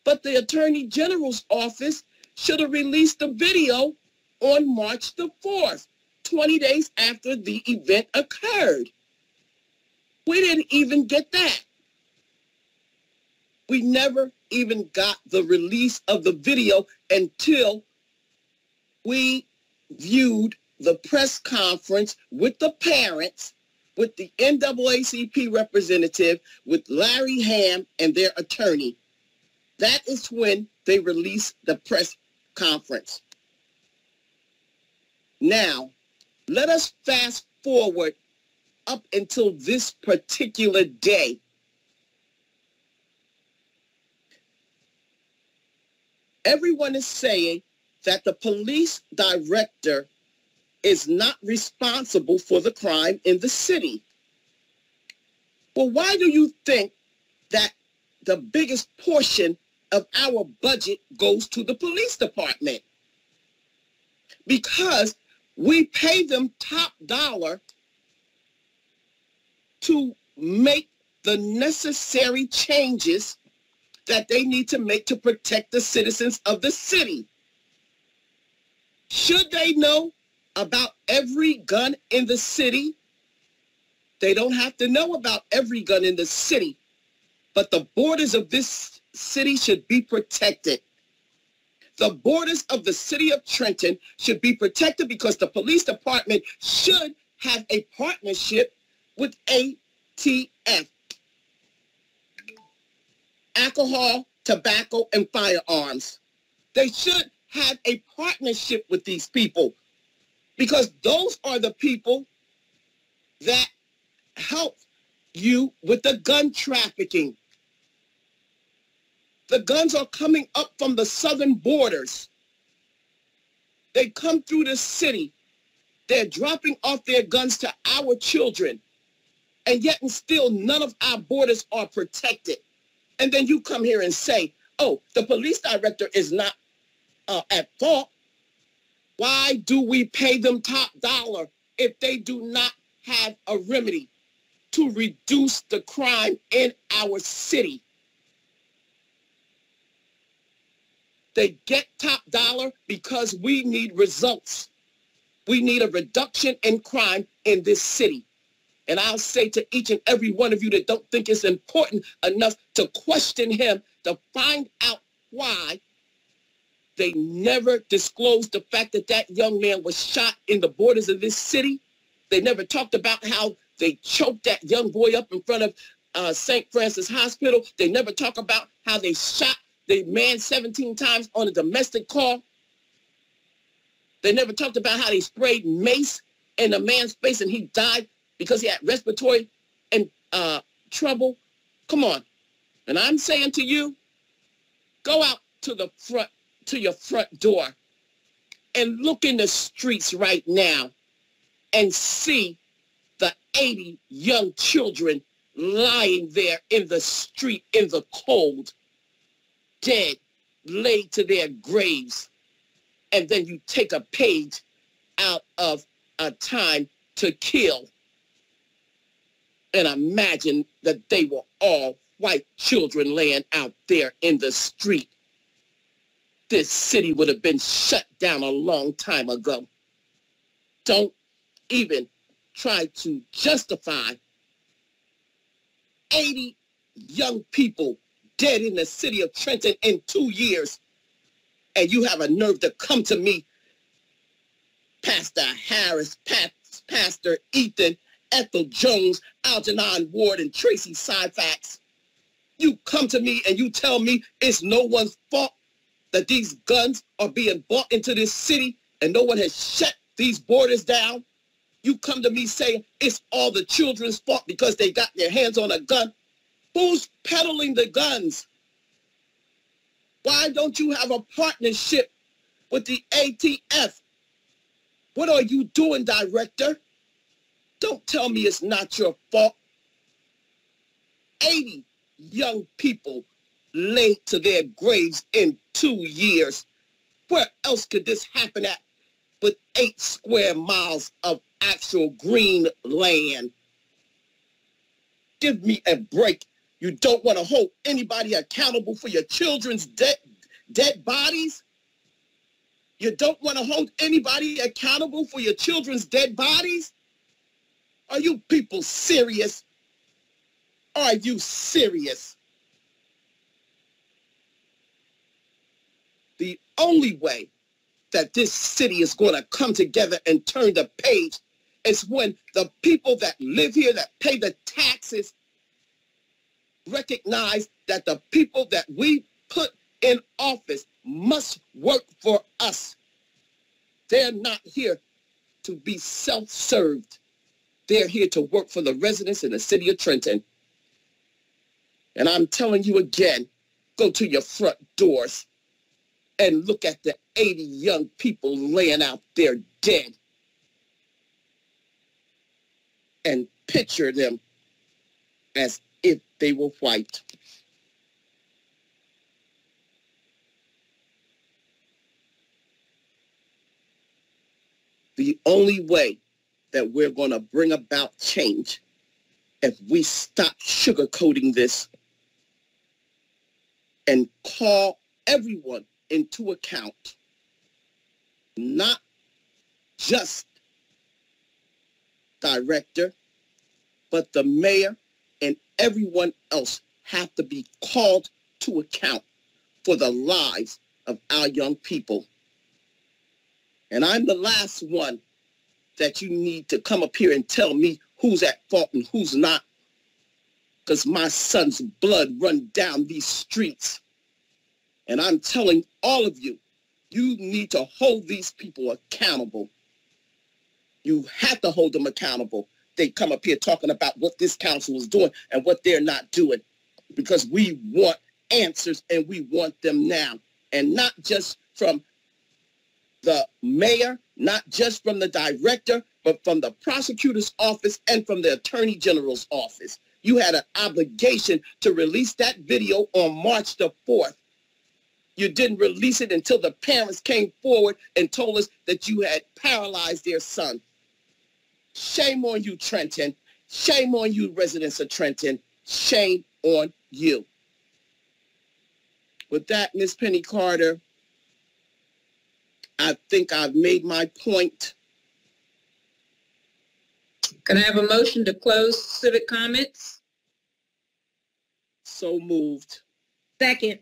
but the Attorney General's office should have released the video on March the 4th, 20 days after the event occurred. We didn't even get that. We never even got the release of the video until we viewed the press conference with the parents, with the NAACP representative, with Larry Hamm and their attorney. That is when they released the press conference. Now, let us fast forward up until this particular day. Everyone is saying that the police director is not responsible for the crime in the city. Well, why do you think that the biggest portion of our budget goes to the police department? Because we pay them top dollar to make the necessary changes that they need to make to protect the citizens of the city. Should they know about every gun in the city? They don't have to know about every gun in the city, but the borders of this city should be protected. The borders of the city of Trenton should be protected because the police department should have a partnership with ATF. Alcohol, tobacco, and firearms. They should have a partnership with these people because those are the people that help you with the gun trafficking. The guns are coming up from the southern borders. They come through the city. They're dropping off their guns to our children. And yet and still none of our borders are protected. And then you come here and say, oh, the police director is not uh, at fault. Why do we pay them top dollar if they do not have a remedy to reduce the crime in our city? They get top dollar because we need results. We need a reduction in crime in this city. And I'll say to each and every one of you that don't think it's important enough to question him to find out why they never disclosed the fact that that young man was shot in the borders of this city. They never talked about how they choked that young boy up in front of uh, St. Francis Hospital. They never talk about how they shot the man 17 times on a domestic call. They never talked about how they sprayed mace in a man's face and he died because he had respiratory and uh, trouble. Come on. And I'm saying to you, go out to the front, to your front door and look in the streets right now and see the 80 young children lying there in the street in the cold, dead, laid to their graves. And then you take a page out of a time to kill and imagine that they were all white children laying out there in the street. This city would have been shut down a long time ago. Don't even try to justify 80 young people dead in the city of Trenton in two years. And you have a nerve to come to me, Pastor Harris, Pastor Ethan, Ethel Jones, Algernon Ward, and Tracy Syphax. You come to me and you tell me it's no one's fault that these guns are being bought into this city and no one has shut these borders down. You come to me saying it's all the children's fault because they got their hands on a gun. Who's peddling the guns? Why don't you have a partnership with the ATF? What are you doing, director? Don't tell me it's not your fault. 80 young people laid to their graves in two years. Where else could this happen at with eight square miles of actual green land? Give me a break. You don't want to hold anybody accountable for your children's dead, dead bodies? You don't want to hold anybody accountable for your children's dead bodies? Are you people serious? Are you serious? The only way that this city is going to come together and turn the page is when the people that live here, that pay the taxes, recognize that the people that we put in office must work for us. They're not here to be self-served. They're here to work for the residents in the city of Trenton. And I'm telling you again, go to your front doors and look at the 80 young people laying out there dead and picture them as if they were white. The only way that we're going to bring about change if we stop sugarcoating this and call everyone into account, not just director, but the mayor and everyone else have to be called to account for the lives of our young people. And I'm the last one that you need to come up here and tell me who's at fault and who's not. Because my son's blood run down these streets. And I'm telling all of you, you need to hold these people accountable. You have to hold them accountable. They come up here talking about what this council is doing and what they're not doing because we want answers and we want them now. And not just from the mayor, not just from the director, but from the prosecutor's office and from the attorney general's office. You had an obligation to release that video on March the 4th You didn't release it until the parents came forward and told us that you had paralyzed their son. Shame on you, Trenton. Shame on you, residents of Trenton. Shame on you. With that, Miss Penny Carter, I think I've made my point. Can I have a motion to close civic comments? So moved. Second.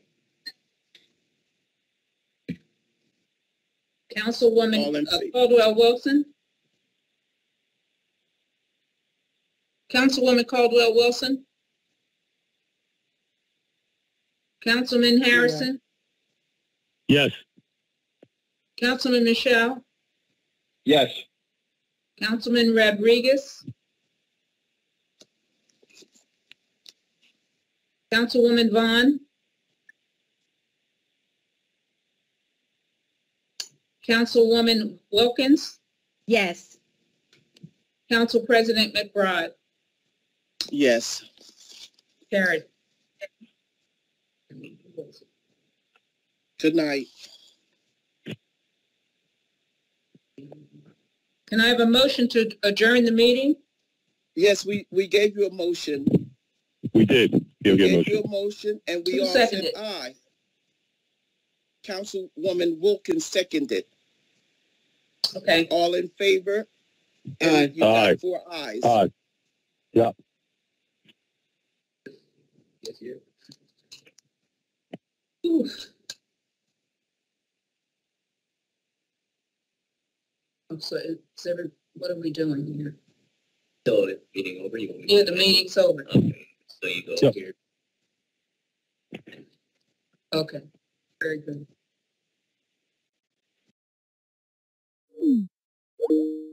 All Councilwoman in uh, favor. Caldwell Wilson? Councilwoman Caldwell Wilson? Councilman Harrison? Yes. Councilman Muschal? Yes. Councilman Rodriguez? Councilwoman Vaughn? Councilwoman Wilkins? Yes. Council President McBride? Yes. Carried. Good night. Can I have a motion to adjourn the meeting? Yes, we, we gave you a motion. We did. Give a Gave you motion. a motion and we Who all said seconded? aye. Councilwoman Wilkins seconded. Okay. All in favor? Aye. And you got Aye. four ayes. Aye. Yeah. Oof. Oh, So it's every, what are we doing here? So the meeting over, you want me? Yeah, the meeting's over. Okay, so you go Yep. here. Okay, very good. you